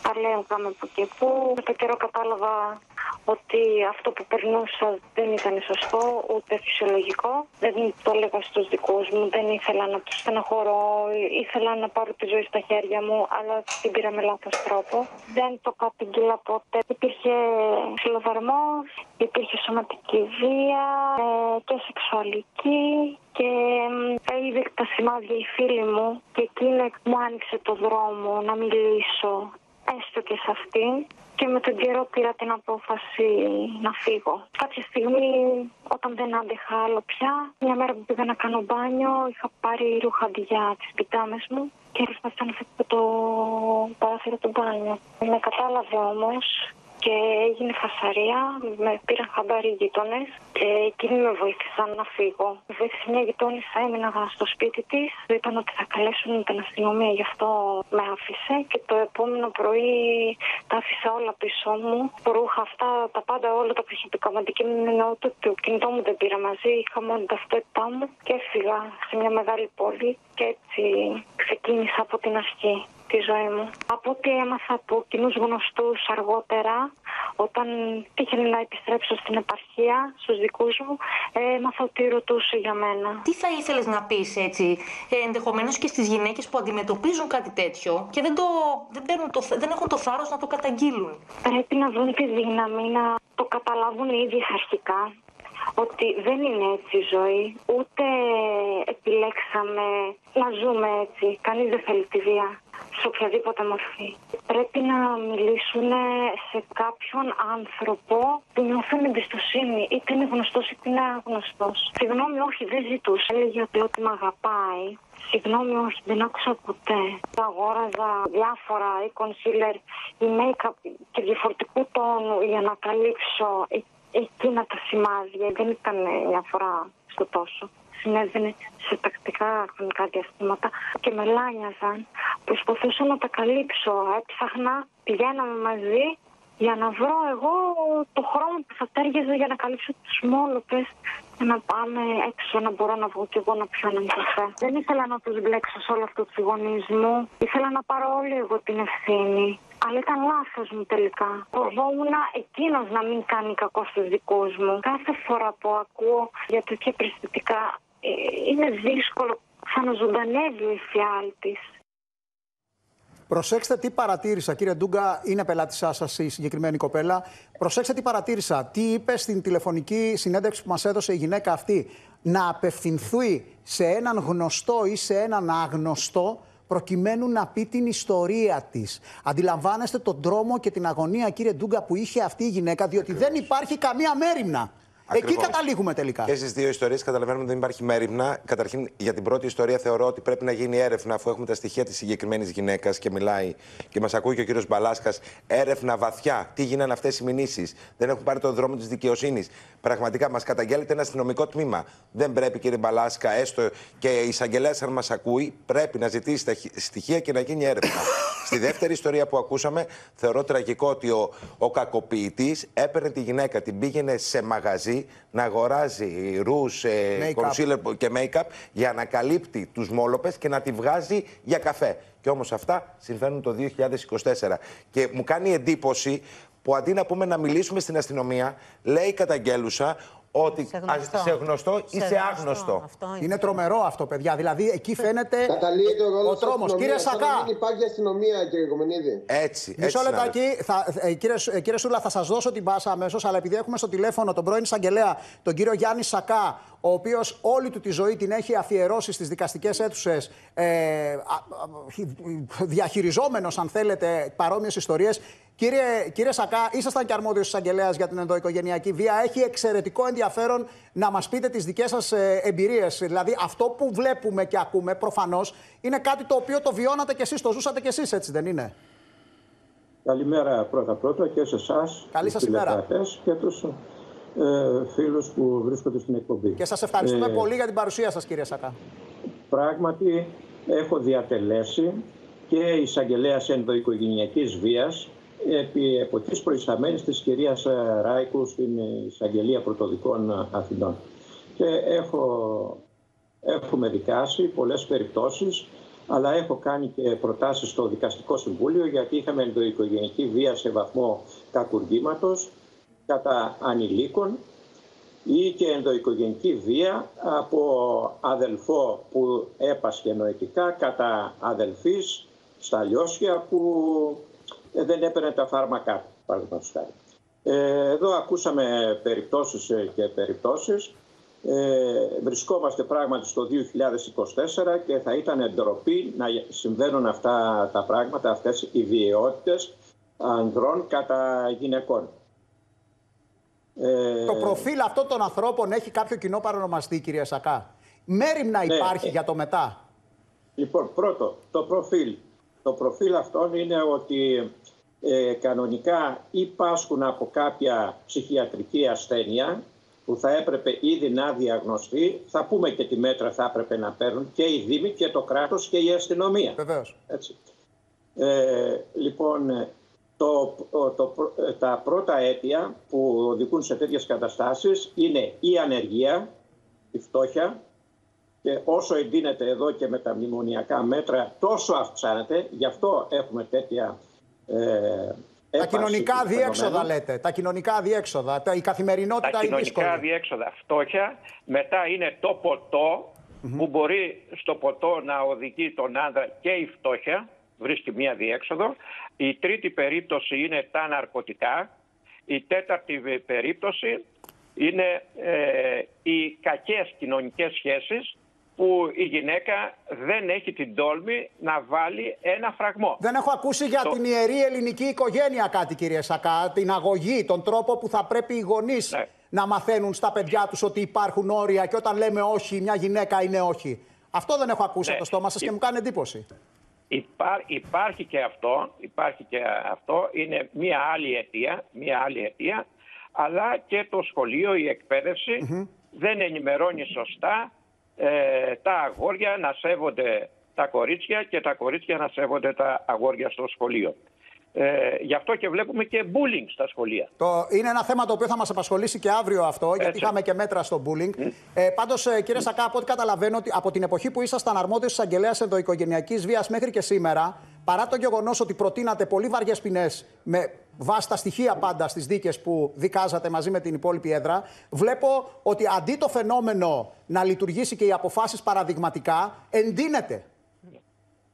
τα λέγαμε από και που. Με το καιρό κατάλαβα ότι αυτό που περνούσα δεν ήταν σωστό, ούτε φυσιολογικό. Δεν το έλεγα στους δικούς μου, δεν ήθελα να τους στεναχωρώ, ήθελα να πάρω τη ζωή στα χέρια μου, αλλά την πήρα με λάθος τρόπο. Δεν το κατήγγειλα ποτέ. Υπήρχε φιλοδαρμός, υπήρχε σωματική βία ε, και σεξουαλική και ε, είδε τα σημάδια η φίλη μου και εκείνη μου άνοιξε το δρόμο να μιλήσω έστω και σε αυτήν και με τον καιρό πήρα την απόφαση να φύγω. Κάποια στιγμή όταν δεν άντεχα άλλο πια, μια μέρα που πήγα να κάνω μπάνιο, είχα πάρει ρούχα για τις πιτάμες μου και προσπάθησα να φύγω από το παράθυρο του μπάνιου. Με κατάλαβε όμως και έγινε φασαρία, με πήραν χαμπάρι οι γείτονε και εκείνοι με βοήθησαν να φύγω. Με βοήθησε μια γειτόνισσα, έμεινα στο σπίτι της. Είπαν ότι θα καλέσουν την αστυνομία, γι' αυτό με άφησε. Και το επόμενο πρωί τα άφησα όλα πίσω μου. Ρούχα αυτά, τα πάντα, όλα τα προσωπικά μου αντικείμενα, ούτε το κινητό μου δεν πήρα μαζί. Είχα μόνο την ταυτότητά μου και έφυγα σε μια μεγάλη πόλη. Και έτσι ξεκίνησα από την αρχή τη ζωή μου. Από ό,τι έμαθα από κοινούς γνωστούς αργότερα, όταν τύχαινε να επιστρέψω στην επαρχία, στους δικούς μου, έμαθα ότι ρωτούσε για μένα. Τι θα ήθελες να πεις έτσι, ε, ενδεχομένως και στις γυναίκες που αντιμετωπίζουν κάτι τέτοιο και δεν, το, δεν, παίρνουν το, δεν έχουν το θάρρος να το καταγγείλουν; Πρέπει να δουν τη δύναμη, να το καταλάβουν οι ίδιοι αρχικά ότι δεν είναι έτσι η ζωή, ούτε επιλέξαμε να ζούμε έτσι. Κανείς δεν θέλει τη βία σε οποιαδήποτε μορφή. Πρέπει να μιλήσουν σε κάποιον άνθρωπο που νιώθουν εμπιστοσύνη, είτε είναι γνωστός είτε είναι άγνωστος. Συγγνώμη, όχι, δεν ζητούσε. Έλεγε ότι ότι με αγαπάει. Συγγνώμη, όχι, δεν άκουσα ποτέ. Αγόραζα διάφορα ή concealer ή make-up και διαφορετικού τόνου για να καλύψω εκείνα τα σημάδια. Δεν ήταν μια φορά στο τόσο. Συνέβαινε σε τακτικά χρονικά διαστήματα και με λάνιαζαν. Προσπαθούσα να τα καλύψω. Έψαχνα, πηγαίναμε μαζί για να βρω εγώ το χρώμα που θα τέριαζε για να καλύψω τους μόλοπες και να πάμε έξω να μπορώ να βγω κι εγώ να πιω έναν καφέ. Δεν ήθελα να τους μπλέξω σε όλο αυτό το φυγονισμό. Ήθελα να πάρω όλη εγώ την ευθύνη. Αλλά ήταν λάθος μου τελικά. Φοβόμουν εκείνος να μην κάνει κακό στους δικούς μου. Κάθε φορά που ακούω για τέτοια περιστατικά ε, είναι δύσκολο. Ξαναζωντανεύει ο εφιάλτης. Προσέξτε τι παρατήρησα, κύριε Ντούγκα, είναι πελάτη σας η συγκεκριμένη κοπέλα. Προσέξτε τι παρατήρησα, τι είπε στην τηλεφωνική συνέντευξη που μας έδωσε η γυναίκα αυτή; Να απευθυνθεί σε έναν γνωστό ή σε έναν άγνωστο προκειμένου να πει την ιστορία της. Αντιλαμβάνεστε τον τρόμο και την αγωνία, κύριε Ντούγκα, που είχε αυτή η γυναίκα, διότι δεν υπάρχει καμία μέρημνα. Εκεί Ακριβώς. καταλήγουμε τελικά. Και στις δύο ιστορίες καταλαβαίνουμε ότι δεν υπάρχει μέρημνα. Καταρχήν, για την πρώτη ιστορία θεωρώ ότι πρέπει να γίνει έρευνα, αφού έχουμε τα στοιχεία της συγκεκριμένης γυναίκας και μιλάει και μας ακούει και ο κύριος Μπαλάσκας. Έρευνα βαθιά. Τι γίνανε αυτές οι μηνύσεις. Δεν έχουν πάρει τον δρόμο της δικαιοσύνης. Πραγματικά μας καταγγέλλεται ένα αστυνομικό τμήμα. Δεν πρέπει, κύριε Μπαλάσκα, έστω και η εισαγγελέα, αν μας ακούει, πρέπει να ζητήσει τα χι- στοιχεία και να γίνει έρευνα. Στη δεύτερη ιστορία που ακούσαμε, θεωρώ τραγικό ότι ο, ο κακοποιητής έπαιρνε τη γυναίκα, την πήγαινε σε μαγαζί δηλαδή να αγοράζει ρούς, ε, Make-up. concealer και make-up για να καλύπτει τους μόλοπες και να τη βγάζει για καφέ. Και όμως αυτά συμβαίνουν το 2024. Και μου κάνει εντύπωση που αντί να πούμε να μιλήσουμε στην αστυνομία, λέει η καταγγέλουσα ότι Σε α- γνωστό. σε γνωστό ή Σε σε γνωστό. άγνωστο. Αυτό Είναι τρομερό αυτό, παιδιά. Δηλαδή εκεί φαίνεται Καταλύεται ο ρόλος ο τρόμος. Κύριε Σακά, Δεν υπάρχει αστυνομία, κύριε Κομενίδη. Έτσι. Μισό έτσι, λεπτάκι. Θα, ε, κύριε, Σ- ε, κύριε Σούλα, θα σας δώσω την πάσα αμέσως, αλλά επειδή έχουμε στο τηλέφωνο τον πρώην εισαγγελέα, τον κύριο Γιάννη Σακά, ο οποίος όλη του τη ζωή την έχει αφιερώσει στις δικαστικές αίθουσες, ε, διαχειριζόμενος, αν θέλετε, παρόμοιες ιστορίες. Κύριε, κύριε Σακά, ήσασταν και αρμόδιος εισαγγελέα για την ενδοοικογενειακή βία. Έχει εξαιρετικό ενδιαφέρον να μας πείτε τις δικές σας εμπειρίες. Δηλαδή, αυτό που βλέπουμε και ακούμε προφανώς είναι κάτι το οποίο το βιώνατε κι εσείς, το ζούσατε κι εσείς, έτσι δεν είναι; Καλημέρα πρώτα-πρώτα και σε εσάς, Καλή σας ημέρα. και τους ε, φίλους που βρίσκονται στην εκπομπή. Και σας ευχαριστούμε Ε, πολύ για την παρουσία σας, κύριε Σακά. Πράγματι, έχω διατελέσει και εισαγγελέας ενδοοικογενειακής βίας επί εποχής προϊσταμένης της κυρίας ε, Ράικους στην εισαγγελία πρωτοδικών Αθηνών. Και έχω, έχουμε δικάσει πολλές περιπτώσεις, αλλά έχω κάνει και προτάσεις στο Δικαστικό Συμβούλιο γιατί είχαμε ενδοοικογενειακή βία σε βαθμό κακουργήματος κατά ανηλίκων ή και ενδοοικογενική βία από αδελφό που έπασχε νοητικά κατά αδελφής στα λιώσια που ε, δεν έπαιρνε τα φάρμακά του, παραδείγματος χάρη. Ε, Εδώ ακούσαμε περιπτώσεις ε, και περιπτώσεις. Ε, βρισκόμαστε πράγματι στο 2024 και θα ήταν ντροπή να συμβαίνουν αυτά τα πράγματα, αυτές οι βιαιότητες ανδρών κατά γυναικών. Ε, Το προφίλ αυτών των ανθρώπων έχει κάποιο κοινό παρονομαστή, κύριε Σακά; Μέρημνα Ναι, υπάρχει ε. για το μετά; Λοιπόν, πρώτο, το προφίλ. Το προφίλ αυτών είναι ότι ε, κανονικά ή πάσχουν από κάποια ψυχιατρική ασθένεια που θα έπρεπε ήδη να διαγνωστεί. Θα πούμε και τι μέτρα θα έπρεπε να παίρνουν και οι Δήμοι και το κράτος και η αστυνομία. Βεβαίως. Έτσι. Ε, λοιπόν, το, το, το, ε, τα πρώτα αίτια που οδηγούν σε τέτοιες καταστάσεις είναι η ανεργία, η φτώχεια και όσο εντείνεται εδώ και με τα μνημονιακά μέτρα τόσο αυξάνεται. Γι' αυτό έχουμε τέτοια ε, Τα έπαρση κοινωνικά του διέξοδα φαινομένου. λέτε. Τα κοινωνικά διέξοδα. Τα, η τα καθημερινότητα είναι κοινωνικά δύσκολη. διέξοδα, φτώχεια. Μετά είναι το ποτο που μπορεί στο ποτό να οδηγεί τον άνδρα και η φτώχεια, βρίσκει μία διέξοδο. Η τρίτη περίπτωση είναι τα ναρκωτικά. Η τέταρτη βε- περίπτωση είναι ε, οι κακές κοινωνικές σχέσεις που η γυναίκα δεν έχει την τόλμη να βάλει ένα φραγμό. Δεν έχω ακούσει για Το- την ιερή ελληνική οικογένεια κάτι, κύριε Σακά. Την αγωγή, τον τρόπο που θα πρέπει οι γονείς Ναι. να μαθαίνουν στα παιδιά τους ότι υπάρχουν όρια και όταν λέμε όχι, μια γυναίκα είναι όχι. Αυτό δεν έχω ακούσει Ναι. από το στόμα σας και μου κάνει εντύπωση. Υπά- υπάρχει και αυτό, υπάρχει και αυτό, είναι μία άλλη αιτία, μία άλλη αιτία, αλλά και το σχολείο, η εκπαίδευση δεν ενημερώνει σωστά ε, τα αγόρια να σέβονται τα κορίτσια και τα κορίτσια να σέβονται τα αγόρια στο σχολείο. Ε, γι' αυτό και βλέπουμε και bullying στα σχολεία. Το, είναι ένα θέμα το οποίο θα μας απασχολήσει και αύριο αυτό, γιατί Έτσι. είχαμε και μέτρα στο bullying. Ε, Πάντως, κύριε Σακά, από ό,τι καταλαβαίνω, ότι από την εποχή που ήσασταν αρμόδιος εισαγγελέα ενδοοικογενειακής βίας μέχρι και σήμερα, παρά το γεγονός ότι προτείνατε πολύ βαριές ποινές με βάση τα στοιχεία πάντα στις δίκες που δικάζατε μαζί με την υπόλοιπη έδρα, βλέπω ότι αντί το φαινόμενο να λειτουργήσει και οι αποφάσεις παραδειγματικά, εντείνεται.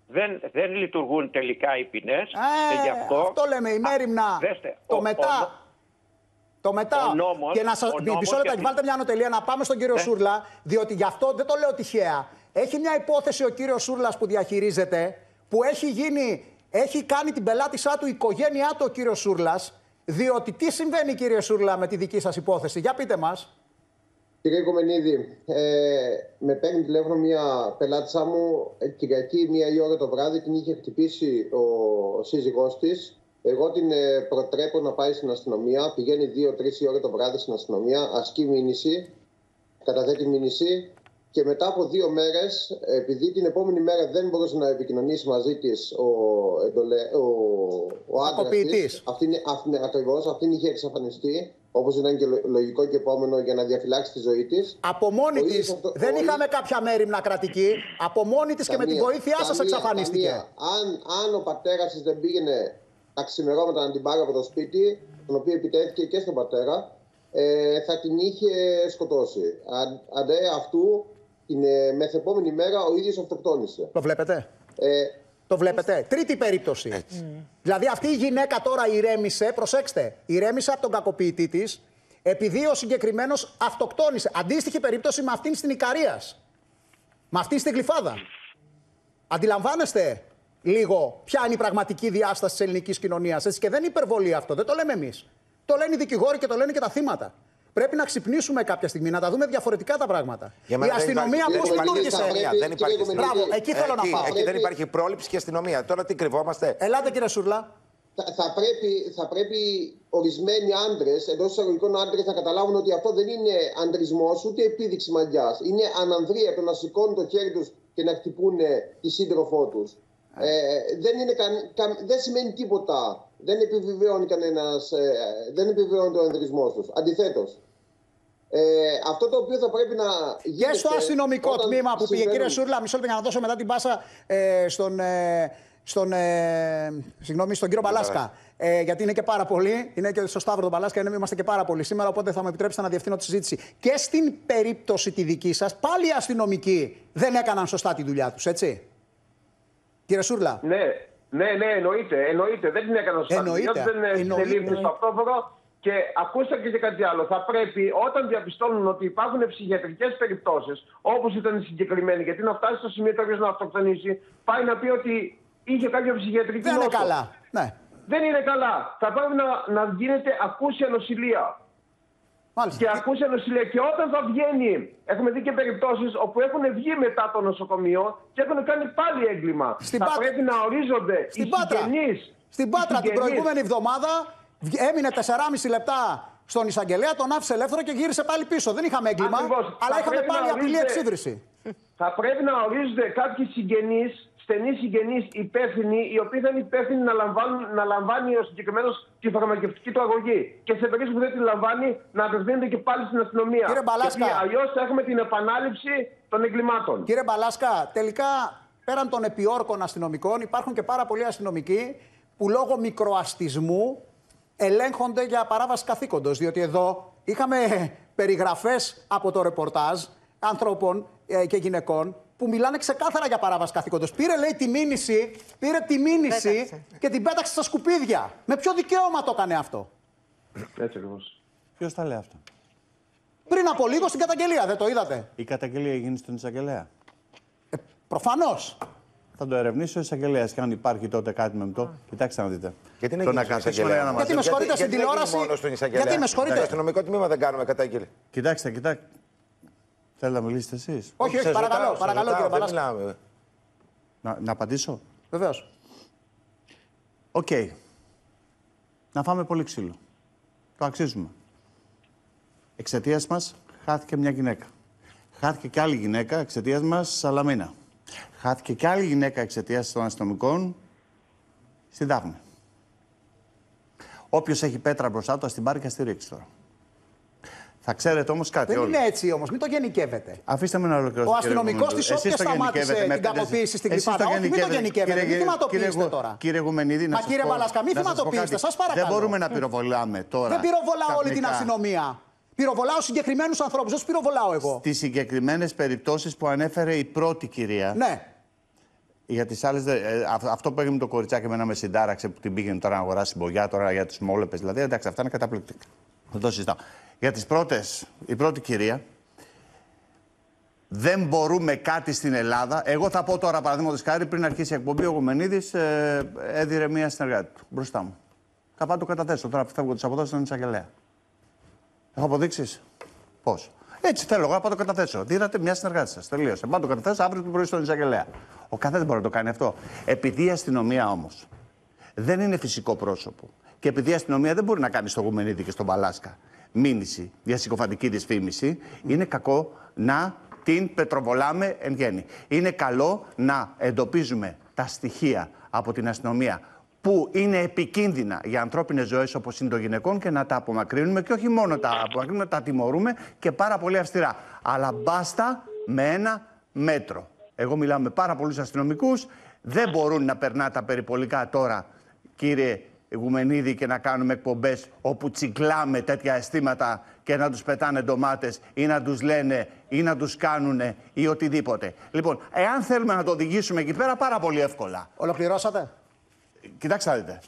Δεν, δεν λειτουργούν τελικά οι ποινές Ε, και γι' αυτό... αυτό λέμε, η μέρημνα. δέστε, το ο- μετά. ο- Το μετά. Ο νόμος- και να σας, ο νόμος μισό λεπτάκι, γιατί- βάλτε μια ανωτελεία να πάμε στον κύριο Ναι. Σούρλα, διότι γι' αυτό δεν το λέω τυχαία. Έχει μια υπόθεση ο κύριος Σούρλας που διαχειρίζεται, που έχει γίνει, έχει κάνει την πελάτησά του η οικογένειά του ο κύριος Σούρλας, διότι τι συμβαίνει κύριε Σούρλα με τη δική σας υπόθεση, για πείτε μας. Κύριε Κομενίδη, ε, με παίρνει τηλέφωνο μια πελάτησά μου ε, Κυριακή, μία η ώρα το βράδυ, την είχε χτυπήσει ο, ο σύζυγός της. Εγώ την ε, προτρέπω να πάει στην αστυνομία. Πηγαίνει 2-3 η ώρα το βράδυ στην αστυνομία, ασκεί μήνυση, καταθέτει μήνυση. Και μετά από δύο μέρες, επειδή την επόμενη μέρα δεν μπορούσε να επικοινωνήσει μαζί της ο, εντολε, ο, ο άντρας Κακοποιητής. τη, αυτήν, αυτήν, ακριβώς, αυτήν είχε εξαφανιστεί, Όπως ήταν και λο- λογικό και επόμενο για να διαφυλάξει τη ζωή της. Από μόνη της δεν είχαμε κάποια μέρημνα κρατική. Από μόνη της και με την βοήθειά σας εξαφανίστηκε. Αν, αν ο πατέρας της δεν πήγαινε τα ξημερώματα να την πάρει από το σπίτι, τον οποίο επιτέθηκε και στον πατέρα, ε, θα την είχε σκοτώσει. Αν, αντέ αυτού, την ε, μεθεπόμενη μέρα ο ίδιος αυτοκτόνησε. Το βλέπετε; Ε, Το βλέπετε; Τρίτη περίπτωση. Δηλαδή αυτή η γυναίκα τώρα ηρέμησε, προσέξτε, ηρέμησε από τον κακοποιητή της, επειδή ο συγκεκριμένος αυτοκτόνησε. Αντίστοιχη περίπτωση με αυτήν στην Ικαρίας. Με αυτήν στην Γλυφάδα. Αντιλαμβάνεστε λίγο ποια είναι η πραγματική διάσταση της ελληνικής κοινωνίας. Έτσι και δεν είναι υπερβολή αυτό. Δεν το λέμε εμείς. Το λένε οι δικηγόροι και το λένε και τα θύματα. Πρέπει να ξυπνήσουμε κάποια στιγμή, να τα δούμε διαφορετικά τα πράγματα. Για Η μένα δεν αστυνομία υπάρχει- πώς δεν υπάρχει λειτουργήσε; αστυνομία, Δεν υπάρχει αστυνομία. Μπράβο, εκεί θέλω να Εκεί- πάω. Εκεί δεν υπάρχει πρόληψη και αστυνομία. Τώρα τι κρυβόμαστε; Ελάτε κύριε Σουρλά. θα, θα, πρέπει, θα πρέπει ορισμένοι άντρες, εντός εισαγωγικών άντρες, να καταλάβουν ότι αυτό δεν είναι αντρισμός ούτε επίδειξη μαγιάς. Είναι ανανδρεία το να σηκώνουν το χέρι τους και να χτυπούν τη σύντροφό τους. Ε, δεν, είναι καν, κα- δεν σημαίνει τίποτα. Δεν επιβεβαιώνει κανένας, ε, δεν επιβεβαιώνει τον ανδρισμό τους. Αντιθέτως. Ε, αυτό το οποίο θα πρέπει να γίνεται. Και στο αστυνομικό όταν τμήμα που πήγε, συμβαίνουν- κύριε Σούρλα, μισό λεπτό για να δώσω μετά την πάσα ε, στον, ε, στον, ε, συγγνώμη, στον κύριο Μπαλάσκα. Ε, γιατί είναι και πάρα πολύ. Είναι και στο Σταύρο τον Μπαλάσκα, είναι, είμαστε και πάρα πολλοί σήμερα. Οπότε θα μου επιτρέψετε να διευθύνω τη συζήτηση. Και στην περίπτωση τη δική σας, πάλι οι αστυνομικοί δεν έκαναν σωστά τη δουλειά τους, έτσι; Κύριε Σούρλα. Ναι, ναι, ναι, εννοείται. εννοείται. Δεν την έκανα σωστά. Εννοείται. Διότι Δεν ε, Εννοείται. συνελήφθη στο αυτόφορο. Και ακούστε και κάτι άλλο. Θα πρέπει όταν διαπιστώνουν ότι υπάρχουν ψυχιατρικές περιπτώσεις, όπως ήταν η συγκεκριμένη, γιατί να φτάσει στο σημείο κάποιο να αυτοκτονήσει, πάει να πει ότι είχε κάποια ψυχιατρική Δεν είναι νόσο. καλά. Ναι. Δεν είναι καλά. Θα πρέπει να, να γίνεται ακούσια νοσηλεία. Και ακούσια νοσηλεία. Και όταν θα βγαίνει, έχουμε δει και περιπτώσεις όπου έχουν βγει μετά το νοσοκομείο και έχουν κάνει πάλι έγκλημα. Στην θα Πάτρα. πρέπει να ορίζονται Στην οι Πάτρα. συγγενείς. Στην οι Πάτρα την συγγενείς. προηγούμενη εβδομάδα βγ- έμεινε 4,5 λεπτά στον εισαγγελέα, τον άφησε ελεύθερο και γύρισε πάλι πίσω. Δεν είχαμε έγκλημα, Ακριβώς. αλλά Θα είχαμε πρέπει πάλι να απειλή ορίζεται- εξύβριση. Θα πρέπει να ορίζονται κάποιοι συγγενείς, στενοί συγγενείς υπεύθυνοι, οι οποίοι θα είναι υπεύθυνοι να, λαμβάνουν, να λαμβάνει ο συγκεκριμένος τη φαρμακευτική του αγωγή. Και σε περίπτωση που δεν τη λαμβάνει, να απευθύνεται και πάλι στην αστυνομία. Κύριε Μπαλάσκα. Αλλιώς θα έχουμε την επανάληψη των εγκλημάτων. Κύριε Μπαλάσκα, τελικά πέραν των επιόρκων αστυνομικών υπάρχουν και πάρα πολλοί αστυνομικοί που λόγω μικροαστισμού ελέγχονται για παράβαση καθήκοντος. Διότι εδώ είχαμε περιγραφές από το ρεπορτάζ ανθρώπων ε, και γυναικών που μιλάνε ξεκάθαρα για παράβαση καθήκοντος. Πήρε, λέει, τη μήνυση, πήρε τη μήνυση Πέταξε. και την πέταξε στα σκουπίδια. Με ποιο δικαίωμα το έκανε αυτό; Έτσι ακριβώς. Ποιος τα λέει αυτά. Πριν από λίγο στην καταγγελία, δεν το είδατε; Η καταγγελία έγινε στον εισαγγελέα. Προφανώς. Θα το ερευνήσει ο εισαγγελέας και αν υπάρχει τότε κάτι με αυτό. Κοιτάξτε να δείτε. Γιατί να Το γίνει στον καθίσουμε εισαγγελέα. να όμως. μας- με συγχωρείτε, στην δεν γίνει τηλεόραση- μόνο στον εισαγγελέα. Γιατί με συγχωρείτε. Στο αστυνομικό τμήμα δεν κάνουμε καταγγελία. Κοιτάξτε, κοιτάξτε. Θέλετε να μιλήσετε εσείς; Όχι, όχι, Σας παρακαλώ, ρωτάω, σας παρακαλώ, ρωτάω, κύριε δεν Μπαλάσκα. μιλάμε. Να, να απαντήσω; Βεβαίως. Οκ. Να φάμε πολύ ξύλο. Το αξίζουμε. Εξαιτίας μας χάθηκε μια γυναίκα. Χάθηκε και άλλη γυναίκα εξαιτίας μας Σαλαμίνα. Χάθηκε και άλλη γυναίκα εξαιτίας των αστυνομικών στη Δάφνη. Όποιος έχει πέτρα μπροστά του, ας την πάρει και ας τη ρίξει τώρα. Θα ξέρετε όμως κάτι Δεν όλοι. είναι έτσι όμως, μην το γενικεύετε. Αφήστε με να ολοκληρώσω. Ο κύριε αστυνομικός Γουμενίδη. της Εσείς όποια το σταμάτησε γενικεύετε με την πέντε- κακοποίηση στην Εσείς Γλυφάδα. το Όχι, μην το γενικεύετε. γενικεύετε, Κύριε- μην θυματοποιήσετε κύριε Γου- τώρα. Κύριε Γουμενίδη, να Μα σας κύριε πω- Μπαλάσκα, μην να σας πω θυματοποιήσετε, κάτι. σας παρακαλώ. Δεν μπορούμε να πυροβολάμε τώρα. Δεν πυροβολάω όλη την ξαφνικά. αστυνομία. Πυροβολάω συγκεκριμένους ανθρώπους, δεν του πυροβολάω εγώ. Στις συγκεκριμένες περιπτώσεις που ανέφερε η πρώτη κυρία. Ναι. Για τις άλλες. αυτό που έγινε με το κοριτσάκι με ένα με συντάραξε που την πήγαινε τώρα να αγοράσει μπογιά, τώρα για τι μόλεπες. Δηλαδή, εντάξει, αυτά είναι καταπληκτικά. Δεν το συζητάω. Για τις πρώτες, η πρώτη κυρία. Δεν μπορούμε κάτι στην Ελλάδα. Εγώ θα πω τώρα, παραδείγματος χάρη, πριν αρχίσει η εκπομπή, ο Γουμενίδης ε, έδιρε μία συνεργάτη του μπροστά μου. Θα πάω να το καταθέσω τώρα που φεύγω της από εδώ στον εισαγγελέα. Έχω αποδείξεις; Πώς; Έτσι θέλω εγώ να πάω να το καταθέσω. Δίδατε μια συνεργάτη σας. Τελείωσε. Πάω να το καταθέσω αύριο το πρωί στον εισαγγελέα. Ο καθένας δεν μπορεί να το κάνει αυτό. Επειδή η αστυνομία όμως δεν είναι φυσικό πρόσωπο και επειδή η αστυνομία δεν μπορεί να κάνει στο Γουμενίδη και στον Παλάσκα μήνυση για συκοφαντική δυσφήμιση, είναι κακό να την πετροβολάμε εν γέννη. Είναι καλό να εντοπίζουμε τα στοιχεία από την αστυνομία που είναι επικίνδυνα για ανθρώπινες ζωές όπως είναι των γυναικών και να τα απομακρύνουμε και όχι μόνο τα απομακρύνουμε, τα τιμωρούμε και πάρα πολύ αυστηρά. Αλλά μπάστα με ένα μέτρο. Εγώ μιλάω με πάρα πολλούς αστυνομικούς, δεν μπορούν να περνά τα περιπολικά τώρα, κύριε Γουμενίδη, και να κάνουμε εκπομπές όπου τσικλάμε τέτοια αισθήματα και να τους πετάνε ντομάτες ή να τους λένε ή να τους κάνουν ή οτιδήποτε. Λοιπόν, εάν θέλουμε να το οδηγήσουμε εκεί πέρα, πάρα πολύ εύκολα. Ολοκληρώσατε; Κοιτάξτε να δείτε.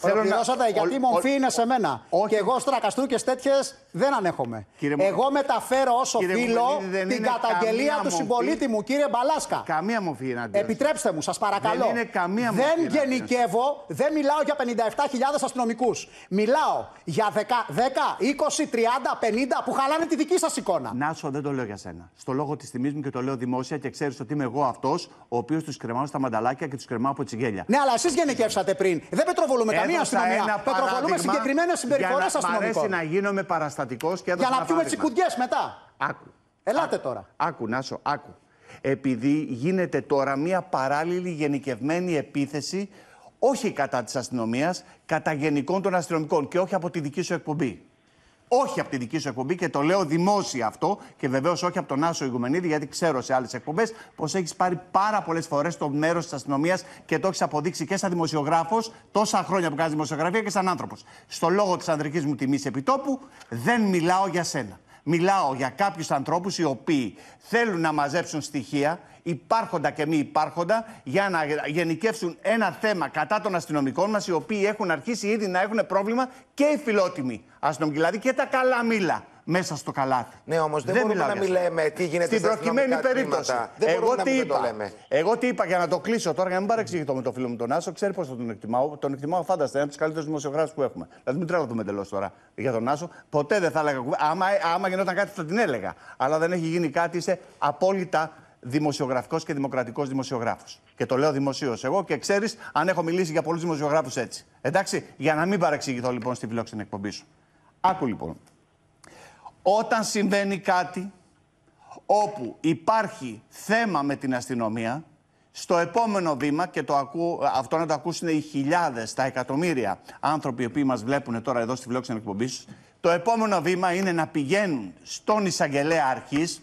Ολοκληρώσατε, γιατί η ο- μορφή ο- είναι σε μένα. Όχι. Και εγώ στρακαστρούκες τέτοιες δεν ανέχομαι. Κύριε Μο- εγώ μεταφέρω όσο Κύριε φίλο Μουμενίδη, δεν την είναι καταγγελία καμία του μορφή. συμπολίτη μου, κύριε Μπαλάσκα. Καμία μορφή εναντίον. Επιτρέψτε μου, σας παρακαλώ. Δεν είναι καμία μορφή Δεν εναντίον. γενικεύω, δεν μιλάω για 57.000 αστυνομικούς. Μιλάω για 10, 10, 20, 30, 50 που χαλάνε τη δική σας εικόνα. Νάσο, δεν το λέω για σένα. Στο λόγο της τιμής μου και το λέω δημόσια και ξέρεις ότι είμαι εγώ αυτός ο οποίος τους κρεμάω στα μανταλάκια και τους κρεμάω από τσιγέλια. Ναι, αλλά εσείς γενικεύσατε πριν. Δεν πετροβολούμε καμία Έδωσα αστυνομία. ένα Πετροβολούμε παράδειγμα συγκεκριμένες συμπεριφορέ για να- Μ' αστυνομικών. αρέσει να γίνομαι παραστατικό και έδωσα Για να ένα πιούμε παράδειγμα. τσικουδιέ μετά. Άκου. Ελάτε Άκου. τώρα. Άκου, Νάσο, άκου. Επειδή γίνεται τώρα μια παράλληλη γενικευμένη επίθεση όχι κατά της αστυνομίας, κατά γενικών των αστυνομικών και όχι από τη δική σου εκπομπή. Όχι από τη δική σου εκπομπή και το λέω δημόσια αυτό και βεβαίως όχι από τον Άσο Ιγουμενίδη, γιατί ξέρω σε άλλες εκπομπές πως έχεις πάρει πάρα πολλές φορές το μέρος της αστυνομίας και το έχεις αποδείξει και σαν δημοσιογράφος τόσα χρόνια που κάνεις δημοσιογραφία και σαν άνθρωπος. Στο λόγο της ανδρικής μου τιμής επιτόπου δεν μιλάω για σένα. Μιλάω για κάποιους ανθρώπους οι οποίοι θέλουν να μαζέψουν στοιχεία, υπάρχοντα και μη υπάρχοντα, για να γενικεύσουν ένα θέμα κατά των αστυνομικών μας, οι οποίοι έχουν αρχίσει ήδη να έχουν πρόβλημα και οι φιλότιμοι αστυνομικοί, δηλαδή και τα καλά μήλα μέσα στο καλάθι. Ναι, όμως δεν μπορούμε μιλάω να για σένα. μιλάμε τι γίνεται Στην στα προκειμένη αστυνομικά περίπτωση. τμήματα. Δεν Εγώ μπορούμε να τι μην το είπα. λέμε. Εγώ τι είπα για να το κλείσω τώρα, για να μην παρεξηγηθώ με το φίλο μου τον Άσο, ξέρει πώ θα τον εκτιμάω. Τον εκτιμάω φάνταστα, είναι από τους καλύτερους δημοσιογράφους που έχουμε. Δηλαδή, μην τρελαθούμε εντελώς τώρα για τον Άσο. Ποτέ δεν θα έλεγα κουβέντα. Άμα, άμα γινόταν κάτι, θα την έλεγα. Αλλά δεν έχει γίνει κάτι, είσαι απόλυτα δημοσιογραφικός και δημοκρατικός δημοσιογράφος. Και το λέω δημοσίως εγώ και ξέρεις αν έχω μιλήσει για πολλούς δημοσιογράφους έτσι. Εντάξει, για να μην παρεξηγηθώ λοιπόν στη φιλόξενη εκπομπή σου. Άκου λοιπόν. Όταν συμβαίνει κάτι όπου υπάρχει θέμα με την αστυνομία, στο επόμενο βήμα, και το ακού, αυτό να το ακούσουν οι χιλιάδες, τα εκατομμύρια άνθρωποι οι οποίοι μας βλέπουν τώρα εδώ στη φιλόξενη εκπομπής σου, το επόμενο βήμα είναι να πηγαίνουν στον εισαγγελέα αρχής,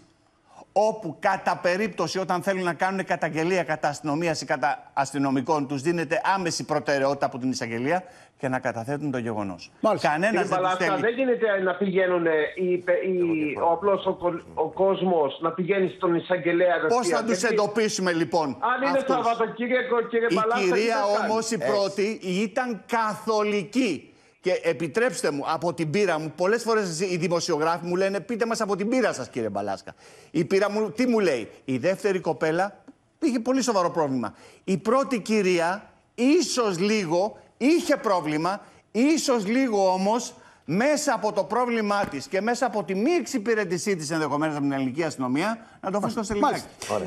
όπου κατά περίπτωση όταν θέλουν να κάνουν καταγγελία κατά αστυνομίας ή κατά αστυνομικών, τους δίνεται άμεση προτεραιότητα από την εισαγγελία και να καταθέτουν το γεγονός. Κανένας Κύριε δεν τους Παλάσκα, θέλει. δεν γίνεται να πηγαίνουν οι, οι, ο απλός ο, κο- ο κόσμος να πηγαίνει στον εισαγγελέα. Πώς απευθείας. θα τους Γιατί εντοπίσουμε λοιπόν. Αν είναι αυτούς; Σαββατοκύριακο, κύριε Η Παλάσκα, τι κυρία θα κάνει. όμως η πρώτη ήταν καθολική. Και επιτρέψτε μου, από την πείρα μου, πολλές φορές οι δημοσιογράφοι μου λένε: Πείτε μας από την πείρα σας, κύριε Μπαλάσκα. Η πείρα μου, τι μου λέει, Η δεύτερη κοπέλα είχε πολύ σοβαρό πρόβλημα. Η πρώτη κυρία, ίσως λίγο, είχε πρόβλημα, ίσως λίγο όμως, μέσα από το πρόβλημά της και μέσα από τη μη εξυπηρετησή της ενδεχομένως από την ελληνική αστυνομία, να το αφήσω σε λιγάκι.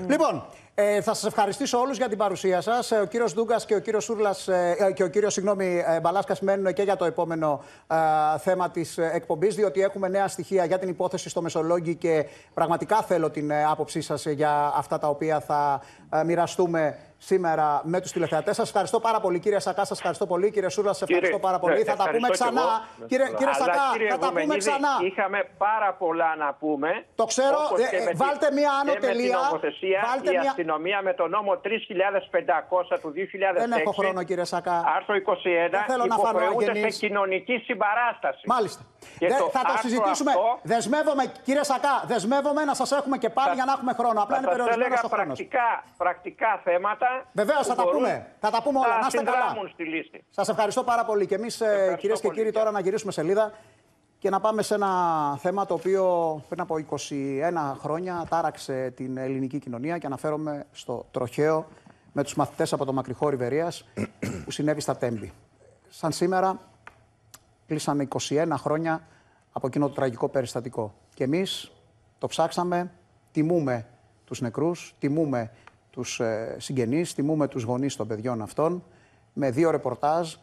Λοιπόν, ε, θα σας ευχαριστήσω όλους για την παρουσία σας. ο κύριος Ντούγκας και ο κύριος Σούρλα ε, και ο κύριος συγγνώμη, ε, Μπαλάσκας μένουν και για το επόμενο ε, θέμα της εκπομπής, διότι έχουμε νέα στοιχεία για την υπόθεση στο Μεσολόγγι και πραγματικά θέλω την ε, άποψή σας για αυτά τα οποία θα ε, μοιραστούμε σήμερα με τους τηλεθεατές. Σας ευχαριστώ πάρα πολύ, κύριε Σακά. Σας ευχαριστώ πολύ, κύριε Σούρλα. Σας ευχαριστώ Κύριε, πάρα πολύ. ναι, θα τα πούμε ευχαριστώ κι ξανά. εγώ. Κύριε, κύριε Αλλά, Σακά, κύριε θα τα πούμε Γουμενίδη, ξανά. Είχαμε πάρα πολλά να πούμε. Το ξέρω. όπως Ε, και ε, με τη- βάλτε μία άνω και με τελεία. την νομοθεσία, Βάλτε η μία- αστυνομία με το νόμο 3500 του 2006. Δεν έχω χρόνο, κύριε Σακά. Άρθρο 21 Δεν θέλω να φανώ υποχρεούται αγενής. σε κοινωνική συμπαράσταση. Μάλιστα. Και Δεν- το θα το άρθρο συζητήσουμε. αυτό Δεσμεύομαι, κύριε Σακά, δεσμεύομαι να σας έχουμε και πάλι για να έχουμε χρόνο. Απλά Θα είναι σας περιορισμένο έλεγα ο χρόνος. πρακτικά, πρακτικά θέματα. Βεβαίως θα που τα μπορούν πούμε. Θα τα πούμε όλα. να Να είστε καλά. συνδράμουν στη λύση. Σας ευχαριστώ πάρα πολύ. Και εμείς, κυρίες και κύριοι, τώρα να γυρίσουμε σελίδα και να πάμε σε ένα θέμα το οποίο πριν από 21 χρόνια τάραξε την ελληνική κοινωνία και αναφέρομαι στο τροχαίο με τους μαθητές από το Μακρυχώρι Βερίας που συνέβη στα Τέμπη. Σαν σήμερα κλείσανε 21 χρόνια από εκείνο το τραγικό περιστατικό. Και εμείς το ψάξαμε, τιμούμε τους νεκρούς, τιμούμε τους ε, συγγενείς, τιμούμε τους γονείς των παιδιών αυτών με δύο ρεπορτάζ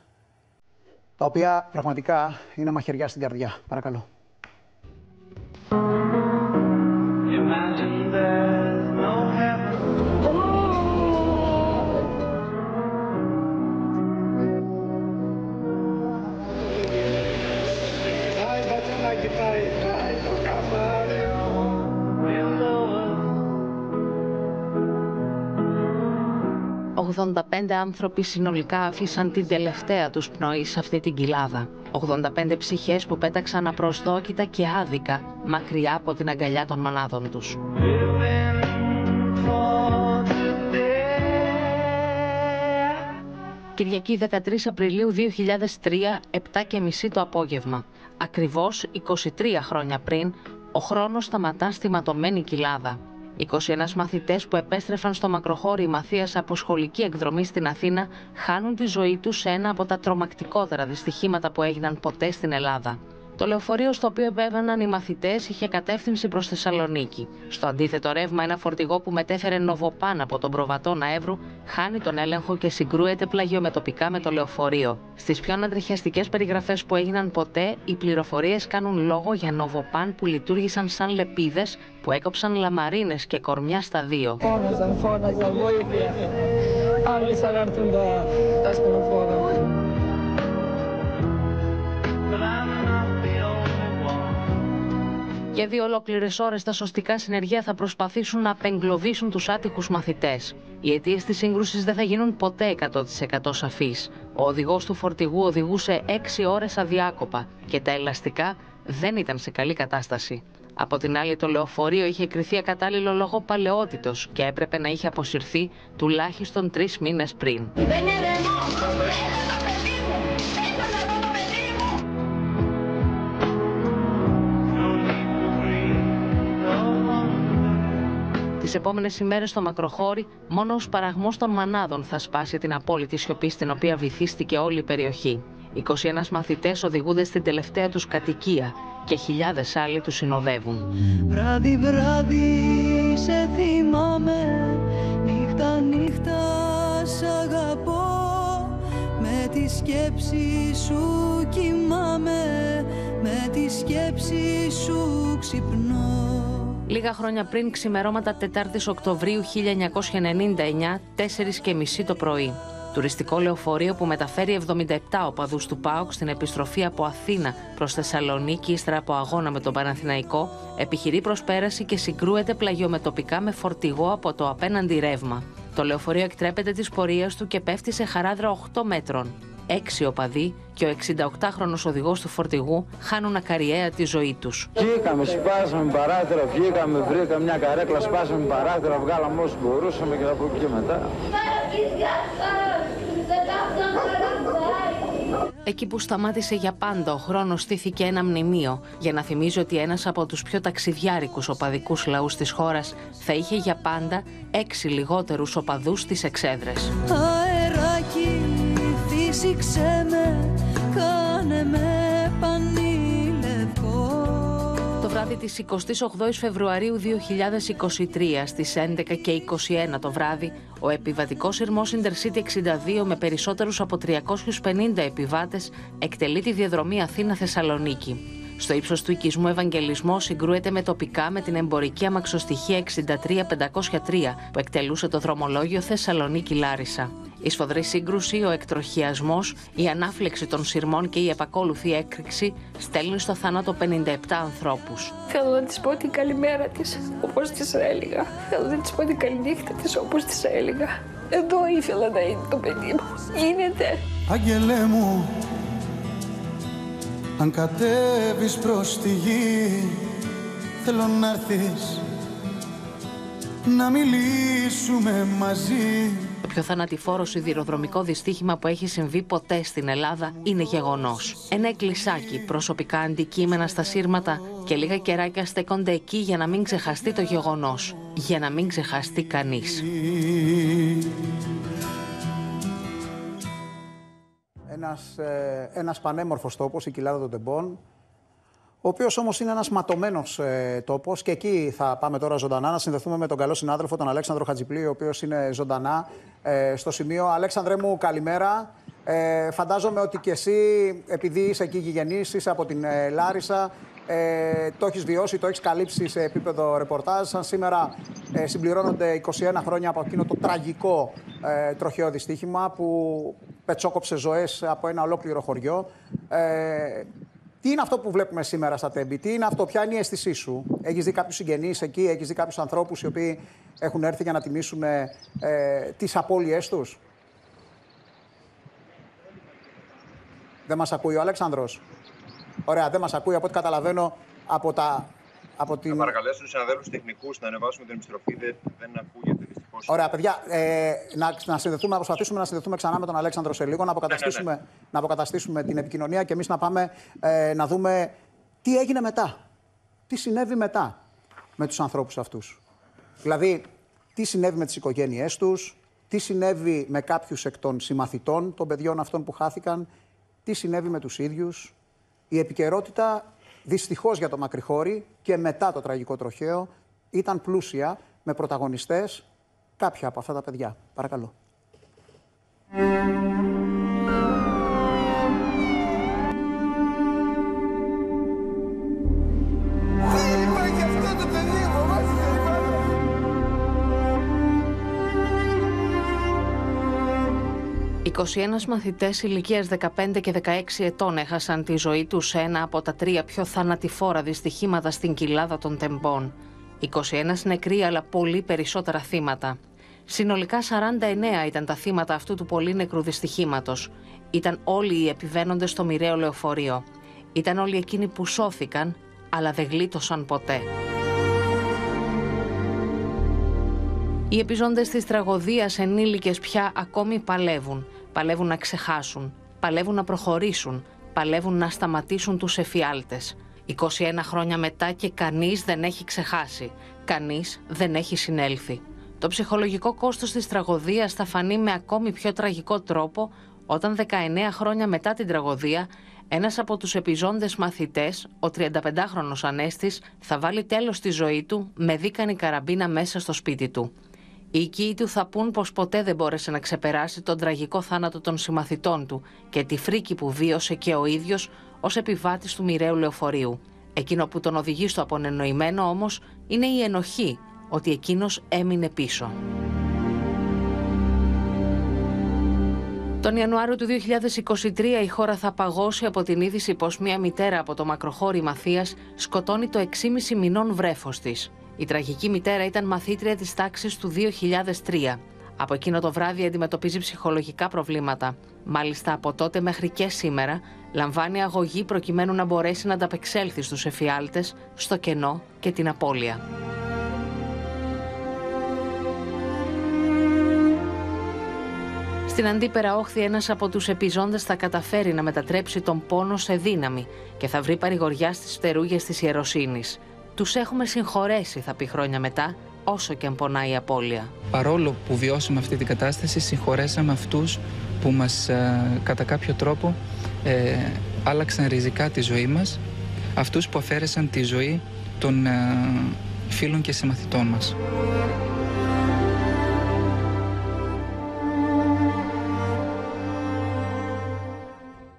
τα οποία πραγματικά είναι μαχαιριά στην καρδιά. Παρακαλώ. 85 άνθρωποι συνολικά άφησαν την τελευταία τους πνοή σε αυτή την κοιλάδα. 85 ψυχές που πέταξαν απροσδόκητα και άδικα, μακριά από την αγκαλιά των μανάδων τους. Κυριακή 13 Απριλίου 2003, 7 και μισή το απόγευμα. Ακριβώς 23 χρόνια πριν, ο χρόνος σταματά στη ματωμένη κοιλάδα. 21 μαθητές που επέστρεφαν στο μακροχώρι Μαθίας από σχολική εκδρομή στην Αθήνα χάνουν τη ζωή τους σε ένα από τα τρομακτικότερα δυστυχήματα που έγιναν ποτέ στην Ελλάδα. Το λεωφορείο στο οποίο επέβαιναν οι μαθητές είχε κατεύθυνση προς Θεσσαλονίκη. Στο αντίθετο ρεύμα, ένα φορτηγό που μετέφερε νοβοπάν από τον Προβατό Εύρου χάνει τον έλεγχο και συγκρούεται πλαγιομετωπικά με το λεωφορείο. Στις πιο ανατριχιαστικές περιγραφές που έγιναν ποτέ, οι πληροφορίες κάνουν λόγο για νοβοπάν που λειτουργήσαν σαν λεπίδες που έκοψαν λαμαρίνες και κορμιά στα δύο. Φώναζαν, φώναζαν, βοήθεια. Άρχισαν να έρθουν τα, τα Για δύο ολόκληρες ώρες τα σωστικά συνεργεία θα προσπαθήσουν να απεγκλωβίσουν τους άτυχους μαθητές. Οι αιτίες της σύγκρουσης δεν θα γίνουν ποτέ 100% σαφείς. Ο οδηγός του φορτηγού οδηγούσε 6 ώρες αδιάκοπα και τα ελαστικά δεν ήταν σε καλή κατάσταση. Από την άλλη, το λεωφορείο είχε κριθεί ακατάλληλο λόγω παλαιότητος και έπρεπε να είχε αποσυρθεί τουλάχιστον τρεις μήνες πριν. Επόμενες ημέρες στο Μακροχώρι, μόνο ο σπαραγμό των μανάδων θα σπάσει την απόλυτη σιωπή στην οποία βυθίστηκε όλη η περιοχή. 21 μαθητές οδηγούνται στην τελευταία τους κατοικία και χιλιάδες άλλοι τους συνοδεύουν. Βράδυ, βράδυ, σε θυμάμαι. Νύχτα, νύχτα, σ' αγαπώ. Με τη σκέψη σου κοιμάμαι. Με τη σκέψη σου ξυπνώ. Λίγα χρόνια πριν, ξημερώματα 4 Οκτωβρίου 1999, 4 και μισή το πρωί. Τουριστικό λεωφορείο που μεταφέρει 77 οπαδούς του ΠΑΟΚ στην επιστροφή από Αθήνα προς Θεσσαλονίκη ύστερα από αγώνα με τον Παναθηναϊκό, επιχειρεί προσπέραση και συγκρούεται πλαγιομετωπικά με φορτηγό από το απέναντι ρεύμα. Το λεωφορείο εκτρέπεται της πορείας του και πέφτει σε χαράδρα 8 μέτρων έξι οπαδοί και ο 68χρονος οδηγός του φορτηγού χάνουν ακαριέα τη ζωή τους. Βγήκαμε, σπάσαμε παράθυρα, βγήκαμε, βρήκαμε μια καρέκλα, σπάσαμε παράθυρα, βγάλαμε όσο μπορούσαμε και από εκεί μετά. Εκεί που σταμάτησε για πάντα ο χρόνος στήθηκε ένα μνημείο για να θυμίζει ότι ένας από τους πιο ταξιδιάρικους οπαδικούς λαούς της χώρας θα είχε για πάντα έξι λιγότερους οπαδούς στις εξέδρες. Αεράκι φύσηξε με, κάνε με πανήλευκο. Το βράδυ της 28 Φεβρουαρίου 2023 στις 11 και 21 το βράδυ, ο επιβατικός σειρμός Intercity 62 με περισσότερους από 350 επιβάτες εκτελεί τη διαδρομή Αθήνα-Θεσσαλονίκη. Στο ύψος του οικισμού Ευαγγελισμός συγκρούεται με τοπικά με την εμπορική αμαξοστοιχεία 63503 που εκτελούσε το δρομολόγιο Θεσσαλονίκη-Λάρισα. Η σφοδρή σύγκρουση, ο εκτροχιασμός, η ανάφλεξη των σειρμών και η επακόλουθη έκρηξη στέλνει στο θάνατο 57 ανθρώπους. Θέλω να της πω την καλημέρα της, όπως της έλεγα. Θέλω να της πω την καληνύχτα της, όπως της έλεγα. Εδώ ήθελα να είναι το παιδί μου. Γίνεται. Αγγελέ μου, αν κατέβεις προς τη γη, θέλω να έρθεις να μιλήσουμε μαζί. Το πιο θανατηφόρο σιδηροδρομικό δυστύχημα που έχει συμβεί ποτέ στην Ελλάδα είναι γεγονός. Ένα εκκλησάκι, προσωπικά αντικείμενα στα σύρματα και λίγα κεράκια στέκονται εκεί για να μην ξεχαστεί το γεγονός. Για να μην ξεχαστεί κανείς. Ένας, ε, ένας πανέμορφος τόπος, η κοιλάδα των Τεμπών, ο οποίος όμως είναι ένας ματωμένος ε, τόπος και εκεί θα πάμε τώρα ζωντανά να συνδεθούμε με τον καλό συνάδελφο, τον Αλέξανδρο Χατζιπλή, ο οποίος είναι ζωντανά ε, στο σημείο. Αλέξανδρε μου, καλημέρα. Ε, φαντάζομαι ότι και εσύ, επειδή είσαι εκεί γηγενής, είσαι από την ε, Λάρισα, ε, το έχεις βιώσει, το έχεις καλύψει σε επίπεδο ρεπορτάζ. Σαν σήμερα ε, συμπληρώνονται 21 χρόνια από εκείνο το τραγικό ε, τροχαίο δυστύχημα που πετσόκοψε ζωές από ένα ολόκληρο χωριό. Ε, Τι είναι αυτό που βλέπουμε σήμερα στα Τέμπη, τι είναι αυτό, ποια είναι η αίσθησή σου; Έχεις δει κάποιους συγγενείς εκεί, έχεις δει κάποιους ανθρώπους οι οποίοι έχουν έρθει για να τιμήσουν ε, τις απώλειές τους; Δεν μας ακούει ο Αλέξανδρος. Ωραία, δεν μας ακούει από ό,τι καταλαβαίνω από τα. Από την... Θα παρακαλέσω τους συναδέλφους τεχνικούς να ανεβάσουμε την επιστροφή. Δεν, δεν ακούγεται δυστυχώς. Ωραία, παιδιά, ε, να, να συνδεθούμε, να προσπαθήσουμε να συνδεθούμε ξανά με τον Αλέξανδρο σε λίγο, να αποκαταστήσουμε, Ναι, ναι, Να αποκαταστήσουμε την επικοινωνία και εμείς να πάμε ε, να δούμε τι έγινε μετά. Τι συνέβη μετά με τους ανθρώπους αυτούς. Δηλαδή, τι συνέβη με τις οικογένειές τους, τι συνέβη με κάποιους εκ των συμμαθητών των παιδιών αυτών που χάθηκαν, τι συνέβη με τους ίδιους. Η επικαιρότητα δυστυχώς για το Μακρυχώρι και μετά το τραγικό τροχαίο ήταν πλούσια με πρωταγωνιστές κάποια από αυτά τα παιδιά. Παρακαλώ. ...21 μαθητές ηλικίας 15 και 16 ετών έχασαν τη ζωή τους σε ένα από τα τρία πιο θανατηφόρα δυστυχήματα στην κοιλάδα των Τεμπών. 21 νεκροί αλλά πολύ περισσότερα θύματα. Συνολικά 49 ήταν τα θύματα αυτού του πολύ νεκρού δυστυχήματος. Ήταν όλοι οι επιβαίνοντες στο μοιραίο λεωφορείο. Ήταν όλοι εκείνοι που σώθηκαν, αλλά δεν γλίτωσαν ποτέ. Οι επιζώντες της τραγωδίας ενήλικες πια ακόμη παλεύουν. Παλεύουν να ξεχάσουν, παλεύουν να προχωρήσουν, παλεύουν να σταματήσουν τους εφιάλτες. 21 χρόνια μετά και κανείς δεν έχει ξεχάσει. Κανείς δεν έχει συνέλθει. Το ψυχολογικό κόστος της τραγωδίας θα φανεί με ακόμη πιο τραγικό τρόπο όταν 19 χρόνια μετά την τραγωδία ένας από τους επιζώντες μαθητές, ο 35χρονος Ανέστης, θα βάλει τέλος στη ζωή του με δίκανη καραμπίνα μέσα στο σπίτι του. Οι οικοί του θα πούν πως ποτέ δεν μπόρεσε να ξεπεράσει τον τραγικό θάνατο των συμμαθητών του και τη φρίκη που βίωσε και ο ίδιος ως επιβάτης του μοιραίου λεωφορείου. Εκείνο που τον οδηγεί στο απονενοημένο όμως είναι η ενοχή ότι εκείνος έμεινε πίσω. Τον Ιανουάριο του 2023 η χώρα θα παγώσει από την είδηση πως μία μητέρα από το μακροχώρι Μαθίας σκοτώνει το 6,5 μηνών βρέφος της. Η τραγική μητέρα ήταν μαθήτρια της τάξης του 2003. Από εκείνο το βράδυ αντιμετωπίζει ψυχολογικά προβλήματα. Μάλιστα από τότε μέχρι και σήμερα λαμβάνει αγωγή προκειμένου να μπορέσει να ανταπεξέλθει στους εφιάλτες, στο κενό και την απώλεια. Στην αντίπερα όχθη ένας από τους επιζώντες θα καταφέρει να μετατρέψει τον πόνο σε δύναμη και θα βρει παρηγοριά στις φτερούγες της ιεροσύνης. Τους έχουμε συγχωρέσει, θα πει χρόνια μετά, όσο και αν πονάει η απώλεια. Παρόλο που βιώσαμε αυτή την κατάσταση, συγχωρέσαμε αυτούς που μας ε, κατά κάποιο τρόπο ε, άλλαξαν ριζικά τη ζωή μας, αυτούς που αφαίρεσαν τη ζωή των ε, φίλων και συμμαθητών μας.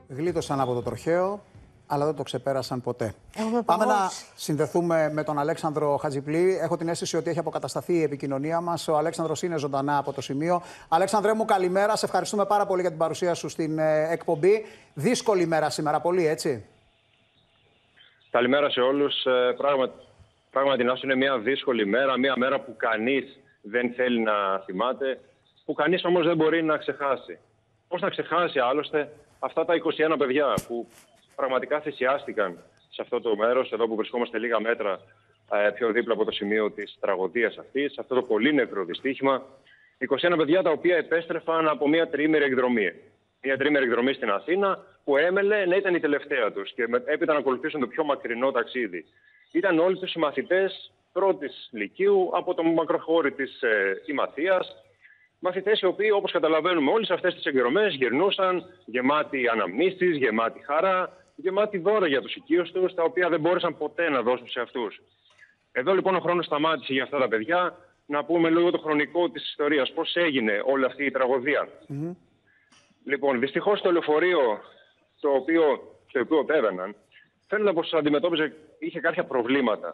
Γλίτωσαν από το τροχαίο, αλλά δεν το ξεπέρασαν ποτέ. Έχουμε Πάμε να παγώσει. συνδεθούμε με τον Αλέξανδρο Χατζιπλή. Έχω την αίσθηση ότι έχει αποκατασταθεί η επικοινωνία μας. Ο Αλέξανδρος είναι ζωντανά από το σημείο. Αλέξανδρε μου, καλημέρα. Σε ευχαριστούμε πάρα πολύ για την παρουσία σου στην ε, εκπομπή. Δύσκολη μέρα σήμερα, πολύ έτσι. Καλημέρα σε όλους. Πράγματι, πράγματι να είναι μια δύσκολη μέρα, μια μέρα που κανείς δεν θέλει να θυμάται, που κανείς όμως δεν μπορεί να ξεχάσει. Πώς να ξεχάσει άλλωστε αυτά τα 21 παιδιά που πραγματικά θυσιάστηκαν σε αυτό το μέρος, εδώ που βρισκόμαστε λίγα μέτρα ε, πιο δίπλα από το σημείο της τραγωδίας αυτής, σε αυτό το πολύ νεκρό δυστύχημα. 21 παιδιά τα οποία επέστρεφαν από μια τριήμερη εκδρομή. Μια τριήμερη εκδρομή στην Αθήνα που έμελε να ήταν η τελευταία τους και με- έπειτα να ακολουθήσουν το πιο μακρινό ταξίδι. Ήταν όλοι τους συμμαθητέ πρώτης Λυκείου από το μακροχώρι της ε, Ημαθία. Μαθητές οι οποίοι, όπως καταλαβαίνουμε όλοι, σε αυτές τις εκδρομές γυρνούσαν γεμάτοι αναμνήσεις, γεμάτοι χαρά, γεμάτοι δώρα για τους οικείους τους, τα οποία δεν μπόρεσαν ποτέ να δώσουν σε αυτούς. Εδώ λοιπόν ο χρόνος σταμάτησε για αυτά τα παιδιά. Να πούμε λίγο το χρονικό της ιστορίας. Πώς έγινε όλη αυτή η τραγωδία. Λοιπόν, δυστυχώς το λεωφορείο το οποίο, στο οποίο επέβαιναν φαίνεται πω αντιμετώπιζε, είχε κάποια προβλήματα.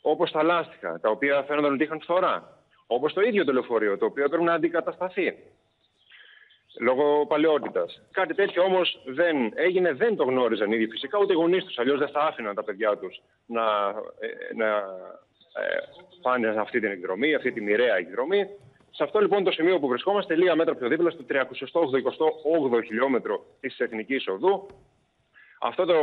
Όπως τα λάστιχα, τα οποία φαίνονταν ότι είχαν φθορά. Όπως το ίδιο το λεωφορείο, το οποίο έπρεπε να αντικατασταθεί. Λόγω παλαιότητας. Κάτι τέτοιο όμως δεν έγινε, δεν το γνώριζαν οι ίδιοι φυσικά, ούτε οι γονείς τους. Αλλιώς δεν θα άφηναν τα παιδιά τους να, ε, να ε, πάνε σε αυτή την εκδρομή, αυτή τη μοιραία εκδρομή. Σε αυτό λοιπόν το σημείο που βρισκόμαστε, λίγα μέτρα πιο δίπλα, στο 38-28 χιλιόμετρο της Εθνικής Οδού, αυτό το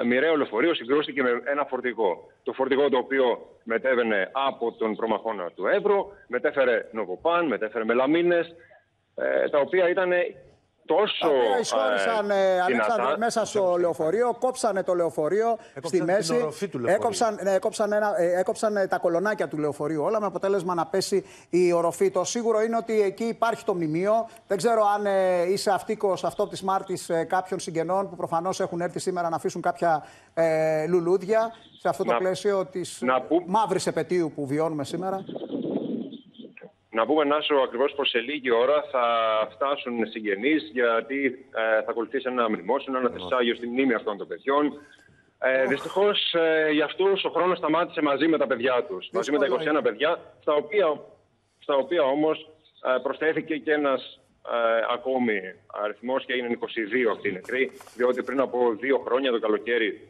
ε, μοιραίο λεωφορείο συγκρούστηκε με ένα φορτηγό. Το φορτηγό το οποίο μετέβαινε από τον προμαχώνα του Εύρου, μετέφερε νοβοπάν, μετέφερε μελαμίνες, ε, τα οποία ήταν τόσο. Τα οποία εισχώρησαν ε, ε, Αλέξανδρε, δυνατά. μέσα στο λεωφορείο, κόψανε το λεωφορείο στη μέση. την οροφή του λεωφορείου. Έκοψαν, ναι, έκοψαν, ένα, ε, έκοψαν ε, τα κολονάκια του λεωφορείου όλα με αποτέλεσμα να πέσει η οροφή. Το σίγουρο είναι ότι εκεί υπάρχει το μνημείο. Δεν ξέρω αν ε, είσαι αυτίκο αυτό της Μάρτης ε, κάποιων συγγενών που προφανώς έχουν έρθει σήμερα να αφήσουν κάποια ε, λουλούδια σε αυτό το Να- πλαίσιο της να που- μαύρης επαιτίου που βιώνουμε σήμερα. Να πούμε, Νάσο, ακριβώς πω σε λίγη ώρα θα φτάσουν συγγενείς, γιατί ε, θα ακολουθήσει ένα μνημόσυνο, ένα θεσάγιο στη μνήμη αυτών των παιδιών. Ε, Δυστυχώς ε, για αυτούς ο χρόνος σταμάτησε μαζί με τα παιδιά τους. Μαζί με τα 21 παιδιά, στα οποία, στα οποία όμως προσθέθηκε και ένας ακόμη αριθμός και είναι 22 αυτοί οι νεκροί, διότι πριν από δύο χρόνια, το καλοκαίρι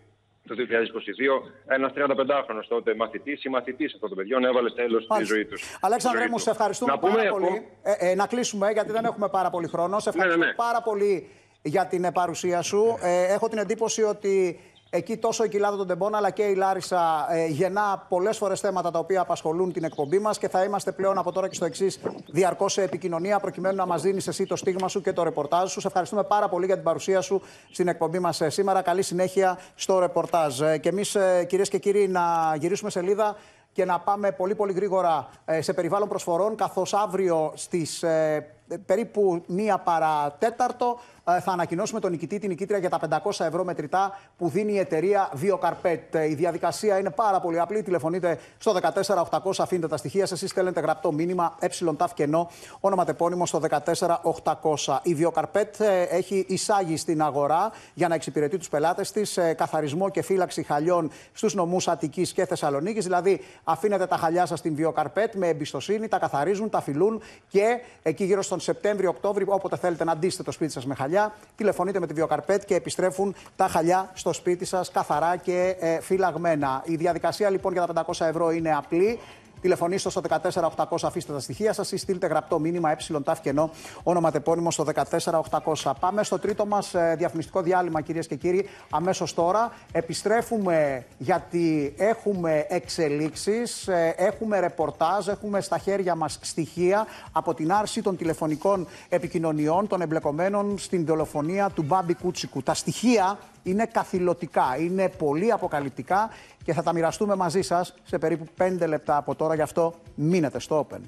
το 2022, ένας 35χρονο τότε μαθητής ή μαθητής αυτών των παιδιών έβαλε τέλος στη Μάλιστα. ζωή τους. Αλέξανδρε Στη ζωή μου, τους. σε ευχαριστούμε Να πάρα πούμε πολύ. Ε, ε, να κλείσουμε, γιατί δεν έχουμε πάρα πολύ χρόνο. Σε ευχαριστούμε ναι. πάρα πολύ για την ε, παρουσία σου. Ε, έχω την εντύπωση ότι εκεί τόσο η Κοιλάδα των Τεμπών αλλά και η Λάρισα ε, γεννά πολλές φορές θέματα τα οποία απασχολούν την εκπομπή μας και θα είμαστε πλέον από τώρα και στο εξής διαρκώς σε επικοινωνία προκειμένου να μας δίνεις εσύ το στίγμα σου και το ρεπορτάζ σου. Σε ευχαριστούμε πάρα πολύ για την παρουσία σου στην εκπομπή μας ε, σήμερα. Καλή συνέχεια στο ρεπορτάζ. Ε, και εμείς ε, κυρίες και κύριοι να γυρίσουμε σελίδα και να πάμε πολύ πολύ γρήγορα ε, σε περιβάλλον προσφορών καθώς αύριο στις ε, περίπου μία παρατέταρτο ε, θα ανακοινώσουμε τον νικητή, την νικήτρια για τα 500 ευρώ μετρητά που δίνει η εταιρεία Viocarbet. Ε, Η διαδικασία είναι πάρα πολύ απλή. Τηλεφωνείτε στο 14800, αφήνετε τα στοιχεία σας ή στέλνετε γραπτό μήνυμα ΕΤΑΦ κενό, όνομα τεπώνυμο στο 14800. Η Viocarbet ε, έχει εισάγει στην αγορά για να εξυπηρετεί τους πελάτες της ε, καθαρισμό και φύλαξη χαλιών στους νομούς Αττικής και Θεσσαλονίκης. Δηλαδή αφήνετε τα χαλιά σας στην Viocarbet με εμπιστοσύνη, τα καθαρίζουν, τα φιλούν και εκεί γύρω στον Σεπτέμβριο-Οκτώβριο, όποτε θέλετε να ντύσετε το σπίτι σας με χαλιά, τηλεφωνείτε με τη Viocarbet και επιστρέφουν τα χαλιά στο σπίτι σας καθαρά και ε, φυλαγμένα. Η διαδικασία λοιπόν για τα 500 ευρώ είναι απλή. Τηλεφωνήστε στο 14800, αφήστε τα στοιχεία σας ή στείλτε γραπτό μήνυμα ΕΤΑΦ κενό, όνομα τεπώνυμο στο 14800. Πάμε στο τρίτο μας διαφημιστικό διάλειμμα, κυρίες και κύριοι, αμέσως τώρα. Επιστρέφουμε γιατί έχουμε εξελίξεις, έχουμε ρεπορτάζ, έχουμε στα χέρια μας στοιχεία από την άρση των τηλεφωνικών επικοινωνιών των εμπλεκομένων στην δολοφονία του Μπάμπη Κούτσικου. Τα στοιχεία είναι καθηλωτικά, είναι πολύ αποκαλυπτικά και θα τα μοιραστούμε μαζί σας σε περίπου 5 λεπτά από τώρα, γι' αυτό μείνετε στο Open.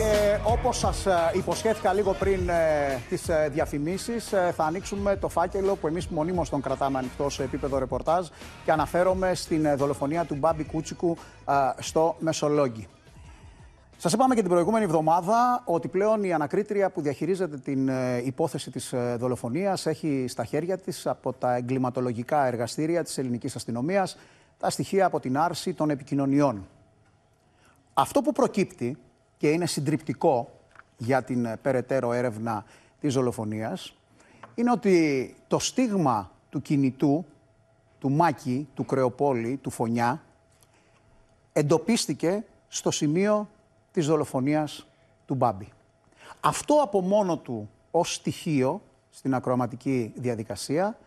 Και όπως σας ε, υποσχέθηκα λίγο πριν ε, τις ε, διαφημίσεις ε, θα ανοίξουμε το φάκελο που εμείς μονίμως τον κρατάμε ανοιχτό σε επίπεδο ρεπορτάζ και αναφέρομαι στην ε, δολοφονία του Μπάμπη Κούτσικου ε, στο Μεσολόγγι. Σας είπαμε και την προηγούμενη εβδομάδα ότι πλέον η ανακρίτρια που διαχειρίζεται την ε, υπόθεση της ε, δολοφονίας έχει στα χέρια της από τα εγκληματολογικά εργαστήρια της ελληνικής αστυνομίας τα στοιχεία από την άρση των επικοινωνιών. Αυτό που προκύπτει και είναι συντριπτικό για την ε, περαιτέρω έρευνα της δολοφονίας είναι ότι το στίγμα του κινητού, του Μάκη, του Κρεοπόλη, του Φωνιά εντοπίστηκε στο σημείο της δολοφονίας του Μπάμπη. Αυτό από μόνο του ως στοιχείο στην ακροαματική διαδικασία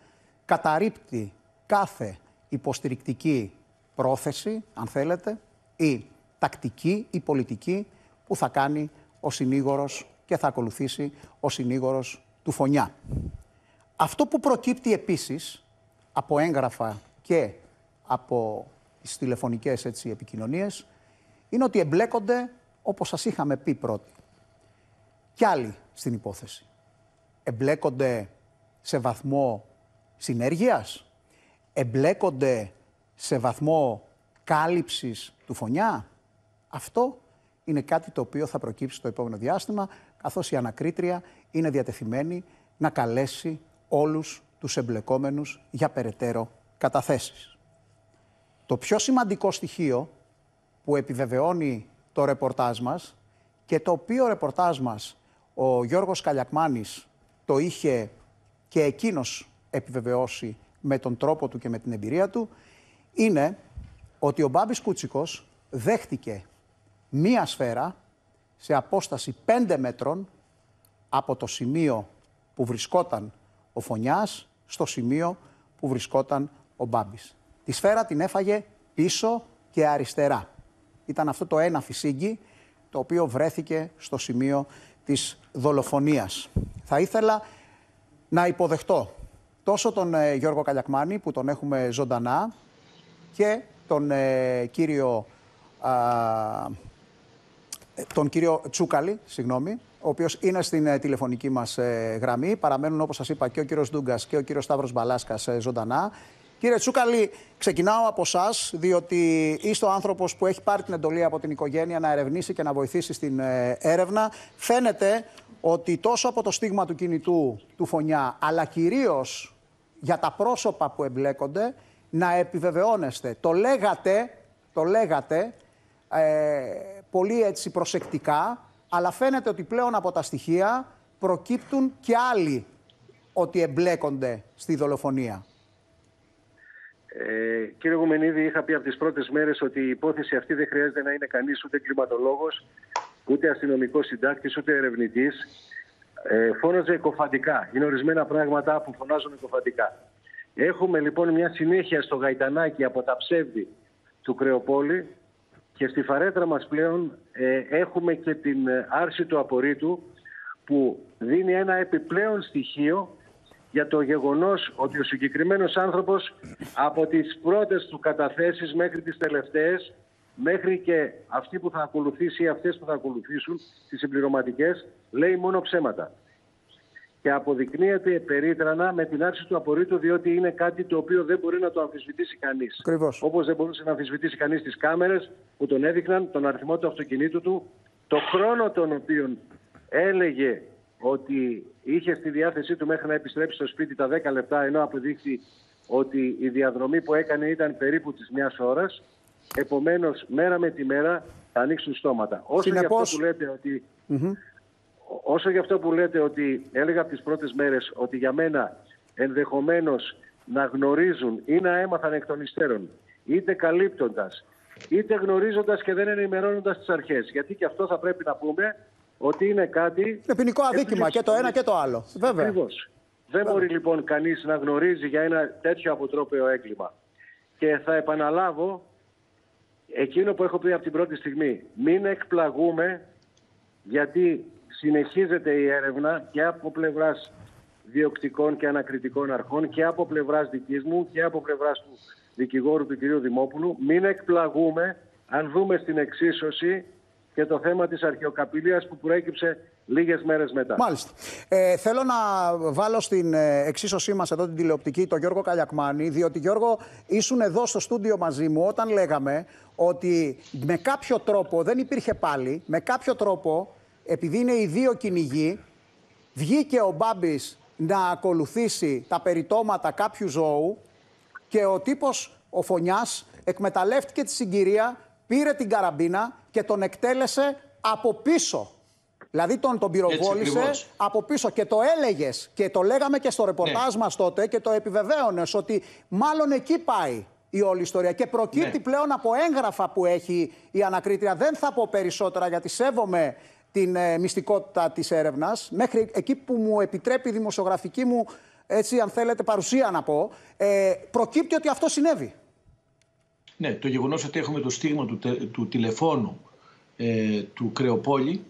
καταρρύπτει κάθε υποστηρικτική πρόθεση, αν θέλετε, ή τακτική ή πολιτική που θα κάνει ο συνήγορος και θα ακολουθήσει ο συνήγορος του Φωνιά. Αυτό που προκύπτει επίσης από έγγραφα και από τις τηλεφωνικές έτσι, επικοινωνίες είναι ότι εμπλέκονται, όπως σας είχαμε πει πρώτοι, κι άλλοι στην υπόθεση. Εμπλέκονται σε βαθμό συνέργειας, εμπλέκονται σε βαθμό κάλυψης του φωνιά. Αυτό είναι κάτι το οποίο θα προκύψει το επόμενο διάστημα, καθώς η ανακρίτρια είναι διατεθειμένη να καλέσει όλους τους εμπλεκόμενους για περαιτέρω καταθέσεις. Το πιο σημαντικό στοιχείο που επιβεβαιώνει το ρεπορτάζ μας και το οποίο ρεπορτάζ μας ο Γιώργος Καλιακμάνης το είχε και εκείνος επιβεβαιώσει με τον τρόπο του και με την εμπειρία του, είναι ότι ο Μπάμπης Κούτσικος δέχτηκε μία σφαίρα σε απόσταση 5 μέτρων από το σημείο που βρισκόταν ο Φωνιάς στο σημείο που βρισκόταν ο Μπάμπης. Τη σφαίρα την έφαγε πίσω και αριστερά. Ήταν αυτό το ένα φυσίγγι το οποίο βρέθηκε στο σημείο της δολοφονίας. Θα ήθελα να υποδεχτώ τόσο τον ε, Γιώργο Καλιακμάνη που τον έχουμε ζωντανά και τον ε, κύριο, τον κύριο Τσούκαλη, συγγνώμη, ο οποίος είναι στην ε, τηλεφωνική μας γραμμή. Παραμένουν, όπως σας είπα, και ο κύριος Ντούγκας και ο κύριος Σταύρος Μπαλάσκας ζωντανά. Κύριε Τσούκαλη, ξεκινάω από εσά, διότι είστε ο άνθρωπος που έχει πάρει την εντολή από την οικογένεια να ερευνήσει και να βοηθήσει στην έρευνα. Φαίνεται ότι τόσο από το στίγμα του κινητού του Φωνιά, αλλά κυρίως για τα πρόσωπα που εμπλέκονται, να επιβεβαιώνεστε. Το λέγατε, το λέγατε ε, πολύ έτσι προσεκτικά, αλλά φαίνεται ότι πλέον από τα στοιχεία προκύπτουν και άλλοι ότι εμπλέκονται στη δολοφονία. Ε, κύριε Γουμενίδη, είχα πει από τις πρώτες μέρες ότι η υπόθεση αυτή δεν χρειάζεται να είναι κανείς ούτε κλιματολόγος, ούτε αστυνομικός συντάκτης, ούτε ερευνητής. Ε, φώναζε εκοφαντικά. Είναι ορισμένα πράγματα που φωνάζουν εκοφαντικά. Έχουμε λοιπόν μια συνέχεια στο γαϊτανάκι από τα ψεύδη του Κρεοπόλη και στη φαρέτρα μας πλέον ε, έχουμε και την ε, άρση του απορρίτου που δίνει ένα επιπλέον στοιχείο για το γεγονός ότι ο συγκεκριμένος άνθρωπος από τις πρώτες του καταθέσεις μέχρι τις τελευταίες μέχρι και αυτή που θα ακολουθήσει ή αυτές που θα ακολουθήσουν, τις συμπληρωματικές, λέει μόνο ψέματα. Και αποδεικνύεται περίτρανα με την άρση του απορρίτου, διότι είναι κάτι το οποίο δεν μπορεί να το αμφισβητήσει κανείς. Όπως δεν μπορούσε να αμφισβητήσει κανείς τις κάμερες που τον έδειχναν, τον αριθμό του αυτοκινήτου του, το χρόνο τον οποίο έλεγε ότι είχε στη διάθεσή του μέχρι να επιστρέψει στο σπίτι τα 10 λεπτά, ενώ αποδείχθη ότι η διαδρομή που έκανε ήταν περίπου της μιας ώρας. Επομένως, μέρα με τη μέρα θα ανοίξουν στόματα. Όσο Συνεπώς... αυτό που λέτε ότι. Όσο για αυτό που λέτε ότι έλεγα από τις πρώτες μέρες ότι για μένα ενδεχομένως να γνωρίζουν ή να έμαθαν εκ των υστέρων είτε καλύπτοντας είτε γνωρίζοντας και δεν ενημερώνοντας τις αρχές. Γιατί και αυτό θα πρέπει να πούμε ότι είναι κάτι... Είναι ποινικό αδίκημα και το ένα και το άλλο. Βέβαια. Ακριβώς. Δεν μπορεί λοιπόν κανείς να γνωρίζει για ένα τέτοιο αποτρόπαιο έγκλημα. Και θα επαναλάβω εκείνο που έχω πει από την πρώτη στιγμή. Μην εκπλαγούμε γιατί συνεχίζεται η έρευνα και από πλευράς διοκτικών και ανακριτικών αρχών και από πλευράς δικής μου και από πλευράς του δικηγόρου του κ. Δημόπουλου. Μην εκπλαγούμε αν δούμε στην εξίσωση και το θέμα της αρχαιοκαπηλείας που προέκυψε λίγες μέρες μετά. Μάλιστα. Ε, θέλω να βάλω στην ε, εξίσωσή μας εδώ την τηλεοπτική τον Γιώργο Καλιακμάνη, διότι Γιώργο ήσουν εδώ στο στούντιο μαζί μου όταν λέγαμε ότι με κάποιο τρόπο, δεν υπήρχε πάλι, με κάποιο τρόπο, επειδή είναι οι δύο κυνηγοί, βγήκε ο Μπάμπης να ακολουθήσει τα περιτώματα κάποιου ζώου και ο τύπος, ο Φωνιάς, εκμεταλλεύτηκε τη συγκυρία, πήρε την καραμπίνα και τον εκτέλεσε από πίσω. Δηλαδή τον, τον πυροβόλησε από πίσω και το έλεγες και το λέγαμε και στο ρεπορτάζ ναι. μας τότε και το επιβεβαίωνες ότι μάλλον εκεί πάει η όλη ιστορία. Και προκύπτει ναι. πλέον από έγγραφα που έχει η ανακρίτρια. Δεν θα πω περισσότερα γιατί σέβομαι την ε, μυστικότητα της έρευνας. Μέχρι εκεί που μου επιτρέπει η δημοσιογραφική μου, έτσι αν θέλετε, παρουσία να πω, ε, προκύπτει ότι αυτό συνέβη. Ναι, το γεγονός ότι έχουμε το στίγμα του, του τηλεφώνου ε, του Κρεοπόλη,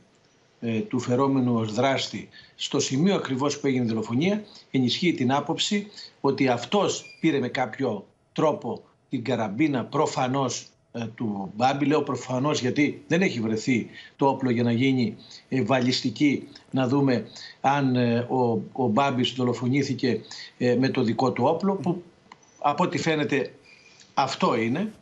ε, του φερόμενου ως δράστη, στο σημείο ακριβώς που έγινε η δολοφονία, ενισχύει την άποψη ότι αυτός πήρε με κάποιο τρόπο την καραμπίνα προφανώς ε, του Μπάμπη. Λέω προφανώς γιατί δεν έχει βρεθεί το όπλο για να γίνει ε, βαλιστική να δούμε αν ο, ο Μπάμπης δολοφονήθηκε με το δικό του όπλο που από ό,τι φαίνεται αυτό είναι.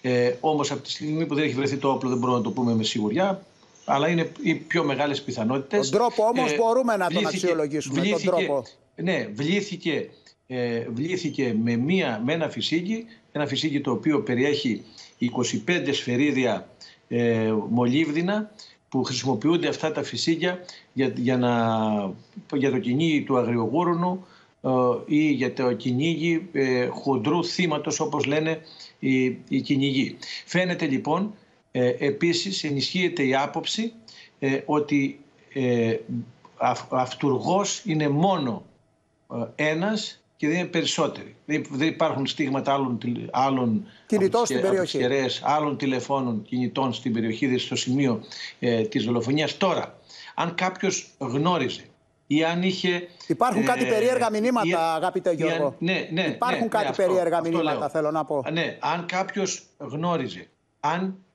Ε, Όμως από τη στιγμή που δεν έχει βρεθεί το όπλο, δεν μπορούμε να το πούμε με σιγουριά. αλλά είναι οι πιο μεγάλες πιθανότητες. Τον τρόπο όμως μπορούμε να τον αξιολογήσουμε, τον τρόπο. Ναι, βλήθηκε, ε, βλήθηκε με, μία, με ένα φυσίκι, ένα φυσίκι το οποίο περιέχει 25 σφαιρίδια ε, μολύβδινα που χρησιμοποιούνται αυτά τα φυσίκια για, για, να, για το κυνήγι του αγριογούρνου ε, ή για το κυνήγι ε, χοντρού θύματος όπως λένε οι, οι κυνηγοί. Φαίνεται λοιπόν ε, επίσης ενισχύεται η άποψη ε, ότι ε, αυτούργός είναι μόνο ε, ένας και δεν είναι περισσότεροι. Δεν υπάρχουν στίγματα άλλων, άλλων κινητών στην περιοχή. άλλων τηλεφώνων κινητών στην περιοχή, δηλαδή στο σημείο ε, της δολοφονίας. Τώρα, αν κάποιος γνώριζε ή αν είχε... Υπάρχουν κάτι περίεργα μηνύματα, ή, αγαπητέ Γιώργο; ναι, ναι, Υπάρχουν ναι, κάτι ναι, περίεργα αυτό, μηνύματα, αυτό θέλω να πω. Ναι, αν κάποιος γνώριζε, αν ε,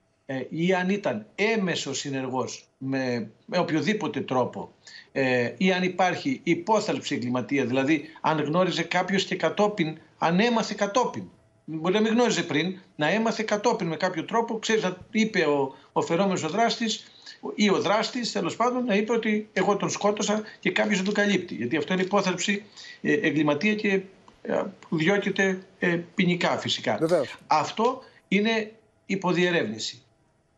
ή αν ήταν έμεσος συνεργός με, με οποιοδήποτε τρόπο ε, ή αν υπάρχει υπόθαλψη εγκληματία, δηλαδή αν γνώριζε κάποιος και κατόπιν, αν έμαθε κατόπιν. Μπορεί να μην γνώριζε πριν, να έμαθε κατόπιν με κάποιο τρόπο, ξέρεις, να είπε ο, ο φερόμενος ο δράστης ή ο δράστης, τέλος πάντων, να είπε ότι εγώ τον σκότωσα και κάποιος δεν τον καλύπτει. Γιατί αυτό είναι υπόθαλψη ε, εγκληματία και ε, που διώκεται ε, ποινικά φυσικά. Αυτό είναι υποδιερεύνηση.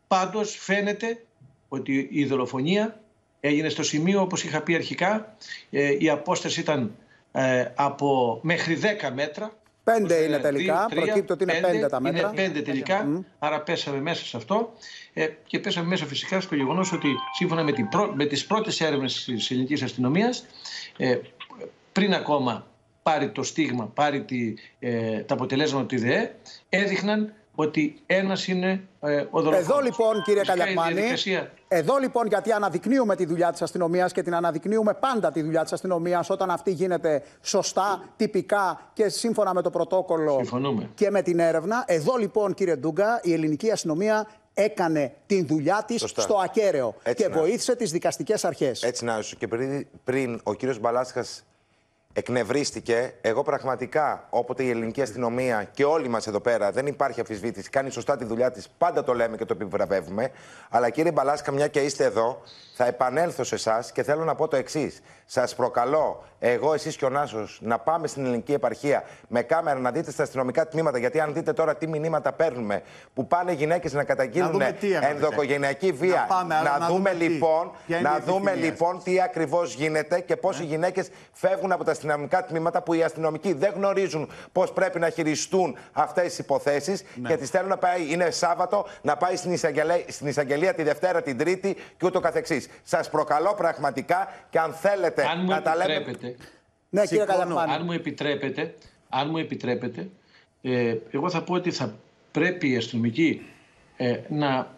Πάντως φαίνεται ότι η δολοφονία έγινε στο σημείο όπως είχα πει αρχικά. Ε, η απόσταση ήταν ε, από μέχρι 10 μέτρα. Πέντε είναι τελικά, τρία, προκύπτει ότι είναι πέντε, τα μέτρα. Είναι πέντε τελικά, άρα πέσαμε μέσα σε αυτό ε, και πέσαμε μέσα φυσικά στο γεγονός ότι σύμφωνα με, την πρω... με τις πρώτες έρευνες της ελληνικής αστυνομίας ε, πριν ακόμα πάρει το στίγμα, πάρει τη, ε, τα αποτελέσματα του ΙΔΕ, έδειχναν ότι ένας είναι ε, ο δολοφόνος. Εδώ λοιπόν, κύριε Καλιακμάνη, εδώ λοιπόν γιατί αναδεικνύουμε τη δουλειά της αστυνομίας και την αναδεικνύουμε πάντα τη δουλειά της αστυνομίας όταν αυτή γίνεται σωστά, τυπικά και σύμφωνα με το πρωτόκολλο Συμφωνούμε. και με την έρευνα. Εδώ λοιπόν, κύριε Ντούγκα, η ελληνική αστυνομία έκανε την δουλειά της στο ακέραιο Έτσι και να. βοήθησε τις δικαστικές αρχές. Έτσι να σου. Και πριν, πριν ο κύριος Μπαλάσχας εκνευρίστηκε. Εγώ πραγματικά, όποτε η ελληνική αστυνομία και όλοι μας εδώ πέρα δεν υπάρχει αμφισβήτηση, κάνει σωστά τη δουλειά της, πάντα το λέμε και το επιβραβεύουμε. Αλλά κύριε Μπαλάσκα, μια και είστε εδώ, θα επανέλθω σε εσάς και θέλω να πω το εξής. Σας προκαλώ, εγώ, εσείς και ο Νάσος, να πάμε στην ελληνική επαρχία με κάμερα να δείτε στα αστυνομικά τμήματα. Γιατί αν δείτε τώρα τι μηνύματα παίρνουμε, που πάνε γυναίκες να καταγγείλουν δούμε τι εννοείται. ενδοκογενειακή βία. Να πάμε, αλλά να, να δούμε δούμε τι. λοιπόν, Ποια είναι να η δούμε επιθυμία λοιπόν τι ακριβώς γίνεται και πώς οι γυναίκες φεύγουν από τα αστυνομικά τμήματα που οι αστυνομικοί δεν γνωρίζουν πώς πρέπει να χειριστούν αυτές τις υποθέσεις Ναι. και τις θέλουν να πάει, είναι Σάββατο, να πάει στην εισαγγελία, στην εισαγγελία τη Δευτέρα, την Τρίτη και ούτω καθεξής. Σας προκαλώ πραγματικά και αν θέλετε Αν μου να τα λέμε. επιτρέπετε, Ναι, κύριε Σηκώνω. Καλαμάνη. αν μου επιτρέπετε, αν μου επιτρέπετε ε, εγώ θα πω ότι θα πρέπει οι αστυνομικοί ε, να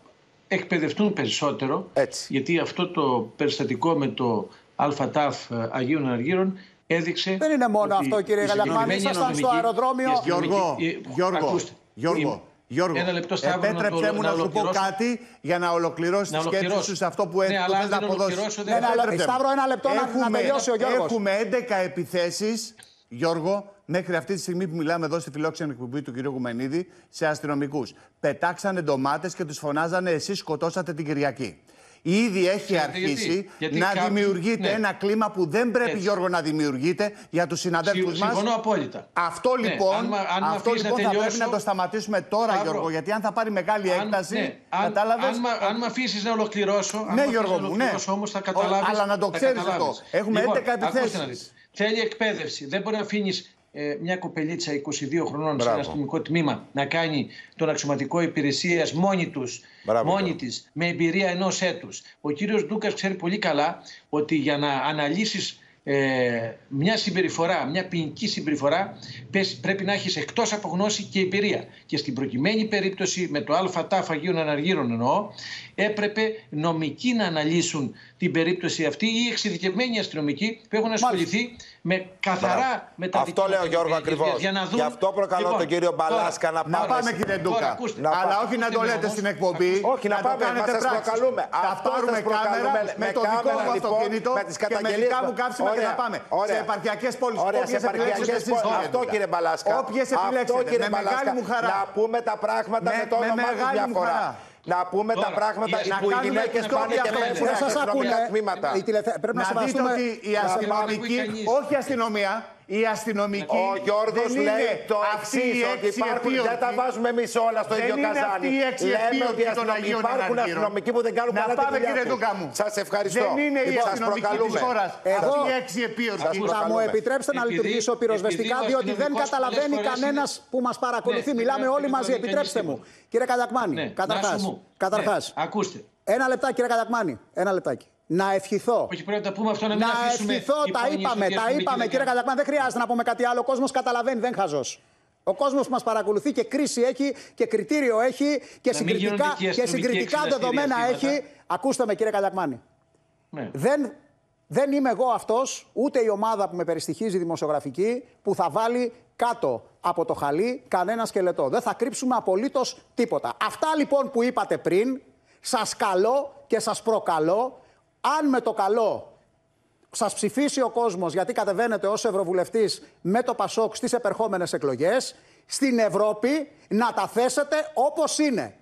εκπαιδευτούν περισσότερο γιατί αυτό το περιστατικό με το ΑΤΑΦ ε, Αγίων Αργύρων έδειξε Δεν είναι μόνο ότι αυτό, κύριε η Γαλαμάνη. συγκεκριμένη Ήσασταν στο αστυνομική- αεροδρόμιο. η αστυνομική- Γιώργο, η- Γιώργο, ακούστε, Γιώργο, η- Γιώργο, Ένα λεπτό Σταύρο, επέτρεψέ να το- μου να να, σου πω ολοκληρώσω. κάτι για να ολοκληρώσεις Να τη σκέψη ολοκληρώσω. σου σε αυτό που Ναι, έχει αλλά που αν θες να δεν αποδώσεις. ολοκληρώσω, δεν Ναι, ναι, αλλά, Επέτρεψέ μου. Σταύρο, ένα λεπτό να- να Έχουμε- τελειώσει ο Γιώργος. Έχουμε 11 επιθέσεις, Γιώργο, μέχρι αυτή τη στιγμή που μιλάμε εδώ στη φιλόξενη εκπομπή του κ. Γουμενίδη, σε αστυνομικούς. Πετάξανε ντομάτες και τους φωνάζανε Εσείς σκοτώσατε την Κυριακή. Ήδη έχει Ξέρετε αρχίσει γιατί. Γιατί να κάποιοι- δημιουργείται ναι. ένα κλίμα που δεν πρέπει, Έτσι. Γιώργο, να δημιουργείται για τους συναδέλφους μας. Συμφωνώ απόλυτα. Αυτό Ναι, λοιπόν, αν, μα- αν με αυτό αφήσεις λοιπόν να θα πρέπει τελειώσω, να το σταματήσουμε τώρα, Σταύρο, Γιώργο, γιατί αν θα πάρει μεγάλη αν- έκταση. ναι, αν- κατάλαβες, αν, μα- αν με αφήσεις να ολοκληρώσω, αν Ναι, με αφήσεις Γιώργο να μου, ναι. ολοκληρώσω όμως θα Ο- καταλάβεις. αλλά να το θα ξέρεις καταλάβεις. αυτό. Έχουμε λοιπόν, 11 ακούστε επιθέσεις. να δεις. Θέλει εκπαίδευση. Δεν μπορεί να αφήνεις μια κοπελίτσα 22 χρονών σε Μπράβο. ένα αστυνομικό τμήμα να κάνει τον αξιωματικό υπηρεσία μόνη, τους, Μπράβο, μόνη Γιώργο. της, με εμπειρία ενό έτου. Ο κύριος Ντούκα ξέρει πολύ καλά ότι για να αναλύσει ε, μια συμπεριφορά, μια ποινική συμπεριφορά, πες- πρέπει να έχεις εκτός από γνώση και εμπειρία. Και στην προκειμένη περίπτωση με το ΑΤΑΦ Αγίων Αναργύρων εννοώ, έπρεπε νομικοί να αναλύσουν την περίπτωση αυτή ή εξειδικευμένοι αστυνομικοί που έχουν ασχοληθεί με καθαρά Μπράβο. με τα Αυτό λέω Γιώργο ακριβώς. Για να δουν... Γι' αυτό προκαλώ Λοιπόν, τον κύριο τώρα, Μπαλάσκα να Να πάμε. πάμε, στην- κύριε Τώρα, Ντούκα. ακούστε. Να Αλλά πάμε. όχι να το Ακούστε με λέτε όμως. στην εκπομπή. Όχι, να το πάμε, κάνετε μα σας πράξη. προκαλούμε. Θα Αυτό πάρουμε σας προκαλούμε. κάμερα με Με το δικό κάμερα, μου λοιπόν, αυτοκίνητο με τις και με καταγγελίες δικά μου μας. καύσιμα και Ωραία, θα πάμε. ωραία. Σε επαρχιακές πόλεις. Ωραία, σε Όποιες επιλέξετε επαρχιακές εσείς, πόλεις. κύριε Αυτό Ντούκα. κύριε Μπαλάσκα. Όποιες Αυτό επιλέξετε. κύριε Με μεγάλη Μπαλάσκα. μου χαρά. Να πούμε τα πράγματα Με- με το με όνομά τους μεγάλη μου διαφορά. Χαρά. να πούμε τα Τώρα, πράγματα οι που οι αστυνομικοί γυναίκες που πάνε και έχουν πέφτουν Δεν στα σας αστυνομικά ακούνε. τμήματα. Οι τηλεθε- πρέπει να να δείτε σεβαστούμε- ότι η Να αστυνομική, όχι η αστυνομία, η αστυνομική. Ο Γιώργος δεν λέει είναι το αυτοί εξή: οι ότι έξι υπάρχουν. Δεν τα επίορκοι. βάζουμε εμείς όλα στο Δεν ίδιο είναι καζάνι. αυτοί οι έξι Λέμε ότι επίορκοι οι των αστυνομικοί Αγίων υπάρχουν Αναργύρων. αστυνομικοί που δεν κάνουν Να καλά τη πάμε, δουλειά κύριε τους. Ντούκα μου. Σας ευχαριστώ. Δεν είναι οι Λοιπόν, σας αστυνομικοί της προκαλούμε. χώρας. Εγώ- Αυτοί οι έξι επίορκοι. Θα μου επιτρέψετε να Επειδή- λειτουργήσω πυροσβεστικά, επειδή ο διότι δεν αστυνομικός καταλαβαίνει πολλές φορές κανένας είναι- που μας παρακολουθεί. Ναι, Μιλάμε δεν όλοι δεν μαζί. δεν Επιτρέψτε κανείς μου. Κύριε Κατακμάνη, Ναι, καταρχάς. Νάσο μου. Καταρχάς, Ναι, ακούστε. Ένα λεπτάκι, κύριε Κατακμάνη. Ένα λεπτάκι. Να ευχηθώ. Όχι, πρέπει να τα πούμε αυτό να μην Να αφήσουμε ευχηθώ, τα υπόνοιες είπαμε, ότι οι τα αστυνομικοί είπαμε, δεν κύριε κάνουν. Κατακμάνη. Δεν χρειάζεται να πούμε κάτι άλλο. Ο κόσμος καταλαβαίνει, δεν χαζός. Ο κόσμος που μας παρακολουθεί και κρίση έχει και κριτήριο έχει και Να μην συγκριτικά, γίνονται και οι και αστυνομικοί συγκριτικά εξηλαστήρια δεδομένα θύματα. έχει. Ακούστε με, κύριε Κατακμάνη. Ναι. Δεν, δεν είμαι εγώ αυτός, ούτε η ομάδα που με περιστοιχίζει δημοσιογραφική, που θα βάλει κάτω από το χαλί κανένα σκελετό. Δεν θα κρύψουμε απολύτως τίποτα. Αυτά λοιπόν που είπατε πριν, σας καλώ και σας προκαλώ, αν με το καλό σας ψηφίσει ο κόσμος γιατί κατεβαίνετε ως Ευρωβουλευτής με το Πασόκ στις επερχόμενες εκλογές, στην Ευρώπη να τα θέσετε όπως είναι.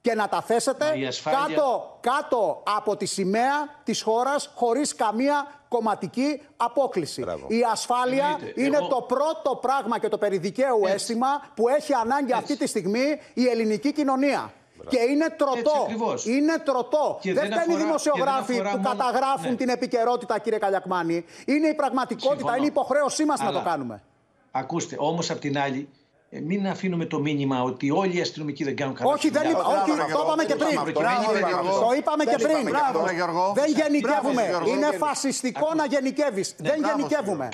Και να τα θέσετε Μα η ασφάλεια- κάτω, κάτω από τη σημαία της χώρας χωρίς καμία κομματική απόκληση. Η ασφάλεια Εννοείται. είναι Εγώ- το πρώτο πράγμα και το περιδικαίου αίσθημα που έχει ανάγκη αυτή τη στιγμή η ελληνική κοινωνία. Και είναι τροτό. ακριβώς. Είναι τροτό. Και δεν δεν φταίνουν οι αφορά- δημοσιογράφοι και δεν αφορά που μόνο- καταγράφουν ναι. την επικαιρότητα, κύριε Καλιακμάνη. Είναι η πραγματικότητα, Συμφωνώ. είναι η υποχρέωσή μας να Αλλά- το κάνουμε. Ακούστε, όμως απ' την άλλη, ε, μην αφήνουμε το μήνυμα ότι όλοι οι αστυνομικοί δεν κάνουν καλά. Όχι, τη δεν δουλειά είπα. τους. Όχι, το είπαμε και πριν. Προκειμένου Μπράβο, δεν Γιώργο. κάνουν. Το είπαμε και Δεν πριν. είπαμε γι' αυτό. Δεν γενικεύουμε. Μπράβο, Είναι Γιώργο. φασιστικό να γενικεύεις. Ναι, Δεν μπράβο, γενικεύουμε.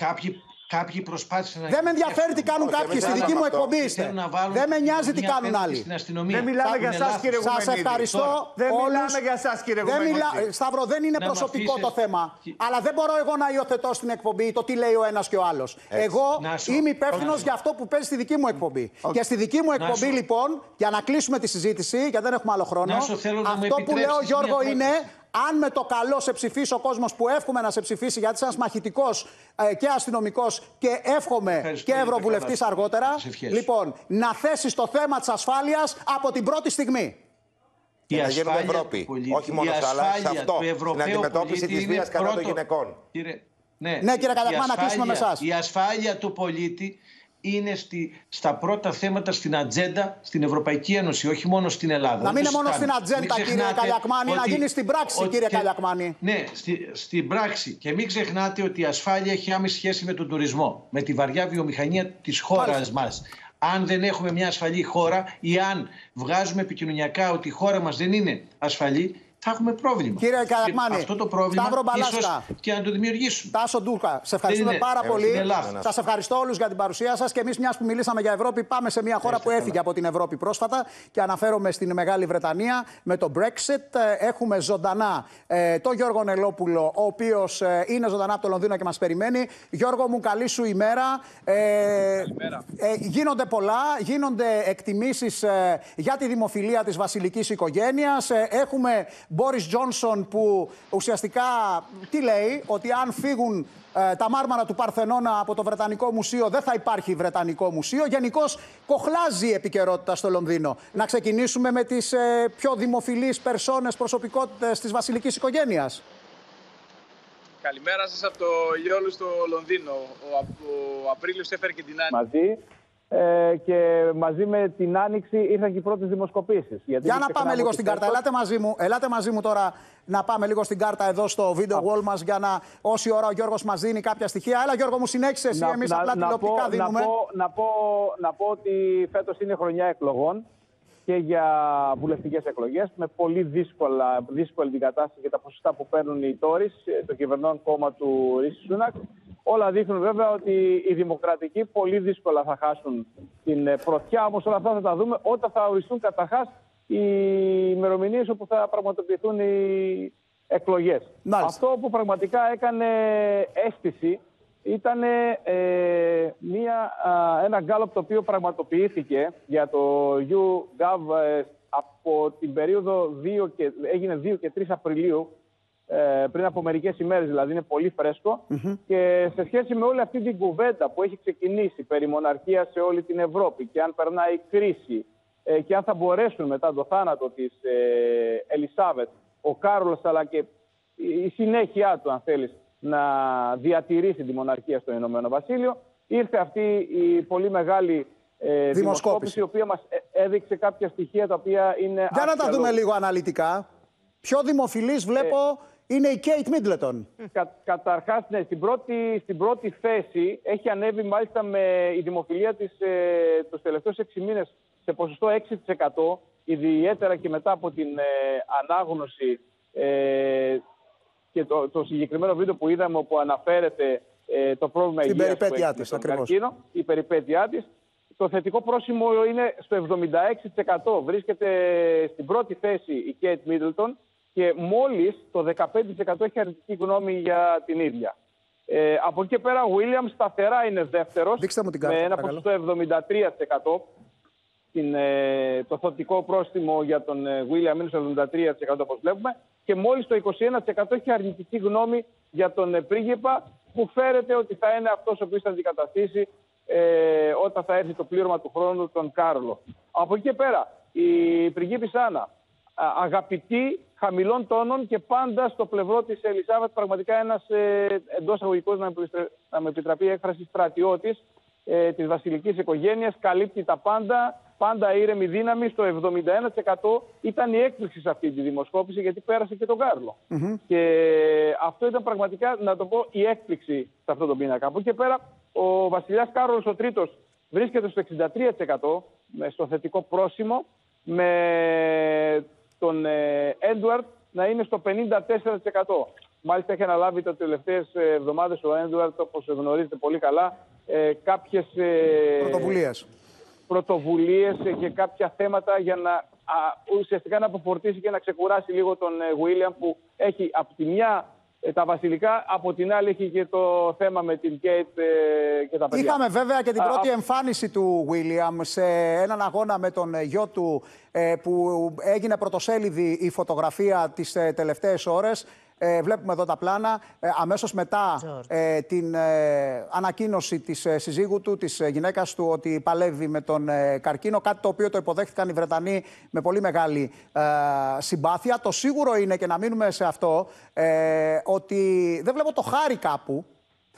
Κάποιοι, κάποιοι προσπάθησαν να. Δεν με ενδιαφέρει τι κάνουν Όχι, κάποιοι. εμείς Στη δεν δική μου κάνουμε αυτό. εκπομπή Και είστε. θέλουν να βάλουν Δεν με την νοιάζει τι κοινωνία κάνουν απέναντι άλλοι. στην αστυνομία. Δεν μιλάμε Θα για είναι εσάς, λάθος. κύριε Σας Γουμενίδη. ευχαριστώ. Τώρα, Δεν όλους. μιλάμε για εσάς, κύριε Δεν Γουμενίδη. μιλά... Σταύρο, δεν είναι Να μ' προσωπικό αφήσεις- το θέμα. Αλλά δεν μπορώ εγώ να υιοθετώ στην εκπομπή το τι λέει ο ένας και ο άλλος. Εγώ Να σου- είμαι υπεύθυνος Όχι. για αυτό που παίζει στη δική μου εκπομπή. Και στη δική μου εκπομπή, σου- λοιπόν, για να κλείσουμε τη συζήτηση, γιατί δεν έχουμε άλλο χρόνο. Να σου θέλω να μου αυτό που λέω, επιτρέψεις Γιώργο, μια είναι πρόταση. Αν με το καλό σε ψηφίσει ο κόσμος που εύχομαι να σε ψηφίσει, γιατί είσαι ένας μαχητικός και αστυνομικός και εύχομαι Ευχαριστώ και για τα ευρωβουλευτής καλά σου. αργότερα. Τις ευχές σου. Λοιπόν, να θέσεις το θέμα της ασφάλειας από την πρώτη στιγμή. Η Για να γίνουμε ασφάλεια Ευρώπη. του πολίτη, Όχι μόνο η σε άλλα, σε ασφάλεια αυτό. του Στην Ευρωπαίου αντιμετώπιση πολίτη της είναι βίας κατά των πρώτο. γυναικών. Κύριε, Ναι, κύριε Κατακμά, η να κλείσουμε με ασφάλεια- εσάς. Η ασφάλεια του πολίτη είναι στη, στα πρώτα θέματα στην ατζέντα στην Ευρωπαϊκή Ένωση, όχι μόνο στην Ελλάδα. Να Δεν μην το είναι μόνο συζητάμε. στην ατζέντα, Μην κύριε ξεχνάτε Καλιακμάνη, να ότι- γίνει στην πράξη, ότι κύριε και- Καλιακμάνη. Ναι, στη, στην πράξη. Και μην ξεχνάτε ότι η ασφάλεια έχει άμεση σχέση με τον τουρισμό, με τη βαριά βιομηχανία της χώρας Μάλιστα. μας. Αν δεν έχουμε μια ασφαλή χώρα ή αν βγάζουμε επικοινωνιακά ότι η χώρα μας δεν είναι ασφαλή, θα έχουμε πρόβλημα. Κύριε Και Καλιακμάνη, αυτό το πρόβλημα Σταύρο Μπαλάσκα. ίσως και να το δημιουργήσουμε. Τάσο Ντούκα, σε ευχαριστούμε είναι- πάρα ε, πολύ. είναι λάθος. Σας ευχαριστώ όλους για την παρουσία σας. Και εμείς, μιας που μιλήσαμε για Ευρώπη, πάμε σε μια χώρα που έφυγε από την Ευρώπη πρόσφατα και αναφέρομαι στην Μεγάλη Βρετανία με το Brexit. Ε, Έχουμε ζωντανά ε, τον Γιώργο Νελόπουλο, ο οποίος είναι ζωντανά από το Λονδίνο και μας περιμένει. Γιώργο μου, καλή σου ημέρα. Ε, ε, γίνονται πολλά, γίνονται εκτιμήσεις για τη δημοφιλία της βασιλικής οικογένειας. έχουμε Μπόρι Τζόνσον που ουσιαστικά τι λέει, ότι αν φύγουν ε, τα μάρμαρα του Παρθενώνα από το Βρετανικό Μουσείο δεν θα υπάρχει Βρετανικό Μουσείο. Γενικώς κοχλάζει η επικαιρότητα στο Λονδίνο. Να ξεκινήσουμε με τις ε, πιο δημοφιλείς περσόνες προσωπικότητες της βασιλικής οικογένειας. Καλημέρα σας από το Λιόλου στο Λονδίνο. Ο, Α- ο Απρίλιος έφερε και την Άννη. μαζί. Ε, και μαζί με την Άνοιξη ήρθαν και οι πρώτες δημοσκοπήσεις. Για να πάμε λίγο στην κάρτα. Ελάτε μαζί, μου, ελάτε μαζί μου τώρα να πάμε λίγο στην κάρτα εδώ στο video wall μας για να όση ώρα ο Γιώργος μας δίνει κάποια στοιχεία. Έλα Γιώργο μου συνέχισε εσύ, εμείς απλά τηλεοπτικά πω, δίνουμε. Να πω, να, πω, να πω ότι φέτος είναι χρονιά εκλογών και για βουλευτικές εκλογές με πολύ δύσκολα, δύσκολη την κατάσταση για τα ποσοστά που παίρνουν οι Τόρις, το κυβερνών κόμμα του Ρίση Σούνακ. Όλα δείχνουν βέβαια ότι οι δημοκρατικοί πολύ δύσκολα θα χάσουν την ε, πρωτιά, όμως όλα αυτά θα τα δούμε όταν θα οριστούν καταρχάς οι ημερομηνίες όπου θα πραγματοποιηθούν οι εκλογές. Αυτό που πραγματικά έκανε αίσθηση ήταν ε, μια, α, ένα γκάλωπ το οποίο πραγματοποιήθηκε για το YouGov ε, από την περίοδο 2 και, έγινε 2 και 3 Απριλίου ε, πριν από μερικές ημέρες δηλαδή, είναι πολύ φρέσκο και σε σχέση με όλη αυτή την κουβέντα που έχει ξεκινήσει περί μοναρχίας σε όλη την Ευρώπη και αν περνάει κρίση ε, και αν θα μπορέσουν μετά το θάνατο της ε, Ελισάβετ, ο Κάρολος αλλά και η συνέχεια του, αν θέλεις, να διατηρήσει τη μοναρχία στο Ηνωμένο Βασίλειο, ήρθε αυτή η πολύ μεγάλη ε, δημοσκόπηση, η οποία μας ε- έδειξε κάποια στοιχεία τα οποία είναι... Για να τα ασφαλώς. δούμε λίγο αναλυτικά. Πιο δημοφιλής βλέπω είναι η Κέιτ Μίτλετον. Κα, καταρχάς, ναι, στην πρώτη, στην πρώτη θέση έχει ανέβει μάλιστα με η δημοφιλία της ε, τους τελευταίους 6 μήνες σε ποσοστό 6%, ιδιαίτερα και μετά από την ε, ανάγνωση ε, και το, το συγκεκριμένο βίντεο που είδαμε όπου αναφέρεται ε, το πρόβλημα Στην υγείας που περιπέτειά έχει με της, τον ακριβώς. καρκίνο, η περιπέτειά της. Το θετικό πρόσημο είναι στο 76%. Βρίσκεται στην πρώτη θέση η Κέιτ Μίτλτον και μόλις το 15% έχει αρνητική γνώμη για την ίδια. Ε, από εκεί και πέρα ο Βίλιαμ σταθερά είναι δεύτερος Δείξτε μου την κάρτα, με ένα παρακαλώ. ποσοστό 73%. Την, ε, το θετικό πρόστιμο για τον ε, William είναι στο 73% όπως βλέπουμε και μόλις το 21% έχει αρνητική γνώμη για τον ε, πρίγκιπα που φέρεται ότι θα είναι αυτός ο οποίος θα αντικαταστήσει ε, όταν θα έρθει το πλήρωμα του χρόνου τον Κάρλο. Από εκεί και πέρα η πριγκίπισσα Άννα α, αγαπητή, χαμηλών τόνων και πάντα στο πλευρό της Ελισάβετ πραγματικά ένας ε, εντός αγωγικών να, με επιστρε- να με επιτραπεί η έκφραση στρατιώτης ε, της βασιλικής οικογένειας, καλύπτει τα πάντα, πάντα ήρεμη δύναμη, στο 71% ήταν η έκπληξη σε αυτή τη δημοσκόπηση γιατί πέρασε και τον Κάρλο. Και αυτό ήταν πραγματικά, να το πω, η έκπληξη σε αυτό το πίνακα. Από εκεί και πέρα, ο βασιλιάς Κάρολος ο Τρίτος βρίσκεται στο 63% με- στο θετικό πρόσημο, με τον Έντουαρτ να είναι στο 54%. Μάλιστα έχει αναλάβει τα τελευταίες ε, εβδομάδες ο Έντουαρτ, όπως γνωρίζετε πολύ καλά, ε, κάποιες ε, Πρωτοβουλίες. πρωτοβουλίες ε, και κάποια θέματα για να α, ουσιαστικά να αποφορτήσει και να ξεκουράσει λίγο τον Βίλιαμ που έχει από τη μια ε, τα βασιλικά, από την άλλη έχει και το θέμα με την Κέιτ ε, και τα παιδιά. Είχαμε βέβαια και την Α, πρώτη α, εμφάνιση του Βίλιαμ σε έναν αγώνα με τον ε, γιο του ε, που έγινε πρωτοσέλιδη η φωτογραφία τις ε, τελευταίες ώρες. Ε, βλέπουμε εδώ τα πλάνα. Ε, αμέσως μετά ε, την ε, ανακοίνωση της ε, συζύγου του, της ε, γυναίκας του, ότι παλεύει με τον ε, καρκίνο. Κάτι το οποίο το υποδέχτηκαν οι Βρετανοί με πολύ μεγάλη ε, συμπάθεια. Το σίγουρο είναι και να μείνουμε σε αυτό, ε, ότι δεν βλέπω το χάρη κάπου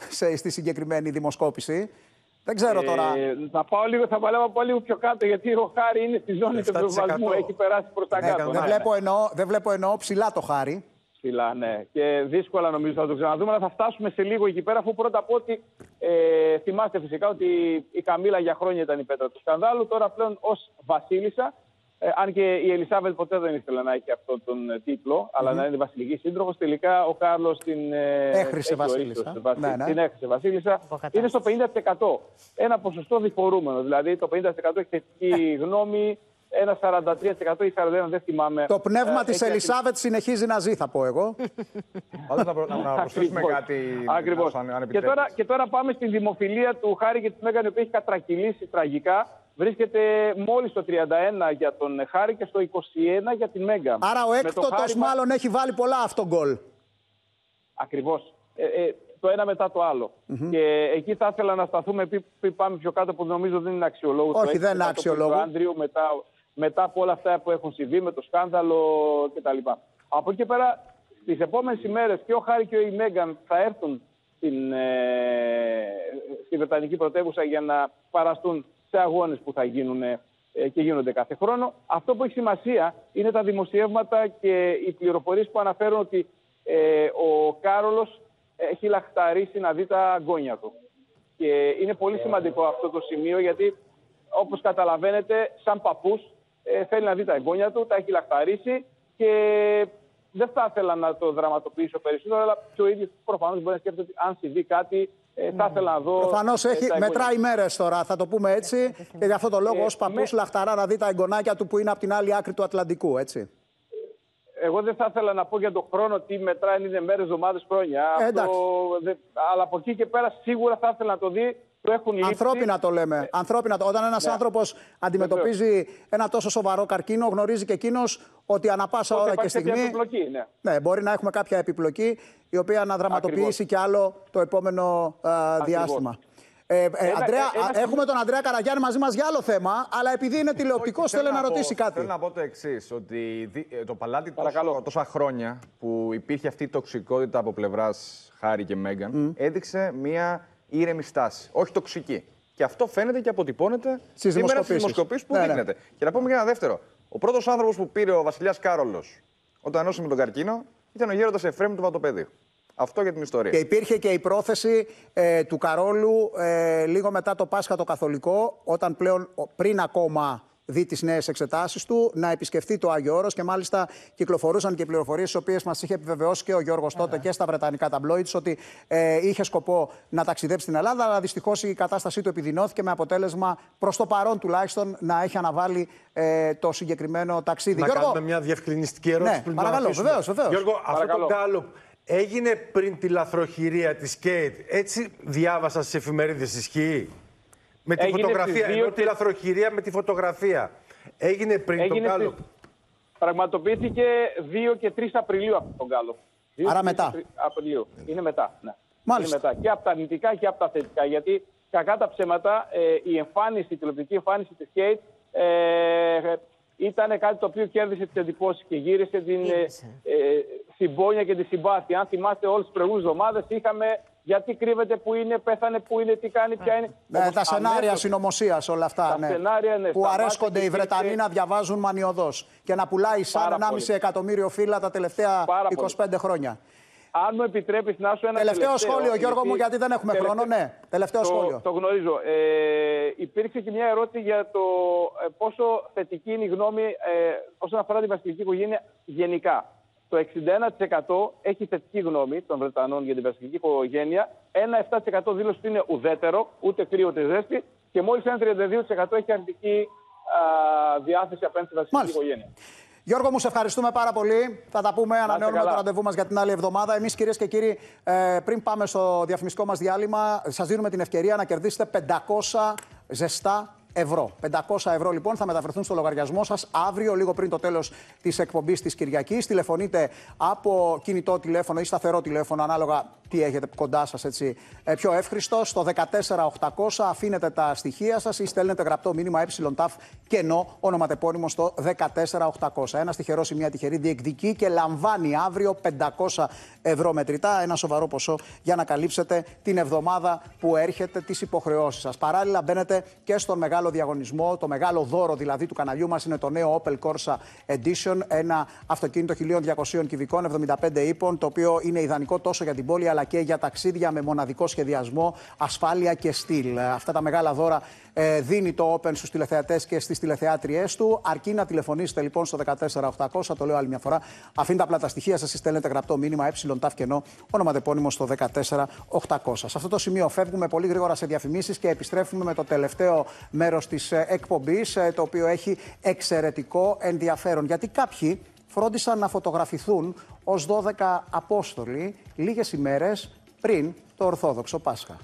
σε, στη συγκεκριμένη δημοσκόπηση. Δεν ξέρω τώρα. Ε, θα πάω λίγο, θα παλεύω πάω λίγο πιο κάτω γιατί ο Χάρη είναι στη ζώνη του 7%. προβασμού. Έχει περάσει προς τα Ναι, κάτω. δεν, ναι, βλέπω εννοώ, δεν βλέπω εννοώ ψηλά το χάρη. Ψηλά, ναι. Και δύσκολα νομίζω θα το ξαναδούμε, αλλά θα φτάσουμε σε λίγο εκεί πέρα, αφού πρώτα πω ότι ε, θυμάστε φυσικά ότι η Καμίλα για χρόνια ήταν η πέτρα του σκανδάλου, τώρα πλέον ως βασίλισσα, ε, αν και η Ελισάβετ ποτέ δεν ήθελε να έχει αυτόν τον ε, τίτλο, αλλά Μμμ. να είναι βασιλική σύντροφος, τελικά ο Κάρλος την ε, Έχρισε έχει ορίσει βασίλισσα. ως βασι- Ναι, ναι. Την έχρισε βασίλισσα. Είναι στο 50%. Ένα ποσοστό διφορούμενο, δηλαδή το 50% έχει θετική γνώμη, ένα 43% ή 41% δεν θυμάμαι. Το πνεύμα Ε, της έχει Ελισάβετ συνεχίζει να ζει, θα πω εγώ. Πάντως να, προ- να, να προσθέσουμε Ακριβώς. κάτι. Ακριβώς. αν- αν Και επιτρέπεις. τώρα, και τώρα πάμε στην δημοφιλία του Χάρη και της Μέγαν, η οποία έχει κατρακυλήσει τραγικά. Βρίσκεται μόλις στο 31 για τον Χάρη και στο 21 για την Μέγαν. Άρα ο Με τον έκτοτος Χάρη μα- μάλλον έχει βάλει πολλά αυτό γκολ. Ακριβώς. Ε, ε, το ένα μετά το άλλο. Και εκεί θα ήθελα να σταθούμε, επειδή πάμε πιο κάτω που νομίζω δεν είναι αξιολόγο. το Όχι, έξι δεν είναι κάτω που αξιολόγο. Το Άντριο, μετά, μετά από όλα αυτά που έχουν συμβεί με το σκάνδαλο κτλ. Από εκεί και πέρα, τις επόμενες ημέρες και ο Χάρη και ο η Μέγαν θα έρθουν στην, ε, στη Βρετανική πρωτεύουσα για να παραστούν σε αγώνες που θα γίνουν ε, και γίνονται κάθε χρόνο. Αυτό που έχει σημασία είναι τα δημοσιεύματα και οι πληροφορίες που αναφέρουν ότι ε, ο Κάρολος έχει λαχταρίσει να δει τα αγώνια του. Και είναι πολύ σημαντικό αυτό το σημείο γιατί όπως καταλαβαίνετε σαν παππούς ε, θέλει να δει τα εγγόνια του, τα έχει λαχταρίσει και δεν θα ήθελα να το δραματοποιήσω περισσότερο, αλλά και ο ίδιος προφανώς μπορεί να σκέφτεται ότι αν συμβεί κάτι ε, θα ήθελα να δω... Προφανώς ε, έχει, τα εγγόνια μετράει μέρες τώρα, θα το πούμε έτσι. και γι' αυτό το λόγο, Ε, ω παππούς, με- λαχταρά να δει τα εγγονάκια του που είναι από την άλλη άκρη του Ατλαντικού, έτσι. Εγώ δεν θα ήθελα να πω για τον χρόνο τι μετράει, αν είναι μέρες, εβδομάδες, χρόνια. Ε, Αυτό εντάξει. δεν- Αλλά από εκεί και πέρα σίγουρα θα ήθελα να το δει. Το έχουν λείψει. Ανθρώπινα το λέμε. Ανθρώπινα το. Όταν ένας Ναι. άνθρωπος αντιμετωπίζει ένα τόσο σοβαρό καρκίνο, γνωρίζει και εκείνος ότι ανά πάσα Ότι ώρα και υπάρχει κάποια στιγμή. επιπλοκή, ναι. Ναι, μπορεί να έχουμε κάποια επιπλοκή η οποία να δραματοποιήσει Ακριβώς. κι άλλο το επόμενο α, Ακριβώς. διάστημα. Ε, ε, Ένα- Αντρέα, ένα α, σημείο- έχουμε τον Αντρέα Καραγιάννη μαζί μας για άλλο θέμα, αλλά επειδή είναι τηλεοπτικός, Όχι, θέλει να, πω- ρωτήσει κάτι. Θέλω να πω το εξής, ότι δι- ε, το παλάτι τόσο, τόσα χρόνια που υπήρχε αυτή η τοξικότητα από πλευράς Χάρη και Μέγαν, έδειξε μία ήρεμη στάση. Όχι τοξική. Και αυτό φαίνεται και αποτυπώνεται Στις σήμερα στις δημοσκοπήσεις. δημοσκοπήσεις που Ναι, ναι. δείχνεται. Και να πούμε και ένα δεύτερο. Ο πρώτος άνθρωπος που πήρε ο Βασιλιάς Κάρολος όταν ενώσαμε με τον καρκίνο ήταν ο γέροντας Εφρέμ του Βατοπέδιου. Αυτό για την ιστορία. Και υπήρχε και η πρόθεση ε, του Καρόλου ε, λίγο μετά το Πάσχα το Καθολικό, όταν πλέον ο- πριν ακόμα δει τις νέες εξετάσεις του, να επισκεφτεί το Άγιο Όρος και μάλιστα κυκλοφορούσαν και πληροφορίες, τι οποίες μας είχε επιβεβαιώσει και ο Γιώργος τότε και στα Βρετανικά ταμπλόιτ, ότι ε, είχε σκοπό να ταξιδέψει στην Ελλάδα, αλλά δυστυχώς η κατάστασή του επιδεινώθηκε με αποτέλεσμα προς το παρόν τουλάχιστον να έχει αναβάλει ε, το συγκεκριμένο ταξίδι. Να Γιώργο, κάνουμε μια διευκρινιστική ερώτηση Ναι, πριν παρακαλώ, τον αφήσουμε. βεβαίως, βεβαίως. Γιώργο, αυτό Παρακαλώ. το γκάλοπ έγινε πριν τη λαθροχειρία της Κέιτ. Έτσι διάβασα στις εφημερίδες, ισχύει; Με τη Έγινε φωτογραφία, στις δύο ενώ τη και- λαθροχειρία με τη φωτογραφία. Έγινε πριν το Έγινε γκάλοπ. στις- Πραγματοποιήθηκε 2 και 3 Απριλίου αυτό το γκάλοπ. 2 Άρα και 3 μετά. Απρι- Απριλίου. Είναι μετά. Ναι. Μάλιστα. Είναι μετά. Και από τα αρνητικά και από τα θετικά. Γιατί κακά τα ψέματα, ε, η εμφάνιση, η τηλεοπτική εμφάνιση της Κέιτ ε, ήταν κάτι το οποίο κέρδισε τις εντυπώσεις και γύρισε την ε, ε, συμπόνια και τη συμπάθεια. Αν θυμάστε, όλες τις προηγούμενες εβδομάδες είχαμε γιατί κρύβεται, που είναι, πέθανε, που είναι, τι κάνει, ποια είναι. Ναι, Όμως τα σενάρια αμέσως- συνωμοσίας όλα αυτά. Τα ναι. σενάρια, ναι, που σταμάτησε αρέσκονται και οι Βρετανοί υπήρξε- να διαβάζουν μανιωδώς και να πουλάει σαν Πάρα 1,5 πολύ. εκατομμύριο φύλλα τα τελευταία Πάρα 25 χρόνια. Αν μου επιτρέπεις να σου ένα Τελευταίο σχόλιο, Γιώργο μου, γιατί δεν έχουμε χρόνο. Ναι, τελευταίο το, σχόλιο. Το γνωρίζω. Ε, υπήρξε και μια ερώτηση για το ε, πόσο θετική είναι η γνώμη ε, όσον αφορά την βασιλική οικογένεια γενικά. Το 61% έχει θετική γνώμη των Βρετανών για την βασιλική οικογένεια. Ένα 7% δήλωσε ότι είναι ουδέτερο, ούτε κρύο ούτε ζέστη. Και μόλις ένα 32% έχει αρνητική α, διάθεση απέναντι στη βασιλική Μάλιστα. οικογένεια. Γιώργο μου, σε ευχαριστούμε πάρα πολύ. Θα τα πούμε, ανανεώνουμε καλά. το ραντεβού μας για την άλλη εβδομάδα. Εμείς, κυρίες και κύριοι, ε, πριν πάμε στο διαφημιστικό μας διάλειμμα, σας δίνουμε την ευκαιρία να κερδίσετε 500 ζεστά ευρώ. 500 ευρώ λοιπόν θα μεταφερθούν στο λογαριασμό σας αύριο, λίγο πριν το τέλος της εκπομπής της Κυριακής. Τηλεφωνείτε από κινητό τηλέφωνο ή σταθερό τηλέφωνο, ανάλογα τι έχετε κοντά σας, έτσι ε, πιο εύχριστο. Στο 14800 αφήνετε τα στοιχεία σας ή στέλνετε γραπτό μήνυμα ΕΤΑΦ κενό ονοματεπώνυμο στο 14800. Ένα τυχερό ή μια τυχερή διεκδικεί και λαμβάνει αύριο 500 ευρώ μετρητά, ένα σοβαρό ποσό για να καλύψετε την εβδομάδα που έρχεται τις υποχρεώσεις σας. Παράλληλα, μπαίνετε και στον μεγάλο διαγωνισμό, το μεγάλο δώρο δηλαδή του καναλιού μας είναι το νέο Opel Corsa Edition, ένα αυτοκίνητο 1200 κυβικών, 75 ύπων, το οποίο είναι ιδανικό τόσο για την πόλη αλλά και για ταξίδια με μοναδικό σχεδιασμό, ασφάλεια και στυλ. Αυτά τα μεγάλα δώρα ε, δίνει το Open στους τηλεθεατές και στις τηλεθεάτριές του. Αρκεί να τηλεφωνήσετε λοιπόν στο 14800, το λέω άλλη μια φορά. Αφήνετε απλά τα στοιχεία σας, στέλνετε γραπτό μήνυμα ΕΤΑΦ κενό, ονοματεπώνυμο στο 14800. Σε αυτό το σημείο φεύγουμε πολύ γρήγορα σε διαφημίσεις και επιστρέφουμε με το τελευταίο μέρος της ε, εκπομπής, ε, το οποίο έχει εξαιρετικό ενδιαφέρον. Γιατί κάποιοι φρόντισαν να φωτογραφηθούν ως 12 Απόστολοι λίγες ημέρες πριν το Ορθόδοξο Πάσχα.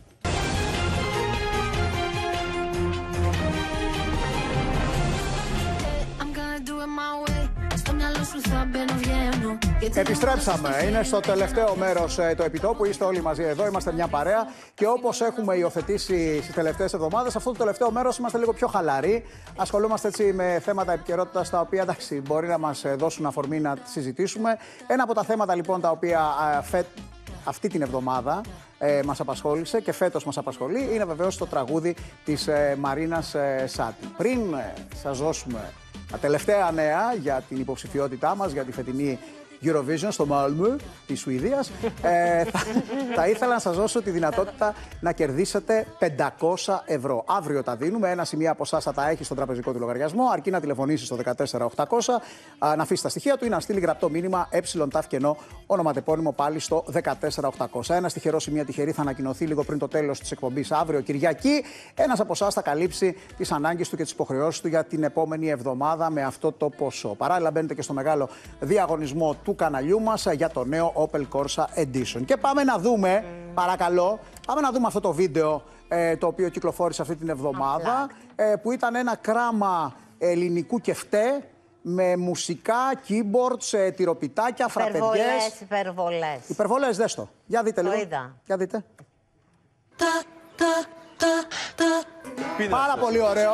Επιστρέψαμε. Είναι στο τελευταίο μέρος το επιτόπου. Είστε όλοι μαζί εδώ. Είμαστε μια παρέα. Και όπως έχουμε υιοθετήσει στις τελευταίες εβδομάδες, αυτό το τελευταίο μέρος είμαστε λίγο πιο χαλαροί. Ασχολούμαστε έτσι με θέματα επικαιρότητας τα οποία εντάξει, μπορεί να μας δώσουν αφορμή να συζητήσουμε. Ένα από τα θέματα λοιπόν τα οποία α, φε- αυτή την εβδομάδα ε, μας απασχόλησε και φέτος μας απασχολεί είναι βεβαίως το τραγούδι της ε, Μαρίνας ε, Σάτι. Πριν ε, σας δώσουμε τα τελευταία νέα για την υποψηφιότητά μας για τη φετινή Eurovision στο Malmö της Σουηδίας ε, θα, θα ήθελα να σας δώσω τη δυνατότητα να κερδίσετε 500 ευρώ. Αύριο τα δίνουμε, ένα σημείο από εσάς θα τα έχει στον τραπεζικό του λογαριασμό αρκεί να τηλεφωνήσεις στο 14800 α, να αφήσεις τα στοιχεία του ή να στείλει γραπτό μήνυμα ΕΤΑΦ κενό ονοματεπώνυμο πάλι στο 14800. Ένα τυχερό ή μια τυχερή θα ανακοινωθεί λίγο πριν το τέλος της εκπομπής αύριο Κυριακή. Ένας από εσάς θα καλύψει τις ανάγκες του και τις υποχρεώσεις του για την επόμενη εβδομάδα με αυτό το ποσό. Παράλληλα, μπαίνετε και στο μεγάλο διαγωνισμό του καναλιού μας για το νέο Opel Corsa Edition. Και πάμε να δούμε, παρακαλώ, πάμε να δούμε αυτό το βίντεο ε, το οποίο κυκλοφόρησε αυτή την εβδομάδα. Ε, που ήταν ένα κράμα ελληνικού κεφτέ με μουσικά, keyboards, ε, τυροπιτάκια, φραπεδιές. Υπερβολές, υπερβολές. Υπερβολές, δες το. Για δείτε Το λίγο. είδα. Για δείτε. Τα, τα, τα, Πάρα πολύ ωραίο.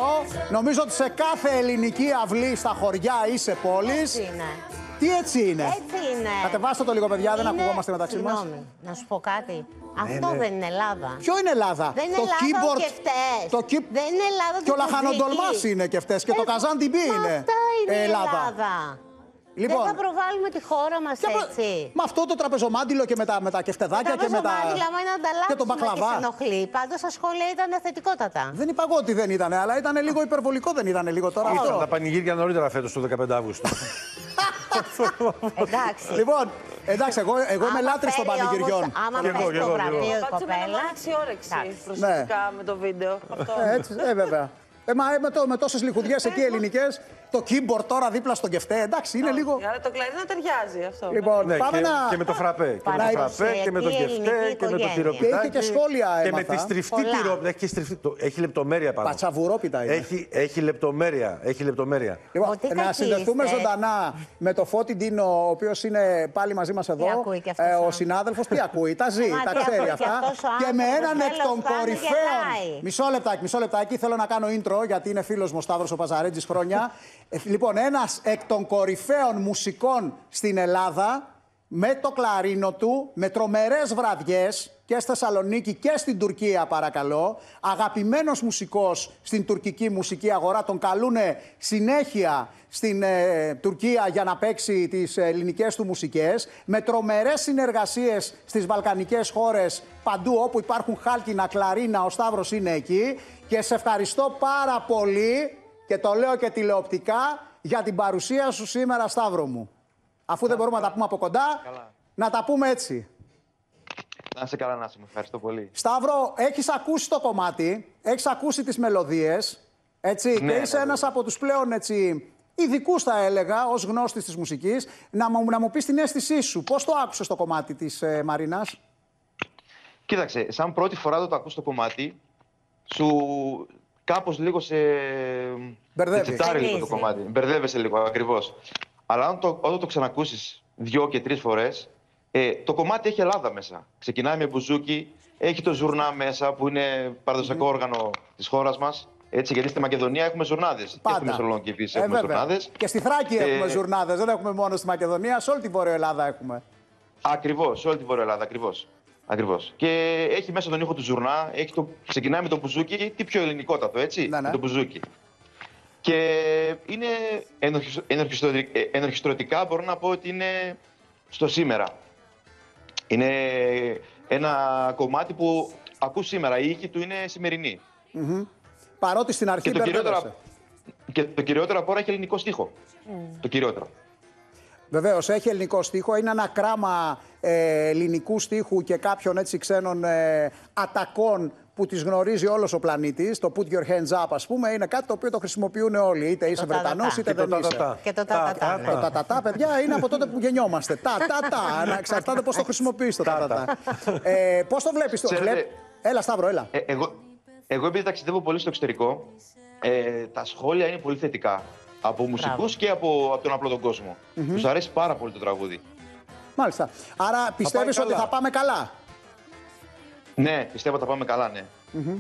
Νομίζω ότι σε κάθε ελληνική αυλή στα χωριά ή σε πόλεις. Είναι. Τι έτσι είναι; Έτσι είναι. Κατεβάστε το λίγο, παιδιά, δεν Είναι- ακουγόμαστε μεταξύ μας. Συγγνώμη, να σου πω κάτι. Αυτό ναι. δεν είναι Ελλάδα. Ποιο είναι Ελλάδα; Δεν είναι το Ελλάδα keyboard, ο κεφτές. Το key... Δεν είναι Ελλάδα Και ο το Λαχανοντολμάς Κοζίκι. είναι και αυτές. Και το Ε, Καζάν TV μα είναι. Αυτά είναι ε, η Ελλάδα. Ελλάδα. Λοιπόν. Δεν θα προβάλλουμε τη χώρα μας έτσι. Με αυτό το τραπεζομάντιλο και με τα, με τα κεφτεδάκια και με τα. Τραπεζομάντιλα, άμα είναι να ανταλλάξουμε και τον μπακλαβά. σε ενοχλεί. Πάντως τα σχόλια ήταν θετικότατα. Δεν είπα εγώ ότι δεν ήταν, αλλά ήταν λίγο υπερβολικό, δεν ήταν λίγο τώρα Ήρθαν αυτό. τα πανηγύρια νωρίτερα φέτος το 15 Αύγουστο. Εντάξει. Λοιπόν, εντάξει, εγώ, εγώ είμαι Άμα λάτρης των φέρει πανηγυριών. όμως- άμα Και εγώ, φέρει και το εγώ, και εγώ. βραβείο η Πάτσαμε να κοπέλα. αλλάξει όρεξη Ναι. προσωπικά με το βίντεο. Αυτό. Ε, έτσι, ε, βέβαια. Ε, μα, ε, με, το, με τόσες λιχουδιές εκεί ελληνικές, το keyboard τώρα δίπλα στον κεφτέ, εντάξει, είναι λίγο... Αλλά το κλαρίνα ταιριάζει αυτό. Λοιπόν, Ναι, πάμε και, να... και με το φραπέ. Και με το Παραδοσιακή φραπέ και με το ελληνική κεφτέ και με το οικογένεια. τυροπιτάκι. Και είχε και σχόλια Και με έμαθα. τη στριφτή Πολλά. τυρό. Έχει, στριφτή, το, έχει λεπτομέρεια πάνω. Πατσαβουρόπιτα είναι. Έχει, έχει λεπτομέρεια. Έχει λεπτομέρεια. Λοιπόν, Ότι να κακοί συνδεθούμε είστε. ζωντανά με το Φώτη Ντίνο, ο οποίος είναι πάλι μαζί μας εδώ. ακούει και αυτός, ο α; συνάδελφος, τι ακούει, τα ζει, Μα, τα τι ξέρει ακούει αυτά. και αυτός ο Και με άνθρωπος, έναν εκ τέλος των πάντων, κορυφαίων. γελάει. Μισό λεπτάκι, μισό λεπτάκι. Θέλω να κάνω intro γιατί είναι φίλος μου ο Σταύρος ο Παζαρέτζης χρόνια. Ε, λοιπόν, ένας εκ των κορυφαίων μουσικών στην Ελλάδα με το κλαρίνο του, με τρομερές βραδιές και στη Θεσσαλονίκη και στην Τουρκία παρακαλώ. Αγαπημένος μουσικός στην τουρκική μουσική αγορά. Τον καλούνε συνέχεια στην ε, Τουρκία για να παίξει τις ελληνικές του μουσικές. Με τρομερές συνεργασίες στις βαλκανικές χώρες παντού όπου υπάρχουν χάλκινα, κλαρίνα, ο Σταύρος είναι εκεί. Και σε ευχαριστώ πάρα πολύ και το λέω και τηλεοπτικά για την παρουσία σου σήμερα Σταύρο μου. Αφού δεν μπορούμε να τα πούμε από κοντά, να τα πούμε έτσι. Να είσαι καλά, να σε. Ευχαριστώ πολύ. Σταύρο, έχεις ακούσει το κομμάτι, έχεις ακούσει τις μελωδίες, έτσι, Ναι, και είσαι ναι, ένας από τους πλέον έτσι, ειδικούς θα έλεγα, ως γνώστης της μουσικής, να μου, να μου πεις την αίσθησή σου. Πώς το άκουσες το κομμάτι της ε, Μαρίνας; Κοίταξε, σαν πρώτη φορά το, το ακούς το κομμάτι, σου κάπως λίγο σε. Μπερδεύεις. σε τσιτάρει λίγο το Ξενίζει. κομμάτι. Μπερδεύεσαι λίγο ακριβώς. Αλλά αν το, όταν το ξανακούσεις δύο και τρεις φορές, ε, το κομμάτι έχει Ελλάδα μέσα. Ξεκινάει με μπουζούκι, έχει το ζουρνά μέσα που είναι παραδοσιακό όργανο της χώρας μας. Έτσι, γιατί στη Μακεδονία έχουμε ζουρνάδες. Και Πάντα. έχουμε Θεσσαλονίκη επίσης Ε, έχουμε βέβαια. ζουρνάδες. Και στη Θράκη Ε, έχουμε ζουρνάδες, δεν έχουμε μόνο στη Μακεδονία, σε όλη τη Βόρεια Ελλάδα έχουμε. Ακριβώς, σε όλη τη Βόρεια Ελλάδα, ακριβώς. Ακριβώς. Και έχει μέσα τον ήχο του ζουρνά, έχει το... ξεκινάει με το μπουζούκι, τι πιο ελληνικότατο, έτσι, Ναι, ναι. με το μπουζούκι. Και είναι ενορχιστρο- ενορχιστρωτικ- ε, ενορχιστρωτικά, μπορώ να πω ότι είναι στο σήμερα. Είναι ένα κομμάτι που ακούς σήμερα, η ήχη του είναι σημερινή. Μμμ. Παρότι στην αρχή Και το, κυριότερο, μπερδεύεσαι. και το κυριότερο από όλα έχει ελληνικό στίχο. Το κυριότερο. Βεβαίως, έχει ελληνικό στίχο. Είναι ένα κράμα ε, ελληνικού στίχου και κάποιων έτσι ξένων ε, ατακών που τις γνωρίζει όλος ο πλανήτης. Το put your hands up, ας πούμε, είναι κάτι το οποίο το χρησιμοποιούν όλοι. Είτε είσαι Το Βρετανός, τα-τα-τα. είτε Και το δεν είσαι. τα-τα-τα. Και το τα-τα-τα. Το τα-τα-τα, παιδιά, είναι από τότε που γεννιόμαστε. Τα-τα-τα. Να εξαρτάται πώς το χρησιμοποιείς το τα-τα-τα. Ε, πώς το βλέπεις το Ξέρετε- βλέπ... Έλα, Σταύρο, έλα. Ε, εγώ, εγώ επειδή ταξιδεύω πολύ στο εξωτερικό, ε, τα σχόλια είναι πολύ θετικά. Από μουσικούς και από, από τον απλό τον κόσμο. Μμμ. Τους αρέσει πάρα πολύ το τραγούδι. Μάλιστα. Άρα πιστεύεις ότι καλά. θα πάμε καλά; Ναι, πιστεύω θα πάμε καλά, ναι. Μμμ.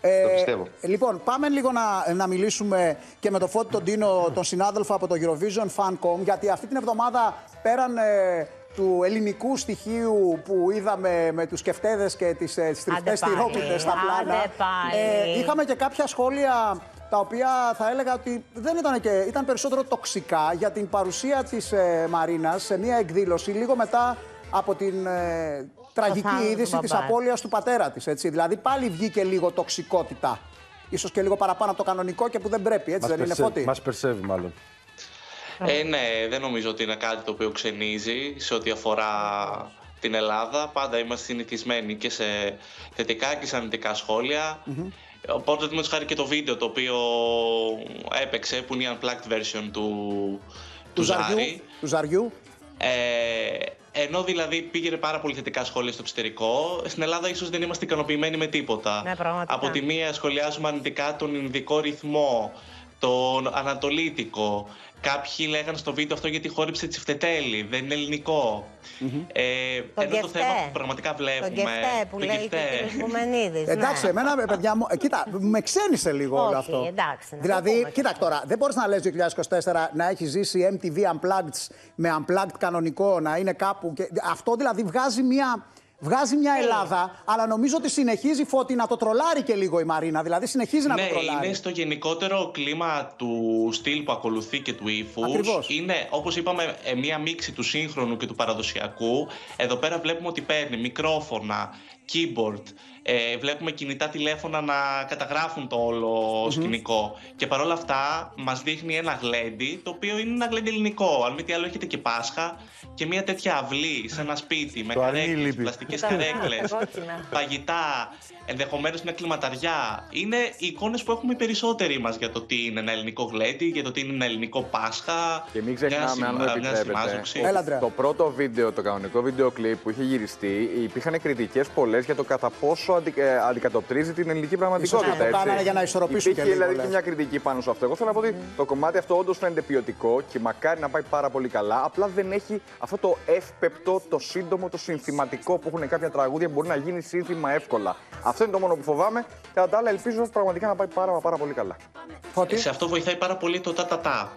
Ε, Το πιστεύω. Λοιπόν, πάμε λίγο να, να μιλήσουμε και με τον Φώτη τον Τίνο, τον συνάδελφο από το Eurovision Fancom, γιατί αυτή την εβδομάδα πέραν ε, του ελληνικού στοιχείου που είδαμε με τους κεφτέδες και τις ε, στριφτές πάλι, τυρόπιτες στα πλάνα, άντε πάλι. ε, είχαμε και κάποια σχόλια τα οποία θα έλεγα ότι δεν ήταν και ήταν περισσότερο τοξικά για την παρουσία της ε, Μαρίνας σε μια εκδήλωση λίγο μετά από την ε, τραγική θάνατο του είδηση της μπαμπά. απώλειας του πατέρα της. Έτσι. Δηλαδή πάλι βγήκε λίγο τοξικότητα. Ίσως και λίγο παραπάνω από το κανονικό και που δεν πρέπει, έτσι δεν είναι φώτη. Μας περσεύει μάλλον. Ε, ναι, δεν νομίζω ότι είναι κάτι το οποίο ξενίζει σε ό,τι αφορά την Ελλάδα. Πάντα είμαστε συνηθισμένοι και σε θετικά και σε αρνητικά σχόλια. Οπότε, με χάρη και το βίντεο το οποίο έπαιξε, που είναι η unplugged version του, του, ζαριού, Ζάρη. του ζαριού. Ε, ενώ δηλαδή πήγαινε πάρα πολύ θετικά σχόλια στο εξωτερικό, στην Ελλάδα ίσως δεν είμαστε ικανοποιημένοι με τίποτα. Ναι, πραγματικά. Από τη μία σχολιάζουμε αρνητικά τον ινδικό ρυθμό, τον Ανατολίτικο. Κάποιοι λέγανε στο βίντεο αυτό γιατί χόρυψε τσιφτετέλη, δεν είναι ελληνικό. Ε, Το ενώ το γκεφτέ. θέμα που πραγματικά βλέπουμε. Το γκεφτέ που το λέει γκεφτέ. και ο κ. Μπουμενίδης. Εντάξει, ναι. εμένα, παιδιά μου, ε, κοίτα, με ξένησε λίγο όλο Όχι, αυτό. εντάξει, να το δηλαδή, πούμε κοίτα τώρα, δεν μπορείς να λες 2024 να έχει ζήσει MTV Unplugged με Unplugged κανονικό, να είναι κάπου. Και... Αυτό δηλαδή βγάζει μια. Βγάζει μια Ελλάδα, αλλά νομίζω ότι συνεχίζει φώτη να το τρολάρει και λίγο η Μαρίνα. Δηλαδή συνεχίζει να ναι, το τρολάρει. είναι στο γενικότερο κλίμα του στυλ που ακολουθεί και του ύφους. Ακριβώς. Είναι, όπως είπαμε, ε, μία μίξη του σύγχρονου και του παραδοσιακού. Εδώ πέρα βλέπουμε ότι παίρνει μικρόφωνα, keyboard, ε, βλέπουμε κινητά τηλέφωνα να καταγράφουν το όλο σκηνικό. Και παρόλα αυτά μας δείχνει ένα γλέντι, το οποίο είναι ένα γλέντι ελληνικό. Αν μη τι άλλο, έχετε και Πάσχα και μια τέτοια αυλή σε ένα σπίτι με Το αρνί καρέκλες, λείπει. πλαστικές Τα καρέκλες, κόκκινα. φαγητά, ενδεχομένως μια κλιματαριά. Είναι οι εικόνες που έχουμε οι περισσότεροι μας για το τι είναι ένα ελληνικό γλέντι, για το τι είναι ένα ελληνικό Πάσχα. Και μην μια ξεχνάμε, αν μου σημα- μια επιτρέπετε, συμμάζοξη. ότι το πρώτο βίντεο, το κανονικό βίντεο κλιπ που είχε γυριστεί, υπήρχαν κριτικές πολλές για το κατά πόσο αντι, ε, αντικατοπτρίζει την ελληνική πραγματικότητα. να το έτσι. κάνανε για να ισορροπήσουν Υπήρχε και λίγο, δηλαδή και λες. μια κριτική πάνω σε αυτό. Εγώ θέλω να πω ότι το κομμάτι αυτό όντως φαίνεται ποιοτικό και μακάρι να πάει πάρα πολύ καλά. Απλά δεν έχει αυτό το εύπεπτο, το σύντομο, το συνθηματικό που έχουν κάποια τραγούδια που μπορεί να γίνει σύνθημα εύκολα. Αυτό είναι το μόνο που φοβάμαι. Κατά τα άλλα, ελπίζω πραγματικά να πάει πάρα, μα πάρα πολύ καλά. Σε αυτό βοηθάει πάρα πολύ το τα-τα-τα.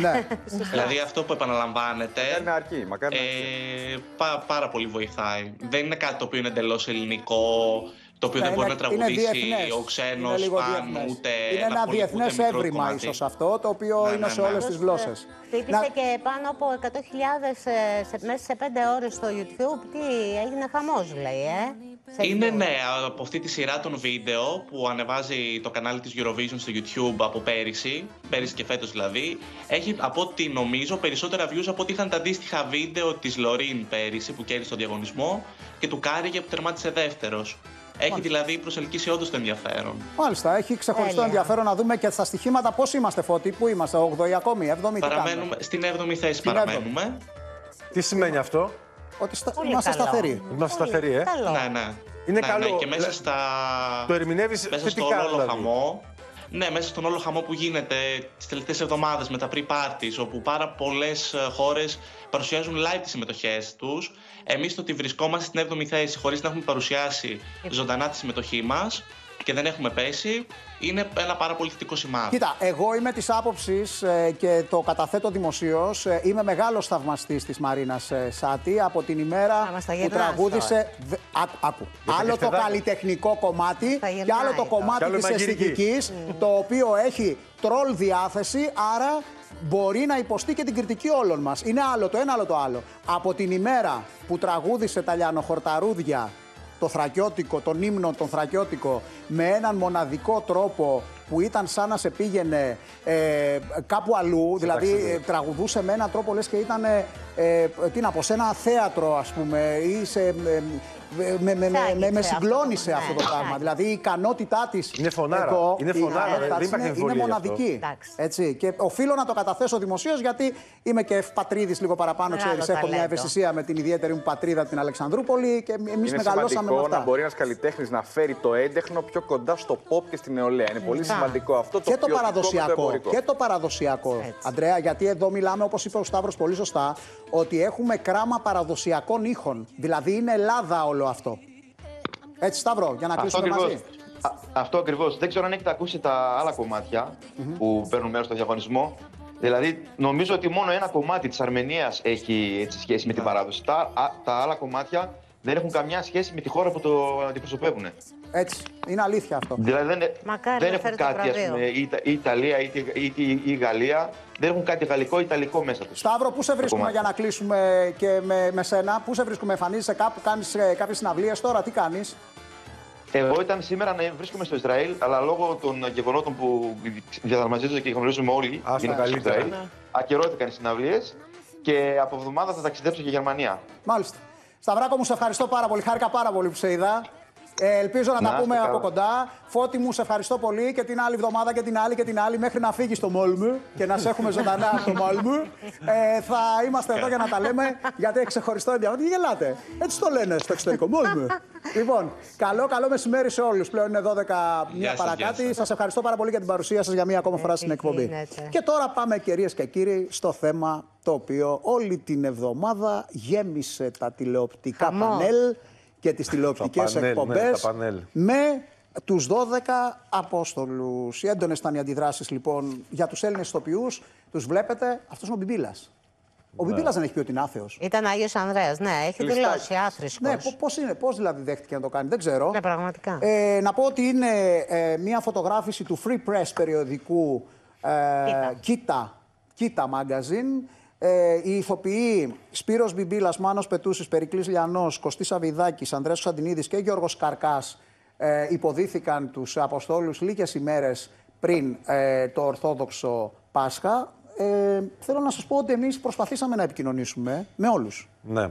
Ναι. δηλαδή αυτό που επαναλαμβάνεται. Μακάρι να αρκεί. Μακάρι να ε, πά- πάρα πολύ βοηθάει. Δεν είναι κάτι το οποίο είναι εντελώς ελληνικό, το οποίο Ναι, δεν μπορεί είναι- να είναι τραγουδήσει διεθνές. ο ξένος Είναι λίγο φαν, διεθνές. ούτε Είναι ένα, ένα πολύ- διεθνές ούτε μικρό έβριμα κομμάτι. ίσως αυτό, το οποίο Ναι, είναι ναι, σε ναι. όλες τις γλώσσες. Χτύπησε και πάνω από 100.000 ε, σε, μέσα σε 5 ώρες στο YouTube. Τι έγινε χαμός λέει, ε. Σε Είναι views. ναι, από αυτή τη σειρά των βίντεο που ανεβάζει το κανάλι της Eurovision στο YouTube από πέρυσι, πέρυσι και φέτος δηλαδή, έχει από ό,τι νομίζω περισσότερα views από ό,τι είχαν τα αντίστοιχα βίντεο της Λωρίν πέρυσι που κέρδισε τον διαγωνισμό και του Κάριγε που τερμάτισε δεύτερος. Έχει δηλαδή προσελκύσει όντως το ενδιαφέρον. Μάλιστα, έχει ξεχωριστό Τέλεια. ενδιαφέρον να δούμε και στα στοιχήματα πώς είμαστε φώτη, πού είμαστε, 8η ακόμη, 7η. τι κάνουμε. Παραμένουμε, στην 7η θέση Στην παραμένουμε. Τι σημαίνει αυτό; Ότι στα... Πολύ είμαστε καλό. σταθεροί. Είμαστε σταθεροί, ε; Ναι, ναι. Είναι ναι, καλό. Ναι, και μέσα Λε- στα... Το ερμηνεύεις μέσα θετικά, στον όλο δηλαδή. χαμό. Ναι, μέσα στον όλο χαμό που γίνεται τις τελευταίες εβδομάδες με τα pre-parties, όπου πάρα πολλές ε, χώρες παρουσιάζουν live τις συμμετοχές τους. Εμείς το ότι βρισκόμαστε στην 7η θέση χωρίς να έχουμε παρουσιάσει ζωντανά τη συμμετοχή μας και δεν έχουμε πέσει, είναι ένα πάρα πολύ θετικό σημάδι. Κοίτα, εγώ είμαι της άποψης και το καταθέτω δημοσίως. είμαι μεγάλος θαυμαστής της Μαρίνας Σάτι από την ημέρα μας τα που γυρνάς τραγούδισε. Δε- Άκου. άκου. Για τα Άλλο το κεφτεδάκια. καλλιτεχνικό κομμάτι Τα και γυρνάει άλλο το τώρα. κομμάτι Κι άλλο της μαγειρική. αισθητικής, το οποίο έχει τρόλ διάθεση, άρα μπορεί να υποστεί και την κριτική όλων μας. Είναι άλλο το ένα, άλλο το άλλο. Από την ημέρα που τραγούδισε τα λιανοχορταρούδια το θρακιώτικο, τον ύμνο τον θρακιώτικο με έναν μοναδικό τρόπο που ήταν σαν να σε πήγαινε ε, κάπου αλλού, δηλαδή ταξίδι. ε, τραγουδούσε με έναν τρόπο λες και ήταν, ε, ε, τι να πω, σε ένα θέατρο ας πούμε ή σε, ε, με, με, με, με, με συγκλώνησε αυτό το πράγμα. Δηλαδή η ικανότητά της Είναι φωνάρα. εδώ, Είναι η φωνάρα, ικανότητά δεν της υπάρχει είναι, είναι αμφιβολία γι' αυτό. μοναδική. Έτσι. Και οφείλω να το καταθέσω δημοσίως γιατί είμαι και ευπατρίδης λίγο παραπάνω. Μεγάλο Ξέρεις, έχω μια ταλέντο. ευαισθησία με την ιδιαίτερη μου πατρίδα την Αλεξανδρούπολη και εμείς είναι μεγαλώσαμε με σημαντικό αυτά. να μπορεί ένας καλλιτέχνης να φέρει το έντεχνο πιο κοντά στο pop και στην νεολαία. Είναι πολύ Σωστά. Σημαντικό αυτό το και το ποιοτικό με το παραδοσιακό. εμπορικό. Και το παραδοσιακό. Αντρέα, γιατί εδώ μιλάμε, όπως είπε ο Σταύρος πολύ σωστά, ότι έχουμε κράμα παραδοσιακών ήχων. Δηλαδή είναι Ελλάδα όλο αυτό. Έτσι, Σταύρο, για να Αυτό κλείσουμε ακριβώς. μαζί. Α, Αυτό ακριβώς. Δεν ξέρω αν έχετε ακούσει τα άλλα κομμάτια που παίρνουν μέρος στο διαγωνισμό. Δηλαδή, νομίζω ότι μόνο ένα κομμάτι της Αρμενίας έχει έτσι, σχέση με την παράδοση. Τα, α, τα άλλα κομμάτια δεν έχουν καμιά σχέση με τη χώρα που το αντιπροσωπεύουν. Έτσι. Είναι αλήθεια αυτό. Δηλαδή, δεν, Μακάρι δεν να έχουν φέρει το κάτι, ας βραβείο. πούμε, η, Ιτα- η Ιταλία ή, η- ή, η- η Γαλλία, δεν έχουν κάτι γαλλικό-ιταλικό μέσα τους. Σταύρο, πού σε βρίσκουμε κομμάτι. για να κλείσουμε και με, με σένα, πού σε βρίσκουμε, εμφανίζεσαι κάπου, κάνεις κάποιες συναυλίες τώρα, τι κάνεις; Εγώ ήταν σήμερα να βρίσκομαι στο Ισραήλ, αλλά λόγω των γεγονότων που διαδραματίζονται και γνωρίζουμε όλοι Άστα γίνεται στο καλύτερα. Ισραήλ, ακυρώθηκαν οι συναυλίες και από εβδομάδα θα ταξιδέψω για Γερμανία. Μάλιστα. Σταυράκο μου, σε ευχαριστώ πάρα πολύ. Χάρηκα πάρα πολύ που σε είδα. Ε, ελπίζω να, Να τα είστε πούμε καλά. από κοντά. Φώτη μου, σε ευχαριστώ πολύ και την άλλη εβδομάδα και την άλλη και την άλλη μέχρι να φύγεις στο Μόλμου και να σε έχουμε ζωντανά στο Μόλμου. Ε, θα είμαστε εδώ για να τα λέμε γιατί έχει ξεχωριστό ενδιαφέρον. Τι γελάτε. Έτσι το λένε στο εξωτερικό. Μόλμου. λοιπόν, καλό, καλό μεσημέρι σε όλους. Πλέον είναι 12 μία σας, γεια παρακάτι. σας. Σας ευχαριστώ πάρα πολύ για την παρουσία σας για μία ακόμα φορά στην εκπομπή. γίνεται. Και τώρα πάμε κυρίες και κύριοι στο θέμα το οποίο όλη την εβδομάδα γέμισε τα τηλεοπτικά Χαμός. πανέλ και τις τηλεοπτικές πανέλ, ναι, εκπομπές τα πανέλ. με τους 12 Απόστολους. Οι έντονες ήταν οι αντιδράσεις λοιπόν για τους Έλληνες ηθοποιούς. Τους βλέπετε, αυτός είναι ο Μπιμπίλας. Ο Ναι. Μπιμπίλας δεν έχει πει ότι είναι άθεος. Ήταν Άγιος Ανδρέας, ναι, έχει Λιστάκι. δηλώσει άθρησκος. Ναι, πώ πώς είναι, πώς δηλαδή δέχτηκε να το κάνει, δεν ξέρω. Ναι, πραγματικά. Ε, να πω ότι είναι ε, μια φωτογράφηση του Free Press περιοδικού ε, Κοίτα. Κοίτα Magazine. Ε, οι ηθοποιοί Σπύρος Μπιμπίλας, Μάνος Πετούσης, Περικλής Λιανός, Κωστής Σαββιδάκης, Ανδρέας Κωνσταντινίδης και Γιώργος Καρκάς ε, υποδίθηκαν τους Αποστόλους λίγες ημέρες πριν ε, το Ορθόδοξο Πάσχα. Ε, θέλω να σας πω ότι εμείς προσπαθήσαμε να επικοινωνήσουμε με όλους Ναι.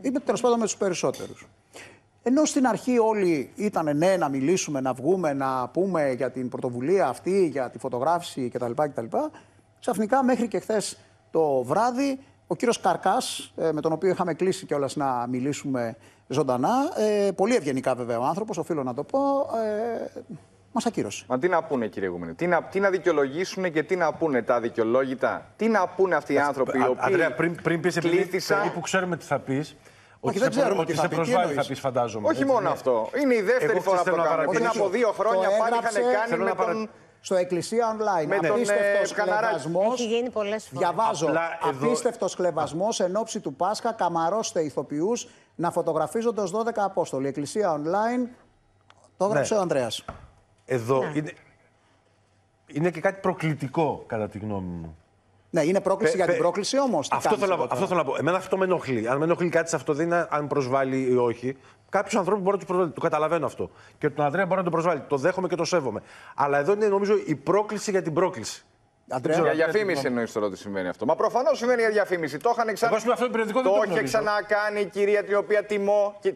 ή τέλος πάντων με τους περισσότερους. Ενώ στην αρχή όλοι ήταν ναι να μιλήσουμε, να βγούμε, να πούμε για την πρωτοβουλία αυτή, για τη φωτογράφηση κτλ. κτλ ξαφνικά μέχρι και χθες το βράδυ ο κύριος Καρκάς, ε, με τον οποίο είχαμε κλείσει κιόλας να μιλήσουμε ζωντανά, ε, πολύ ευγενικά βέβαια ο άνθρωπος, οφείλω να το πω, ε, μας ακύρωσε. Μα τι να πούνε, κύριε Γουμενή, τι να, τι να δικαιολογήσουν και τι να πούνε τα δικαιολόγητα; Τι να πούνε αυτοί οι άνθρωποι οι Α- οποίοι. Αντρέα, πριν, πριν πεις, επειδή κλήθησαν- περίπου ξέρουμε τι θα πεις, ότι δεν σε, ξέρουμε ότι τι σε θα πεις, τι προσβάλλει θα εννοείς; πεις, φαντάζομαι. Όχι έτσι, μόνο ναι. αυτό. Είναι η δεύτερη Εγώ φορά που θέλω το να κάνουμε. Πριν παρατηρήσω- από δύο χρόνια Το πάλι είχαν έγραψε- κάνει Θέλω με να παρα- τον. Στο Εκκλησία Online. Με τον, απίστευτος ε, Καναράκη. κλεβασμός. Έχει γίνει πολλές φορές. Διαβάζω. Απλά εδώ- Απίστευτος κλεβασμός εν ώψη του Πάσχα. Καμαρώστε ηθοποιούς να φωτογραφίζονται ως 12 Απόστολοι. Εκκλησία Online. Το έγραψε Ναι. ο Ανδρέας. Εδώ είναι, είναι και κάτι προκλητικό, κατά τη γνώμη μου. Ναι, είναι πρόκληση Πε- για πε- την πρόκληση όμως. Τι Αυτό κάνεις θέλω, να εδώ πω, αυτό τώρα; θέλω να πω. Εμένα αυτό με ενοχλεί. Αν με ενοχλεί κάτι σε αυτό, δεν είναι αν προσβάλλει ή όχι. Κάποιους ανθρώπους μπορεί να τους προσβάλλει. Το καταλαβαίνω αυτό. Και τον Ανδρέα μπορεί να τον προσβάλλει. Το δέχομαι και το σέβομαι. Αλλά εδώ είναι νομίζω η πρόκληση για την πρόκληση. Αντρέα, ξέρω, Για Αντρέα, διαφήμιση τι εννοείς τώρα ότι συμβαίνει αυτό. Μα προφανώς συμβαίνει για διαφήμιση. Το είχαν ξανα... Εγώ, ας πούμε, αυτό το περιοδικό δεν το το είχε γνωρίζω. ξανακάνει η κυρία την οποία τιμώ και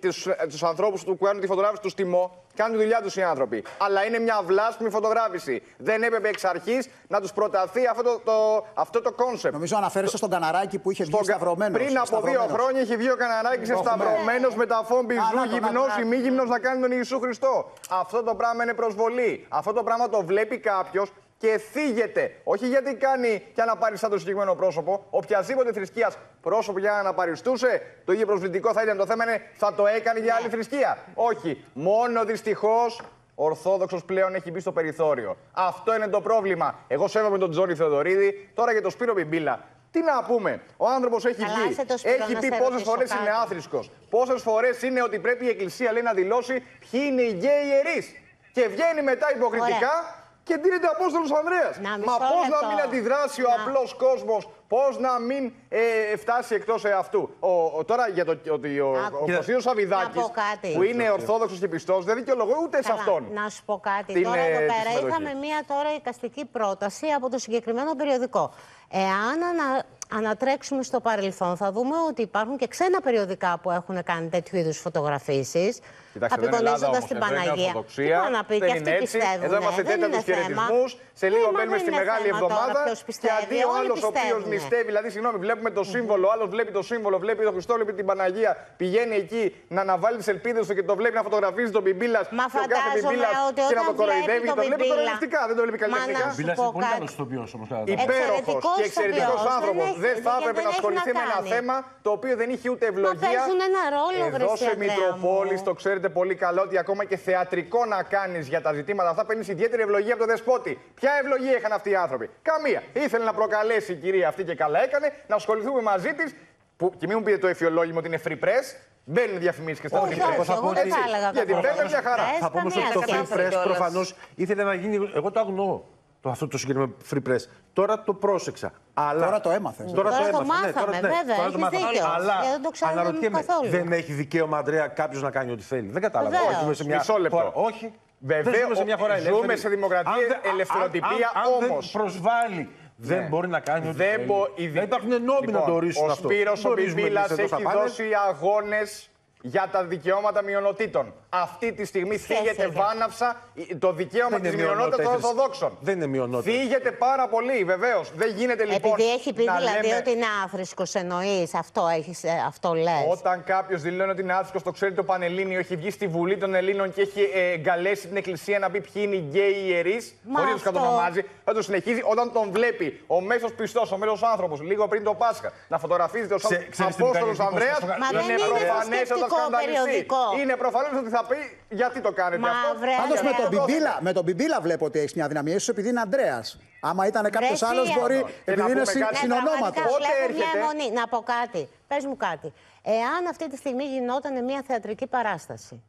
τους ανθρώπους που κάνουν τη φωτογράφηση τους τιμώ. Κάνουν τη δουλειά τους οι άνθρωποι. Αλλά είναι μια βλάσφημη φωτογράφηση. Δεν έπρεπε εξ αρχής να τους προταθεί αυτό το, το, αυτό το concept. Νομίζω αναφέρεσαι στον Καναράκη που είχε βγει Στον κα- σταυρωμένος. Πριν από δύο σταυρωμένος. χρόνια είχε βγει ο Καναράκη Το έχουμε. σταυρωμένος με τα φο μπι- Α, να ζου, το, να το, γυμνός να ή το. μη γυμνό να κάνει τον Ιησού Χριστό. Αυτό το πράγμα είναι προσβολή. Αυτό το πράγμα το βλέπει κάποιος και θίγεται. Όχι γιατί κάνει και αναπαριστά το συγκεκριμένο πρόσωπο. Οποιασδήποτε θρησκείας πρόσωπο για να αναπαριστούσε, το ίδιο προσβλητικό θα ήταν το θέμα είναι θα το έκανε για άλλη θρησκεία. Όχι. Μόνο δυστυχώς Ορθόδοξος πλέον έχει μπει στο περιθώριο. Αυτό είναι το πρόβλημα. Εγώ σέβομαι τον Τζόρι Θεοδωρίδη, τώρα για τον Σπύρο Μπιμπίλα. Τι να πούμε, ο άνθρωπος έχει Καλά, βγει. άσε το Σπύρο Έχει να πει σε πόσες ρωτήσω φορές κάτι. είναι άθρησκος. Πόσες φορές είναι ότι πρέπει η Εκκλησία λέει, να δηλώσει ποιοι είναι οι γκέι ιερείς. Και βγαίνει μετά υποκριτικά και ντύνεται Απόστολος Ανδρέας. Να, Μα μισό πώς να λεπτό. μην αντιδράσει ο Να. απλός κόσμος, πώς να μην ε, φτάσει εκτός εαυτού. Ο, ο, τώρα για το ότι ο, ο Κοίτα. Κωστίδο Σαββιδάκης, Να πω κάτι. που είναι ορθόδοξος και πιστός, δεν δικαιολογώ ούτε σε Καλά, αυτόν. Να σου πω κάτι. Την, τώρα ε, εδώ τη πέρα συμμετοχή. είχαμε μία τώρα εικαστική πρόταση από το συγκεκριμένο περιοδικό. Εάν ανα, ανατρέξουμε στο παρελθόν, θα δούμε ότι υπάρχουν και ξένα περιοδικά που έχουν κάνει τέτοιου είδους φωτογραφίσεις. Κοιτάξτε, δεν είναι Ελλάδα Απεικονίζοντα όμως, την εδώ είναι Παναγία. Ορθοδοξία, Τι να πει, δεν και είναι αυτοί έτσι. πιστεύουν. Εδώ είμαστε δεν τέταρτους είναι θέμα. χαιρετισμούς. Σε λίγο Ε, μα μπαίνουμε δεν στη είναι Μεγάλη θέμα τώρα Εβδομάδα ποιος και πιστεύει, αντί ο όλοι άλλο ο οποίος πιστεύουνε. νηστεύει, δηλαδή συγγνώμη, βλέπουμε το σύμβολο, ο άλλος βλέπει το σύμβολο, βλέπει τον Χριστό, βλέπει την Παναγία, πηγαίνει εκεί να αναβάλει τις ελπίδες του και το βλέπει να φωτογραφίζει τον Μπιμπίλα Μα και ο κάθε φαντάζομαι Μπιμπίλας ότι και να όταν το κοροϊδεύει. βλέπει Το τον βλέπει Μπιμπίλα. κοροϊδευτικά, δεν το βλέπει Μα καλλιτεχνικά. να σου Μπίλας πω είναι πολύ κάτι. καλός ηθοποιός όμως. Υπέροχος Εξαιρετικός και εξαιρετικός ηθοποιός, δεν άνθρωπο. έχει- Δεν θα δεν έπρεπε να έχει ασχοληθεί να με ένα κάνει. θέμα το οποίο δεν είχε ούτε ευλογία. παίζουν ένα ρόλο, Εδώ βρε, σε εσύ, Ανδρέα Μητροπόλης μου. το ξέρετε πολύ καλά ότι ακόμα και θεατρικό να κάνεις για τα ζητήματα αυτά παίρνεις ιδιαίτερη ευλογία από τον δεσπότη. Ποια ευλογία είχαν αυτοί οι άνθρωποι; Καμία. Ήθελε να προκαλέσει η κυρία αυτή και καλά έκανε, να ασχοληθούμε μαζί της. Που, και μην μου πείτε το εφιολόγημα ότι είναι free press. Μπαίνουν διαφημίσεις και στα Όχι, free press. όχι, εγώ δεν Έτσι. θα έλεγα Γιατί κάτι. παίρνουν μια χαρά. Press, Θα πω όμω καμία ότι το free κατάσταση press κιόλας. προφανώς ήθελε να γίνει. Εγώ το αγνοώ. Το, αυτό το συγκεκριμένο free press. Τώρα το πρόσεξα. Αλλά... Τώρα το έμαθες. Τώρα, Τώρα το το έμαθα. ναι, μάθαμε, τώρα, ναι, βέβαια, τώρα το έχεις μάθαμε. δίκιο. Αλλά Γιατί δεν το ξέραμε αναρωτιέμαι, καθόλου. δεν έχει δικαίωμα, Αντρέα, κάποιος να κάνει ό,τι θέλει; Δεν κατάλαβα. Βεβαίως. Όχι, ζούμε σε μια Μισό λεπτό. χώρα- Όχι. Βεβαίως, δεν ζούμε σε μια χώρα ζούμε ελεύθερη. σε δημοκρατία, Αν δεν- αν- ελευθεροτυπία, αν- αν δεν όμως. προσβάλλει. Δεν Ναι. μπορεί να κάνει ό,τι Δεν θέλει. μπο- η δι- Δεν υπάρχουν νόμοι να Λοιπόν, το ορίσουν ο αυτό. Σπύρος, Δεν ο το ορίζουμε Μπιμπίλας εμείς εδώ έχει στα πάνελ. δώσει αγώνες για τα δικαιώματα μειονοτήτων. Αυτή τη στιγμή Σχέση θίγεται έχει. βάναυσα το δικαίωμα Δεν της είναι μειονότητα των μειονότητες. Ορθοδόξων. Δεν είναι μειονότητα. Θίγεται πάρα πολύ, βεβαίως. Δεν γίνεται λοιπόν. Επειδή έχει πει να δηλαδή λέμε- ότι είναι άθρησκος, εννοείς αυτό, έχεις, ε, αυτό λες. Όταν κάποιος δηλώνει ότι είναι άθρησκος, το ξέρει το Πανελλήνιο, έχει βγει στη Βουλή των Ελλήνων και έχει ε, εγκαλέσει την Εκκλησία να πει ποιοι είναι οι γκέι ιερείς, Μα χωρίς να τους αυτό- κατονομάζει, θα το συνεχίζει όταν τον βλέπει ο μέσος πιστός, ο μέσος άνθρωπος, λίγο πριν το Πάσχα, να φωτογραφίζεται ω Ξέ- ξέρεις τι μου κάνει Απόστολο εντύπωση Ανδρέας. στο- Μα δεν είναι προφανές ότι θα θρησκευτικό σκανδαλιστεί. περιοδικό. Είναι προφανές ότι θα πει γιατί το κάνετε Μα αυτό. βρε, Πάντως με Andrea, τον εγώ- Μπιμπίλα, με τον Μπιμπίλα βλέπω ότι έχει μια δυναμία, ίσως επειδή είναι Αντρέα. Άμα ήταν κάποιος Βρε, άλλος, εσύ, μπορεί. Και να Επειδή πούμε είναι συ- κάτι. Ναι, συνονόματος. πραγματικά Πότε βλέπω έρχεται; μια αιμονή. Να πω κάτι. Πες μου κάτι. Εάν αυτή τη στιγμή γινόταν μια θεατρική παράσταση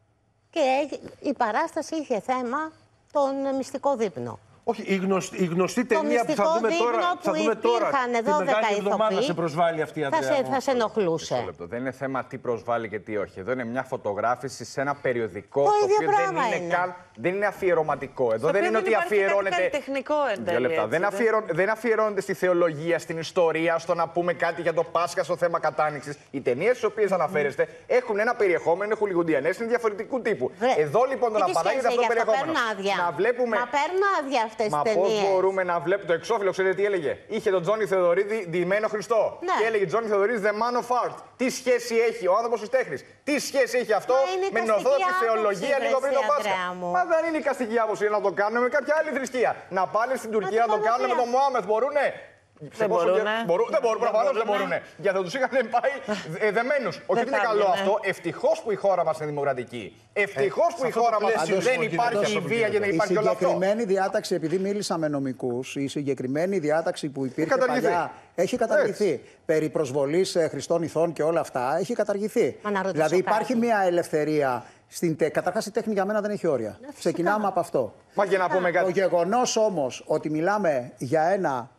και έγι- η παράσταση είχε θέμα τον μυστικό δείπνο. Όχι, η γνωστή, η γνωστή Το ταινία που θα μυστικό δούμε δείπνο τώρα. που Θα δούμε τώρα. υπήρχαν Τη 12 μεγάλη εβδομάδα ηθοποιοί, σε προσβάλλει αυτή η Θα Αντρέα. σε, μου. θα σε ενοχλούσε. λεπτό. Δεν είναι θέμα τι προσβάλλει και τι όχι. Εδώ είναι μια φωτογράφηση σε ένα περιοδικό Το το, ίδιο οποίο δεν πράγμα είναι, είναι. καν. Δεν είναι αφιερωματικό. Εδώ Στο δεν οποίο είναι δεν ότι υπάρχει κάτι αφιερώνεται. καλλιτεχνικό εν Δύο τέλει, λεπτά. έτσι, δεν, δεν- αφιερώ... δεν αφιερώνεται στη θεολογία, στην ιστορία, στο να πούμε κάτι για το Πάσχα, στο θέμα κατάνοιξης. Οι ταινίες στις οποίες αναφέρεστε έχουν ένα περιεχόμενο, είναι χουλιγουντιανέ, είναι διαφορετικού τύπου. Βρε, Εδώ λοιπόν το τι να τη παράγεται σχέση, αυτό το γι' αυτό περιεχόμενο. παίρνουν άδεια. Να βλέπουμε. Μα παίρνουν άδεια αυτές τις Μα πώς ταινίες. μπορούμε να βλέπουμε το εξώφυλλο, ξέρετε τι έλεγε; Είχε τον Τζόνι Θεοδωρίδη ντυμένο Χριστό. Ναι. Και έλεγε Τζόνι Θεοδωρίδη The Man of Art. Τι σχέση έχει ο άνθρωπος της τέχνης; Τι σχέση έχει αυτό Μα είναι με την εικαστική Ορθόδοξη άποψη, θεολογία βρε λίγο πριν εσύ, το Πάσχα; Ανδρέα μου. Μα δεν είναι εικαστική άποψη να το κάνουμε με κάποια άλλη θρησκεία. Να πάνε στην Τουρκία να τι το κάνουν με πάνε τον Μωάμεθ. Μπορούνε; Σε πόσο μπορούνε. καιρό- Μπορούν, δεν μπορούν, προφανώς δεν μπορούνε. μπορούν. Γιατί θα τους είχαν πάει ε, δεμένους. Όχι ότι είναι θα καλό έβγαινε. αυτό. Ευτυχώς που η χώρα μας είναι δημοκρατική. Ευτυχώς που σε η αυτό χώρα το μας πλαίσιο δεν λοιπόν, υπάρχει κύριε η βία και δεν Η υπάρχει όλο αυτό. συγκεκριμένη διάταξη, επειδή μίλησα με νομικούς, η συγκεκριμένη διάταξη που υπήρχε καταργηθεί. παλιά έχει καταργηθεί. Περί προσβολής χρηστών ηθών και όλα αυτά έχει καταργηθεί. Μα να ρωτήσω δηλαδή υπάρχει κάτι. μια ελευθερία. Στην τε... Καταρχάς η τέχνη για μένα δεν έχει όρια. Ξεκινάμε από αυτό. Μα και να πούμε Το κάτι. γεγονός όμως ότι μιλάμε για ένα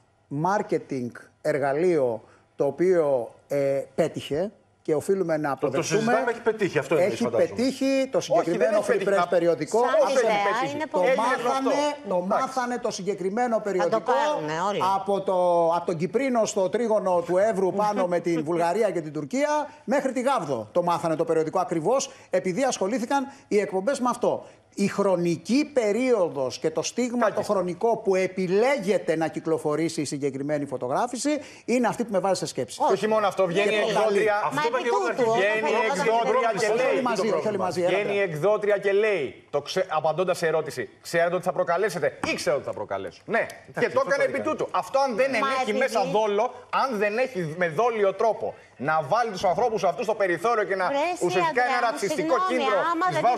marketing εργαλείο το οποίο ε, πέτυχε και οφείλουμε να Το, το αποδεχτούμε. συζητάμε, έχει πετύχει αυτό εμείς Έχει φαντάζομαι. πετύχει το συγκεκριμένο δεν έχει free πετύχει. press περιοδικό. Σαν Όχι, δεν έχει ιδέα, πετύχει. είναι Το πολύ Έγινε μάθανε, αυτό. το μάθανε το συγκεκριμένο περιοδικό πάρουνε όλοι. από, το, από τον Κυπρίνο στο τρίγωνο του Εύρου πάνω με την Βουλγαρία και την Τουρκία μέχρι τη Γάβδο. Το μάθανε το περιοδικό ακριβώς επειδή ασχολήθηκαν οι εκπομπές με αυτό. Η χρονική περίοδος και το στίγμα το χρονικό που επιλέγεται να κυκλοφορήσει η συγκεκριμένη φωτογράφηση είναι αυτή που με βάζει σε σκέψη. Και όχι μόνο αυτό, βγαίνει η Γιατί εκδότρια. Μα Αυτό είπα επί και εγώ τούτου, στην αρχή. Βγαίνει η όταν- εκδότρια και Όχι όλοι λέει. μαζί, όχι όλοι μαζί. έλα, Βγαίνει η έλα. εκδότρια και λέει, το ξε... απαντώντας σε ερώτηση, ξέρετε ότι θα προκαλέσετε. Ήξερα ότι θα προκαλέσω. Ναι, και το έκανε επί τούτου. Αυτό αν δεν Μα ενέχει επειδή- μέσα δόλο, αν δεν έχει με δόλιο τρόπο να βάλει τους ανθρώπους αυτούς στο περιθώριο και να Βρε, εσύ, ουσιαστικά Αντρέα ένα μου, ρατσιστικό συγγνώμη, κίνδυνο άμα ει δεν βάρο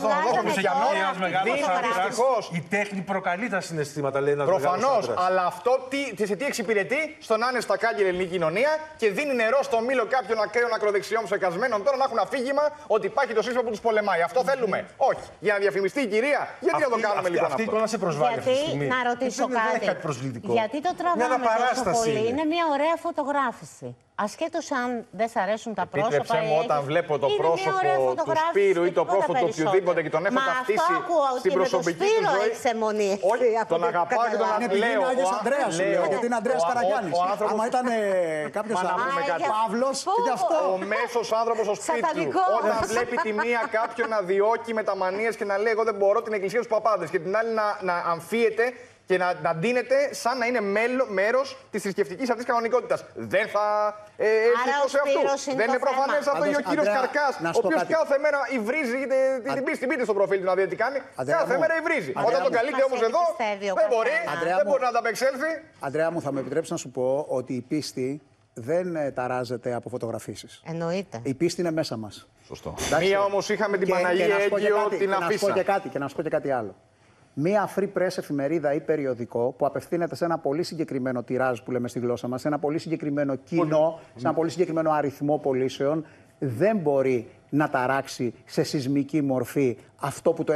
τη των ανθρώπων βγάζαμε χριστιανών, τώρα, Ένας μεγάλος δίνει άντρας, δυστυχώ. Η τέχνη προκαλεί τα συναισθήματα, λέει ένας Προφανώς, αλλά αυτό τι, τι- σε τι εξυπηρετεί; Στον να είναι στα κάγκελ ελληνική κοινωνία και δίνει νερό στο μήλο κάποιων ακραίων ακροδεξιών ψεκασμένων τώρα να έχουν αφήγημα ότι υπάρχει το σύστημα που τους πολεμάει. Αυτό θέλουμε. Όχι. Για να διαφημιστεί η κυρία, γιατί να το κάνουμε αυτή, λοιπόν αυτή η αυτό; εικόνα σε προσβάλλει αυτή τη Γιατί, στιγμή. να ρωτήσω δεν, Δεν κάτι. έχει κάτι προσβλητικό. Γιατί το Μια τραβάμε τόσο αναπαράσταση πολύ. είναι. Είναι μια ωραία φωτογράφηση. Ασχέτως αν δεν σ' αρέσουν τα πρόσωπα. Επίτρεψέ μου ή όταν έχεις- βλέπω το είναι μια πρόσωπο ωραία του φωτογράφηση Σπύρου ή και το τίποτα πρόσωπο του περισσότερο. οποιοδήποτε και τον έχω Μα ταυτίσει αυτό ακούω στην ότι με προσωπική το τους Σπύρο ζωή. έχεις αιμονή. Όχι, από τον ό,τι αγαπάω και τον καταλαβαίνω. Είναι επειδή είναι λέω. ο Άγιος ο- Ανδρέας σου λέω. λέω, γιατί είναι Ανδρέας Ο- ο- Καραγιάννης. ο άνθρωπος- Άμα ήταν ε, κάποιος Μα να άλλος, πούμε κάτι. Παύλος, Πού; γι' αυτό. Ο μέσος άνθρωπος ο σπίτι του, Σατανικός. όταν βλέπει τη μία κάποιον να διώκει με τα μανίες και να λέει: Εγώ δεν μπορώ την εκκλησία του παπάδες, και την άλλη να, να αμφίεται και να, να ντύνεται σαν να είναι μέρος της θρησκευτικής αυτής κανονικότητας. Δεν θα ε, έρθει Άρα ο εκτός εαυτού. Σπύρος είναι Δεν το είναι προφανές θέμα. αυτό. Ή ο Πάντως, κύριος Αντρέα, Καρκάς, να ο σου πω οποίος κάτι. κάθε μέρα υβρίζει. είτε- Την την πίστη, μπείτε στο προφίλ του να δείτε τι κάνει. Αντρέα Κάθε μου. μέρα υβρίζει. Αντρέα Όταν τον μου. καλείτε όμως Μας εδώ, πιστεύει ο δεν μπορεί, καθένας. Αντρέα δεν μου. μπορεί να ανταπεξέλθει. Αντρέα μου, θα με επιτρέψεις να σου πω ότι η πίστη δεν ε, ταράζεται από φωτογραφίσεις. Εννοείται. Η πίστη είναι μέσα μας. Σωστό. Μία όμως είχαμε την Παναγία να σου πω και Έγκυο, κάτι, την και να σου πω αφήσα. και κάτι, και να σου πω και κάτι άλλο. Μία free press εφημερίδα ή περιοδικό που απευθύνεται σε ένα πολύ συγκεκριμένο τυράζ που λέμε στη γλώσσα μας, σε ένα πολύ συγκεκριμένο κοινό, σε ένα πολύ συγκεκριμένο αριθμό πωλήσεων, δεν μπορεί να ταράξει σε σεισμική μορφή αυτό που το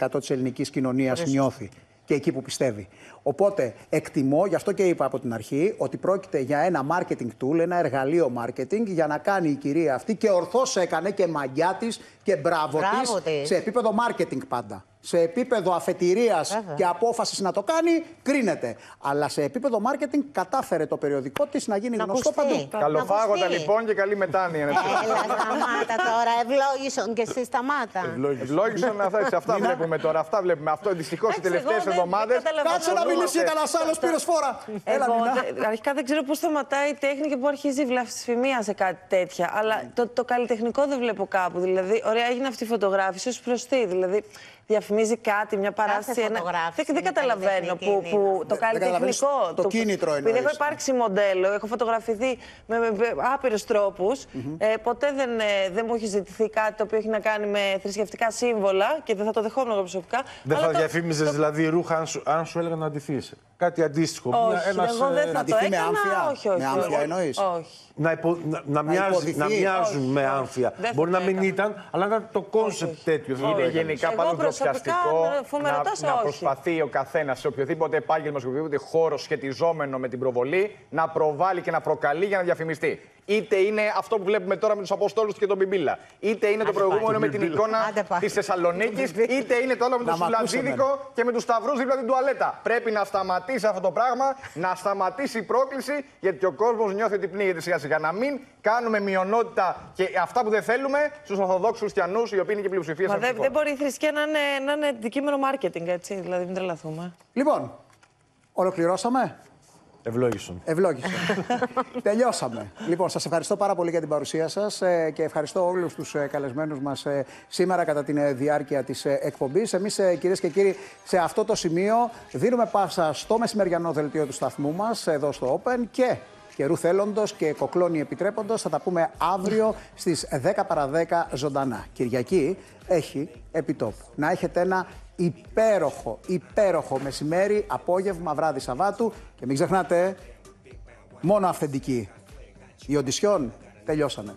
95% της ελληνικής κοινωνίας νιώθει και εκεί που πιστεύει. Οπότε εκτιμώ, γι' αυτό και είπα από την αρχή, ότι πρόκειται για ένα marketing tool, ένα εργαλείο marketing για να κάνει η κυρία αυτή και ορθώς έκανε και μαγιά της και μπράβο, Μπράβο της, της. σε επίπεδο marketing πάντα. Σε επίπεδο αφετηρίας Βέβαια. και απόφασης να το κάνει, κρίνεται. Αλλά σε επίπεδο marketing κατάφερε το περιοδικό της να γίνει Να γνωστό ακουστεί. παντού. Καλοφάγοντα ακουστεί. λοιπόν και καλή μετάνοια. Έλα, σταμάτα τώρα. Ευλόγησον και εσύ σταμάτα. Ευλόγησαν αυτά, έτσι, αυτά βλέπουμε τώρα. Αυτά βλέπουμε. Αυτό δυστυχώς οι τελευταίες εγώ δεν- εβδομάδε. δεν καταλαβαίνω. Κάτσε να μιλήσει κανένας άλλος, πήρες φόρα. Έλα, Εγώ Νίνα. δε- αρχικά δεν ξέρω πώς σταματάει η τέχνη και πού αρχίζει η βλασφημία σε κάτι τέτοια. Αλλά το, το καλλιτεχνικό δεν βλέπω κάπου. Δηλαδή, ωραία, έγινε αυτή η φωτογράφηση ως προς τι. Δηλαδή, διαφημίζει κάτι, μια παράσταση. ένα- φωτογράφηση Δεν, δεν είναι καταλαβαίνω καλλιτεχνική, που, που Νίνα. το Δεν καλλιτεχνικό. καταλαβαίνεις το κίνητρο Επειδή έχω εννοείς. υπάρξει μοντέλο, έχω φωτογραφηθεί με, με, με άπειρους ε, ποτέ δεν, ε, δεν μου έχει ζητηθεί κάτι το οποίο έχει να κάνει με θρησκευτικά σύμβολα και δεν θα το δεχόμουν εγώ προσωπικά. Δεν αλλά θα το- διαφήμιζες δηλαδή ρούχα αν σου, αν σου έλεγαν να αντιθείσαι. Κάτι αντίστοιχο. Μια- Όχι, ένας, εγώ δεν ε, θα το ντυθεί με έκανα. άμφια; Όχι, όχι. Με άμφια όχι. εννοείς; Όχι. Να, υπο, να, να, μοιάζει, υποδηθεί. να μοιάζουν Όχι, με όχι. άμφια. Δεν θα Μπορεί το να μην έκανα. ήταν, αλλά να ήταν το concept τέτοιο. δεν το Είναι έκανες. γενικά Εγώ πάντως προσωπικά, ντροπιαστικό αφού με να, ρωτάς, να όχι. προσπαθεί ο καθένας σε οποιοδήποτε επάγγελμα, σε οποιοδήποτε χώρο σχετιζόμενο με την προβολή να προβάλλει και να προκαλεί για να διαφημιστεί. Είτε είναι αυτό που βλέπουμε τώρα με τους Αποστόλους και τον Μπιμπίλα, είτε είναι το προηγούμενο με την εικόνα Άντε πάλι. της Θεσσαλονίκης, είτε είναι το άλλο με Να το μ' ακούσουν, Σουλαντζίδικο και με τους Σταυρούς δίπλα την τουαλέτα. Πρέπει να σταματήσει αυτό το πράγμα, να σταματήσει η πρόκληση, γιατί ο κόσμος νιώθει ότι πνίγεται σιγά σιγά. Να μην κάνουμε μειονότητα και αυτά που δεν θέλουμε στους Ορθοδόξους Χριστιανούς, οι οποίοι είναι και πλειοψηφία Μα σε δεν, αυτό. δεν μπορεί η θρησκεία να είναι, να είναι αντικείμενο marketing, έτσι. Δηλαδή, μην τρελαθούμε. Λοιπόν, ολοκληρώσαμε. Ευλόγησον. Ευλόγησαν. Τελειώσαμε. Λοιπόν, σας ευχαριστώ πάρα πολύ για την παρουσία σας ε, και ευχαριστώ όλους τους ε, καλεσμένους μας ε, σήμερα κατά τη διάρκεια της ε, εκπομπής. Εμείς, ε, κυρίες και κύριοι, σε αυτό το σημείο δίνουμε πάσα στο μεσημεριανό δελτίο του σταθμού μας, εδώ στο Open και καιρού θέλοντος και κοκλώνη επιτρέποντος. Θα τα πούμε αύριο στις 10 παρα 10 ζωντανά. Κυριακή έχει επιτόπου. Να έχετε ένα υπέροχο, υπέροχο μεσημέρι, απόγευμα, βράδυ Σαββάτου και μην ξεχνάτε, μόνο αυθεντική. Οι οντισιόν τελειώσανε.